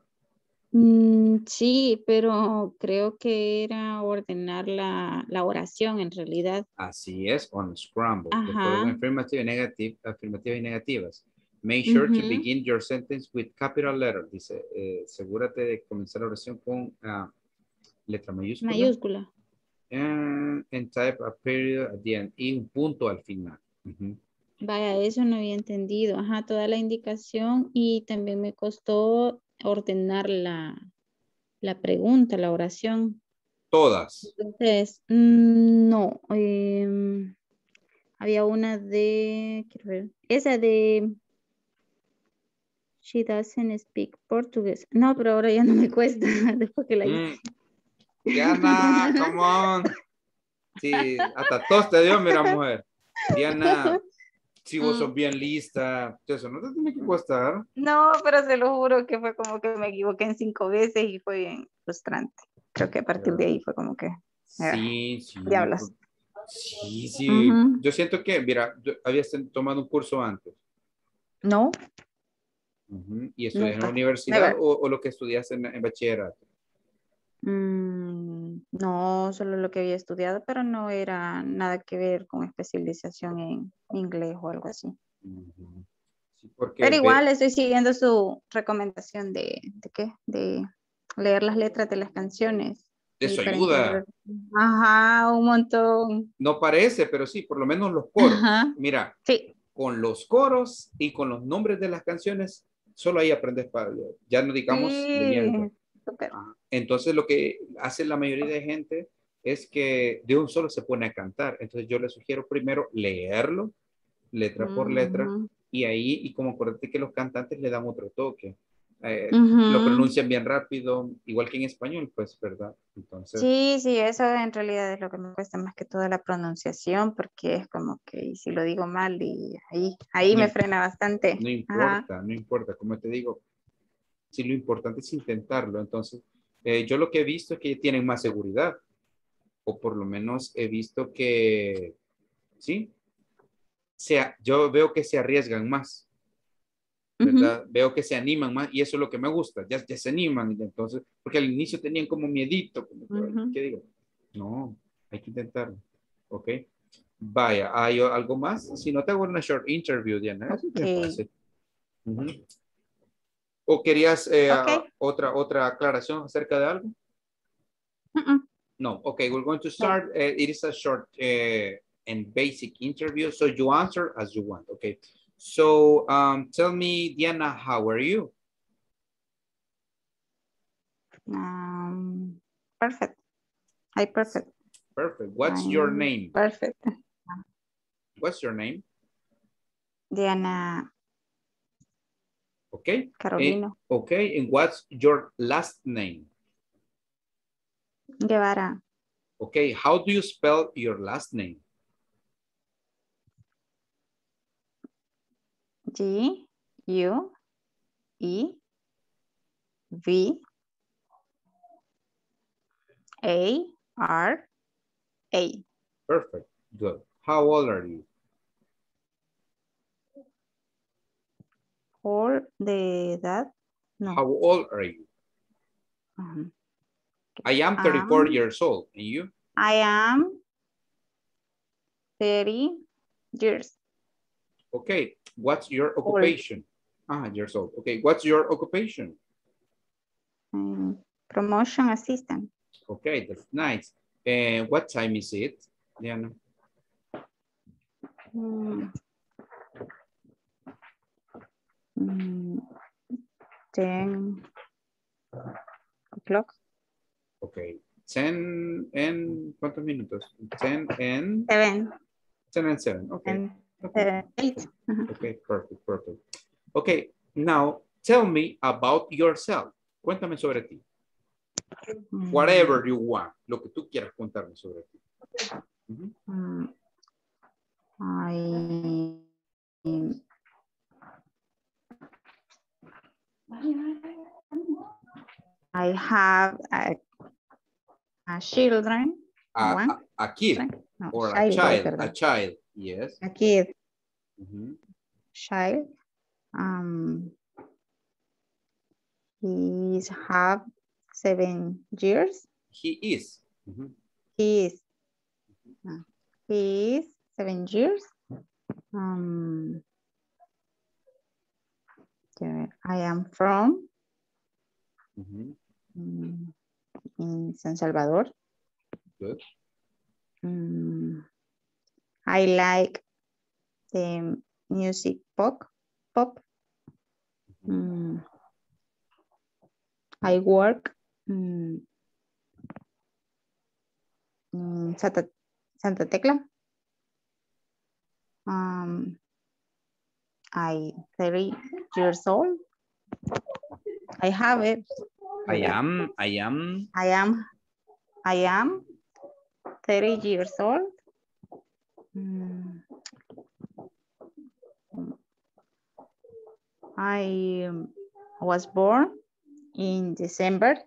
Mm, sí, pero creo que era ordenar la, la oración en realidad. Así es, on scramble. Después Ajá. de afirmativa y negativa, afirmativas y negativas. Make sure to Ujú. begin your sentence with capital letter. Dice, eh, asegúrate de comenzar la oración con ah, letra mayúscula. Mayúscula. And, and type a period at the end. Y un punto al final. Vaya, eso no había entendido. Ajá, toda la indicación y también me costó ordenar la, la pregunta, la oración. Todas. Entonces, mm, no. em, había una de, quiero ver, esa de She doesn't speak Portuguese. No, pero ahora ya no me cuesta *laughs* después que la hice. Mm. Diana, come on. Sí, hasta tos te dio, mira, mujer. Diana, si vos Mm. sos bien lista, eso no te tiene que costar. No, pero se lo juro que fue como que me equivoqué en cinco veces y fue bien frustrante. Creo que a partir de ahí fue como que... Sí, sí. Diablos. Sí, sí. Ujú. Yo siento que, mira, yo habías tomado un curso antes. No, ¿Y estudias en la universidad o, o lo que estudias en, en bachillerato? Mm, no, solo lo que había estudiado, pero no era nada que ver con especialización en inglés o algo así. Sí, porque Pero ve- igual estoy siguiendo su recomendación de, ¿de qué? De leer las letras de las canciones. Eso ayuda. Ajá, un montón. No parece, pero sí, por lo menos los coros. Ajá. Mira, Sí. con los coros y con los nombres de las canciones, solo ahí aprendes para, ya no digamos leyendo. Entonces lo que hace la mayoría de gente es que de un solo se pone a cantar. Entonces yo le sugiero primero leerlo, letra por letra, Ujú. y ahí, y como acuérdate que los cantantes le dan otro toque. Eh, Ujú. Lo pronuncian bien rápido, igual que en español, pues, ¿verdad? Entonces, Sí, sí, eso en realidad es lo que me cuesta más que todo la pronunciación, porque es como que si lo digo mal y ahí, ahí No me frena bastante. no Ajá. importa, no importa, como te digo, si lo importante es intentarlo. Entonces, eh, yo lo que he visto es que tienen más seguridad, o por lo menos he visto que, sí, sea, yo veo que se arriesgan más. ¿verdad? Veo que se animan más y eso es lo que me gusta, ya, ya se animan, entonces, porque al inicio tenían como miedito, como que, Ujú. ¿qué digo? No, hay que intentarlo, ¿ok? Vaya, ¿hay algo más? Si no te hago una short interview, Diana, eso es bien Ok. fácil. Ujú. ¿O querías eh, otra, otra aclaración acerca de algo? No, okay, we're going to start. Uh, it is a short uh, and basic interview, so you answer as you want, okay? So um, tell me, Diana, how are you? Um, perfect. I perfect. Perfect. What's your name? Perfect. What's your name? Diana Okay. Carolina Eh, okay, and what's your last name? Guevara. Okay, how do you spell your last name? G U E V A R A. Perfect. Good. How old are you? Por de edad. No. How old are you? Ujú. I am 34 Um, years old. And you? I am 30 years. Okay. What's your occupation? Ah, years old. Okay. What's your occupation? um, promotion assistant. Okay, that's nice. And what time is it, Diana? Mm. Mm, 10 o'clock. Okay. 10 and ¿cuántos minutos? 10 and 7 10 and 7. Okay. and uh, 8. Okay, perfect, perfect. Okay, now tell me about yourself. Cuéntame sobre ti. Whatever you want, lo que tú quieras contarme sobre ti. Ujú. Mm, I I have a, a children. A, one, a, a kid no, or a child, child, a child, yes. a kid, Mhm. child. Um, he's have seven years. He is. Mhm. He is. uh, He is seven years. Um, I am from Mhm. mm, in San Salvador. Good. Mm, I like the music pop. Pop. Mm, I work in Santa, Santa Tecla. Um, I 30 years old. I have it. I am, I am, I am, I am 30 years old. Mm. I um, was born in December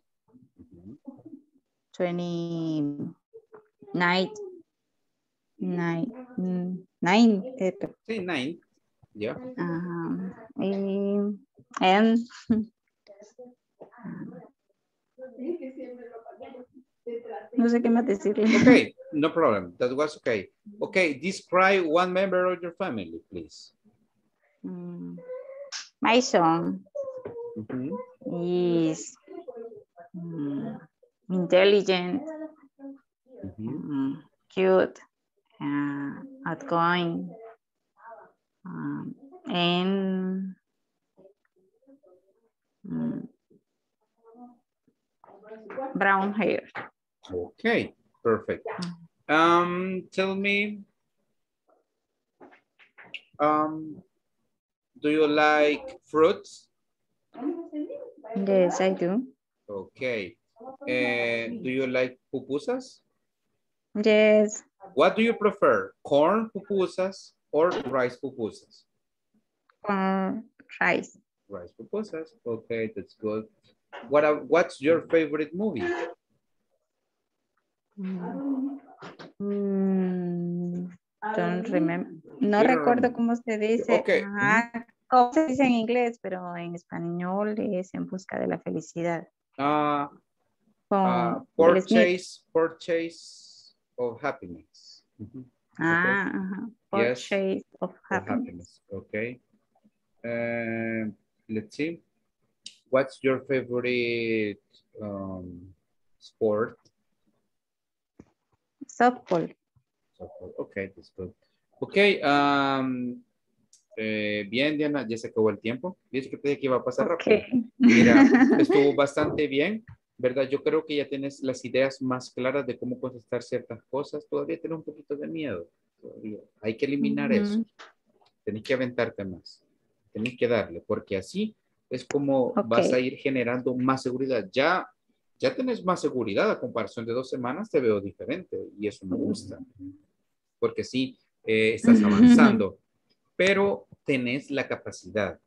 29, nine, mm, nine, eh, nine. Yeah. um, and *laughs* no sé qué más decirle. *laughs* Okay, no problem. That was okay. Okay, describe one member of your family, please. Mm, My son Mhm. is mm, intelligent, Mhm. mm, cute, uh, outgoing, um, and mm, brown hair. Okay, perfect. Um, tell me, um, do you like fruits? Yes, I do. Okay. Uh, do you like pupusas? Yes, What do you prefer, corn pupusas or rice pupusas? corn rice. Rice pupusas. Okay, that's good. What a- What's your favorite movie? Mm, don't remember. No recuerdo cómo se dice. Okay. Ajá, ¿Cómo se dice en inglés? Pero en español es En busca de la felicidad. Uh, Con uh, Will Smith. purchase, purchase of happiness. Ah, ajá. Yes. Purchase of Of happiness. happiness. Okay. Um, let's see. What's your favorite um, sport? Softball. Softball. Okay, that's good. Okay. Um, eh, bien, Diana, ya se acabó el tiempo. Dice que te dije que iba a pasar rápido. Ok. Mira, *laughs* estuvo bastante bien, ¿verdad? Yo creo que ya tienes las ideas más claras de cómo contestar ciertas cosas. Todavía tienes un poquito de miedo. todavía. Hay que eliminar Ujú. eso. Tenés que aventarte más. Tenés que darle, porque así es como vas Ok. a ir generando más seguridad. Ya, ya tenés más seguridad a comparación de dos semanas, te veo diferente y eso me gusta. Porque sí, eh, estás avanzando, pero tenés la capacidad.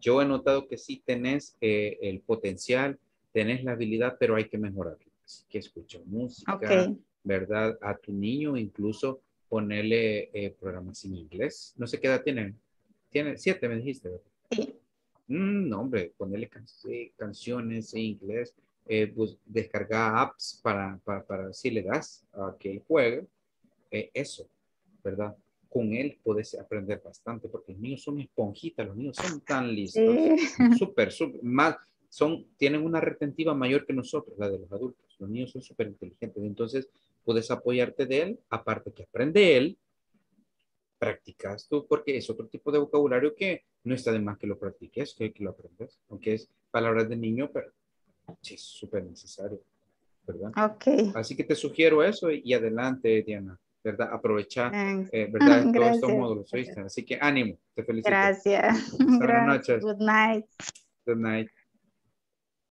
Yo he notado que sí tenés eh, el potencial, tenés la habilidad, pero hay que mejorarlo. Así que escucha música, Ok. ¿verdad? A tu niño incluso ponerle eh, programas en inglés. No sé qué edad tienen. Tiene siete, me dijiste, ¿verdad? Sí. Mm, no, hombre, ponerle can- eh, canciones en inglés, eh, pues, descargar apps para, para, para si le das a que juegue, eh, eso, ¿verdad? Con él puedes aprender bastante, porque los niños son esponjitas, los niños son tan listos, Sí. súper, súper, más, son, tienen una retentiva mayor que nosotros, la de los adultos. Los niños son súper inteligentes, entonces puedes apoyarte de él, aparte que aprende él, practicas tú, porque es otro tipo de vocabulario que no está de más que lo practiques, que, que lo aprendes, aunque es palabras de niño, pero sí es súper necesario, ¿verdad? Ok. Así que te sugiero eso y, y adelante, Diana, ¿verdad? Aprovecha, Thanks. eh, ¿verdad? *laughs* Todos estos Gracias. módulos, ¿oíste? Así que ánimo, te felicito. Gracias. Buenas Gracias. noches. Good night. Good night.